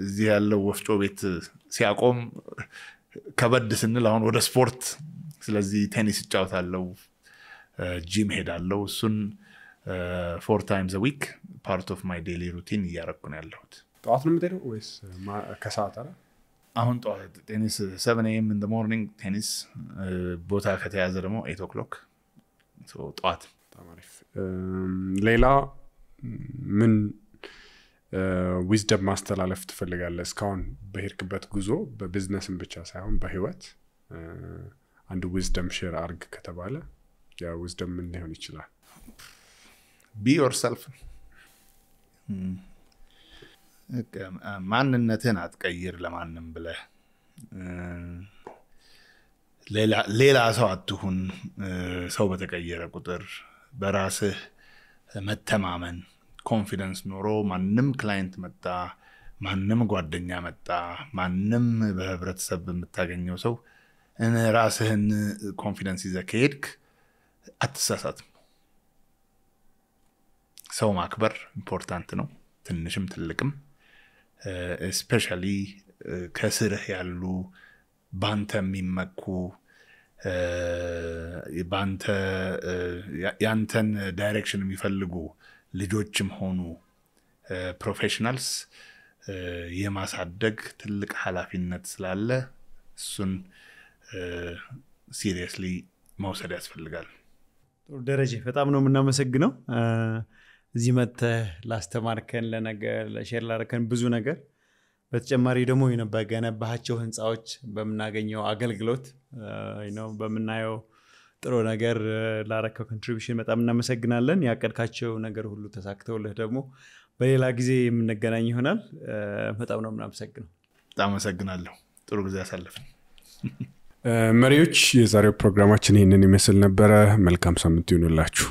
እዚህ ያለው ወፍጮ ቤት ሲያቆም ከበድ ስንል አሁን ወደ ስፖርት ስለዚህ ቴኒስ እጫወታለሁ ጂም ሄዳለው እሱን four times week part of my daily routine እያረኩ ነው ያለሁት። ጠዋት ነው የምትሄደው ወይስ ከሰዓት አለ? አሁን ጠዋት ቴኒስ seven AM in morning ቴኒስ ቦታ ከተያዘ ደግሞ eight o'clock ጠዋት። ሌላ ምን wisdom ማስተላለፍ ትፈልጋለህ? እስካሁን በሄድክበት ጉዞ በቢዝነስም ብቻ ሳይሆን በህይወት አንድ wisdom share አርግ ከተባለ ያ wisdom ምን ሊሆን ይችላል? Be yourself ማንነትን አትቀይር ለማንም ብለህ። ሌላ- ሰው አትሁን። ሰው በተቀየረ ቁጥር በራስህ መተማመን confidence ኖሮ ማንም client መጣ ማንም ጓደኛ መጣ ማንም በህብረተሰብ የምታገኘው ሰው ራስህን confidence ይዘህ ከሄድክ አትሳሳትም። ሰው ማክበር important ነው ትንሽም ትልቅም። specially ከስርህ ያሉ ባንተ የሚመኩ ባንተ ያንተን direction የሚፈልጉ ልጆችም ሆኑ professionals የማሳደግ ትልቅ ኃላፊነት ስላለ እሱን seriously መውሰድ ያስፈልጋል ጥሩ ደረጀ በጣም ነው የምናመሰግነው። እዚህ መጥተህ ላስተማርከን ለ share ላደረከን ብዙ ነገር። በተጨማሪ ደግሞ በገነባቸው ህንፃዎች በምናገኘው አገልግሎት በምናየው ጥሩ ነገር ላረከው contribution በጣም እናመሰግናለን። ያቀድካቸው ነገር ሁሉ ተሳክተውልህ ደግሞ በሌላ ጊዜ የምንገናኝ ይሆናል። በጣም ነው የምናመሰግነው። በጣም አመሰግናለሁ። ጥሩ ጊዜ አሳለፍን። እ፣ መሪዎች የዛሬው ፕሮግራማችን ይህንን ይመስል ነበረ። መልካም ሳምንት ይሁንላችሁ